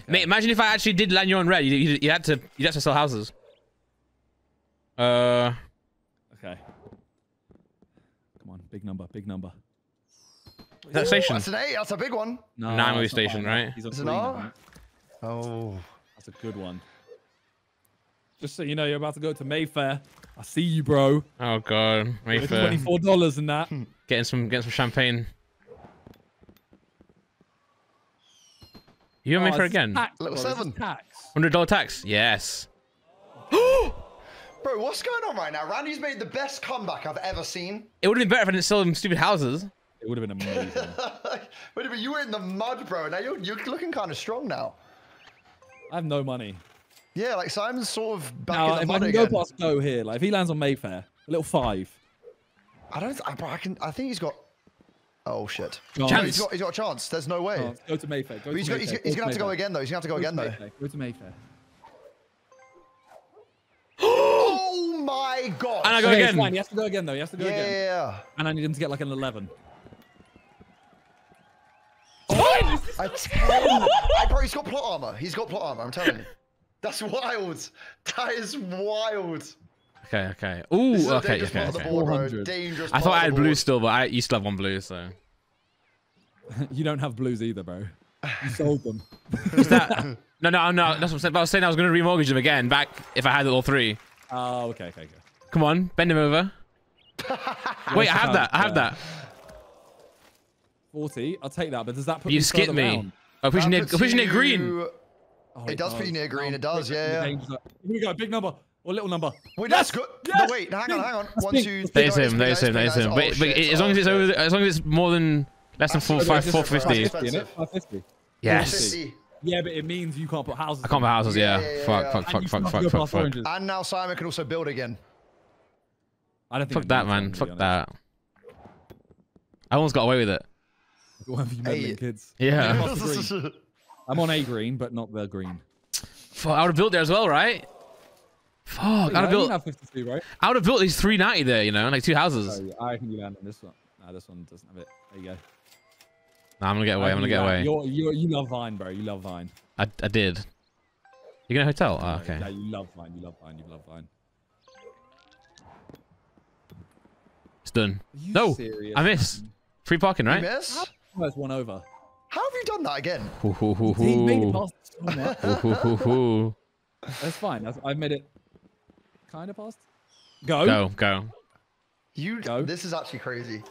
Mate, imagine if I actually did land you on red. You, you, you had to. You had to sell houses. Uh. Okay. Come on, big number, big number. That Ooh, station. That's an eight. That's a big one. No, Nine movie station, bad right? He's on Is green, right? Oh. That's a good one. Just so you know, you're about to go to Mayfair. I see you, bro. Oh god. Wait With twenty-four dollars in that. Hmm. getting some getting some champagne. You want Oh, me for it's again? Tax, Level bro, this is seven. Tax. Hundred dollar tax. Yes. Bro, Bro, what's going on right now? Randy's made the best comeback I've ever seen. It would have been better if I didn't sell them stupid houses. It would have been amazing. Wait a minute, you were in the mud, bro. Now you're, you're looking kind of strong now. I have no money. Yeah, like Simon's sort of back Now, in the if I mud can again. go past go here, like if he lands on Mayfair, a little five. I don't. I, bro, I can. I think he's got. Oh shit. Chance. No, he's got. He's got a chance. There's no way. Oh, go to Mayfair. Go But he's, to got, he's, Mayfair. he's gonna have to go again though. He's gonna have to go Go again to though. Go to Mayfair. My god. And I go Okay, again. fine. He has to go again though. He has to go yeah, again. yeah, yeah. And I need him to get like an 11. A 10. I, bro, he's got plot armor. He's got plot armor. I'm telling you. That's wild. That is wild. Okay, okay. Ooh, This okay, dangerous okay, part okay. board, bro. 400. Dangerous. I thought I had blue still, but I used to have one blue, so. you don't have blues either, bro. You sold them. Is that? No, no, no. That's what I'm saying. But I was saying I was going to remortgage them again back if I had all three. Oh, okay, okay, okay. Come on, bend him over. Wait, I have that. I have that. 40. I'll take that, but does that put You me skipped further me. down? Oh, push That near, puts push near green. Oh, oh, It does put you near green, it does, yeah, yeah. Here we go, big number or little number. Wait, that's good. Yes! No, wait, hang on, hang on. That's One, pink. two, That's three. There's him. it's pink, There's him. There's him. oh, But, but as long as oh, it's shit. over, as long as it's more than less than four, Okay, five, this is four right. fifty. It's 550, innit? expensive. 550. Yes. 50. Yeah, but it means you can't put houses. I can't buy houses. Yeah, Yeah. yeah, yeah, Fuck. yeah. Fuck. And Fuck. Fuck. Fuck. Fuck. Fuck. And now Simon can also build again. I don't think Fuck I that, man. Fuck honest. that. I almost got away with it. Go you meddling Hey. kids. Yeah. Past the green. I'm on A green, but not the green. Fuck, I would have built there as well, right? Fuck. I would have built. have 52, right? I would have built these 390 there. You know, like two houses. Oh, yeah, I reckon you land on this one. No, this one doesn't have it. There you go. Nah, I'm gonna get away. I I'm uh, gonna get away. You're, you're, you love Vine, bro. You love Vine. I, I did. You gonna hotel? Oh, okay. Yeah, you love Vine. You love Vine. You love Vine. It's done. You No, serious, I missed. man? Free parking, You right? miss? Oh, it's one over. How have you done that again? He made it past. That's fine. That's, I've made it kind of past. Go. Go, go. You. Go. This is actually crazy.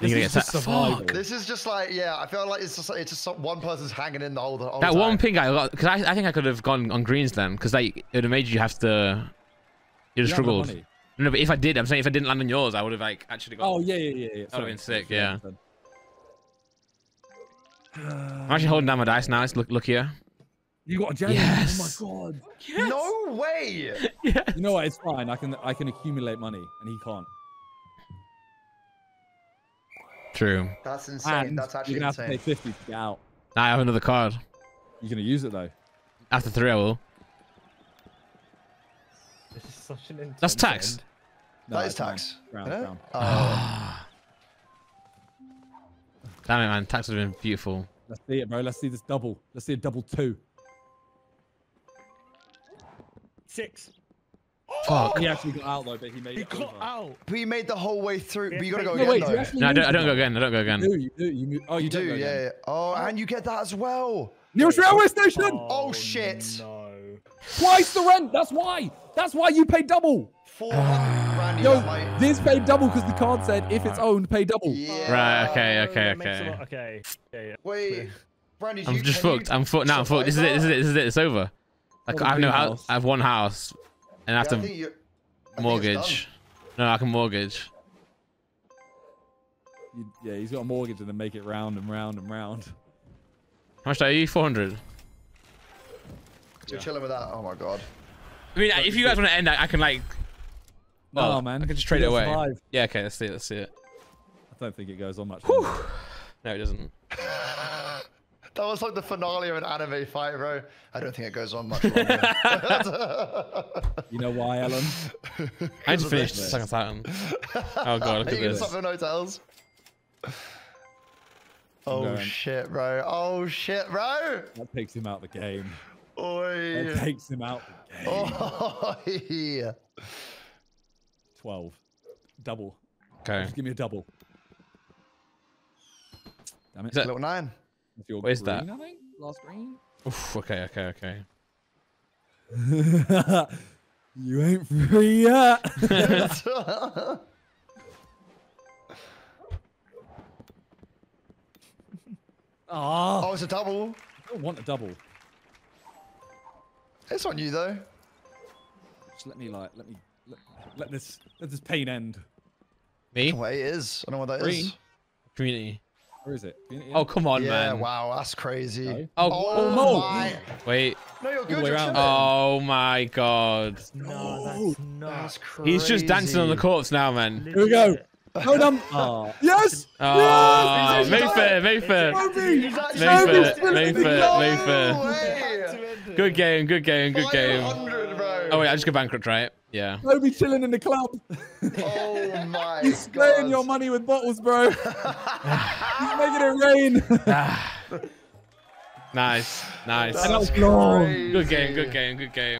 This is just ta- survival. Fuck. This is just like, yeah, I feel like it's just, it's just one person's hanging in the whole, the whole That time. one ping I got, because I, I think I could have gone on greens then, because like, it would have made you have to. You'd have You no struggled. No, but if I did, I'm saying if I didn't land on yours, I would have like actually got. Oh yeah, yeah, yeah. yeah. would've Sorry. been sick, yeah. I'm actually holding down my dice now. It's look, look here. You got a gem. Yes. Oh my god. Yes. No way. Yeah. You know what? It's fine. I can I can accumulate money, and he can't. True. That's insane. And That's actually you're gonna have to pay fifty to get out. I have another card. You're gonna use it though. After three, I will. This is such an intense That's tax. end. No, That is it's fine. tax. Ground, isn't it? ground. Oh. Ah. Damn it, man. Tax would have been beautiful. Let's see it, bro. Let's see this double. Let's see a double two. Six. Fuck. He actually got out though, but he made He it got over. out. But you made the whole way through. But you gotta go No, again wait, though. No, I don't, I don't go again. I don't go You again. do, you do. You move. Oh, you, You don't do, yeah, yeah. Oh, and you get that as well. Nearest railway station. Oh, oh, shit. No. Twice the rent. That's why. That's why you pay double. 400 grand. Yo, you this paid double because the card said if it's owned, pay double. Yeah. Right, okay, okay, that okay. Okay. Yeah, yeah. Wait, Brandy, I'm you, just can you fucked. I'm fucked. Now I'm fucked. This is it. This is it. This is it. It's over. Like Got a I have no house. house. I have one house, and I have Yeah, to think I mortgage. No, I can mortgage. You- yeah, he's got a mortgage and then make it round and round and round. How much do I owe you? Four hundred. done. You're chilling with that. Oh my god. I mean, if you guys want to end, I, I can like. No, well, man. I can just trade it away. survive. Yeah. Okay. Let's see it. Let's see it. I don't think it goes on much. No, it doesn't. That was like the finale of an anime fight, bro. I don't think it goes on much longer. You know why, Alan? I need to of finish this. Second Titan. Oh god, look at you gonna this. stop in hotels? Oh shit, bro. Oh shit, bro. That takes him out of the game. That Oi. takes him out the game. Oi. 12. Double. Okay. Just give me a double. Damn it. Is that- Little nine. That's your what is that? green, I think? Last green? Oof, okay. Okay. Okay. you ain't free yet. Ah, oh, it's a double. I don't want a double. It's on you though. Just let me like, let me let, let this let this pain end. Me? What it is? I don't know what that is. Green. Community. Where is it? Community Oh, come on, Yeah, man. wow, that's crazy. No. Oh, Oh, no. my. Wait. No, you're good. You're Oh my god. No, No. that's not. That's crazy. He's just dancing on the corpse now, man. Here we go. Hold No, no. Oh. Yes. Oh, Yes! Mayfair, Mayfair. Kobe. He's actually Mayfair. Mayfair, Mayfair. Good game, good game, good game. 500, bro. Oh wait, I just got bankrupt, right? Yeah. Kobe chilling in the club. Oh my He's spraying your money with bottles, bro. He's making it rain. Nice, nice. That's was long. Good game, good game, good game.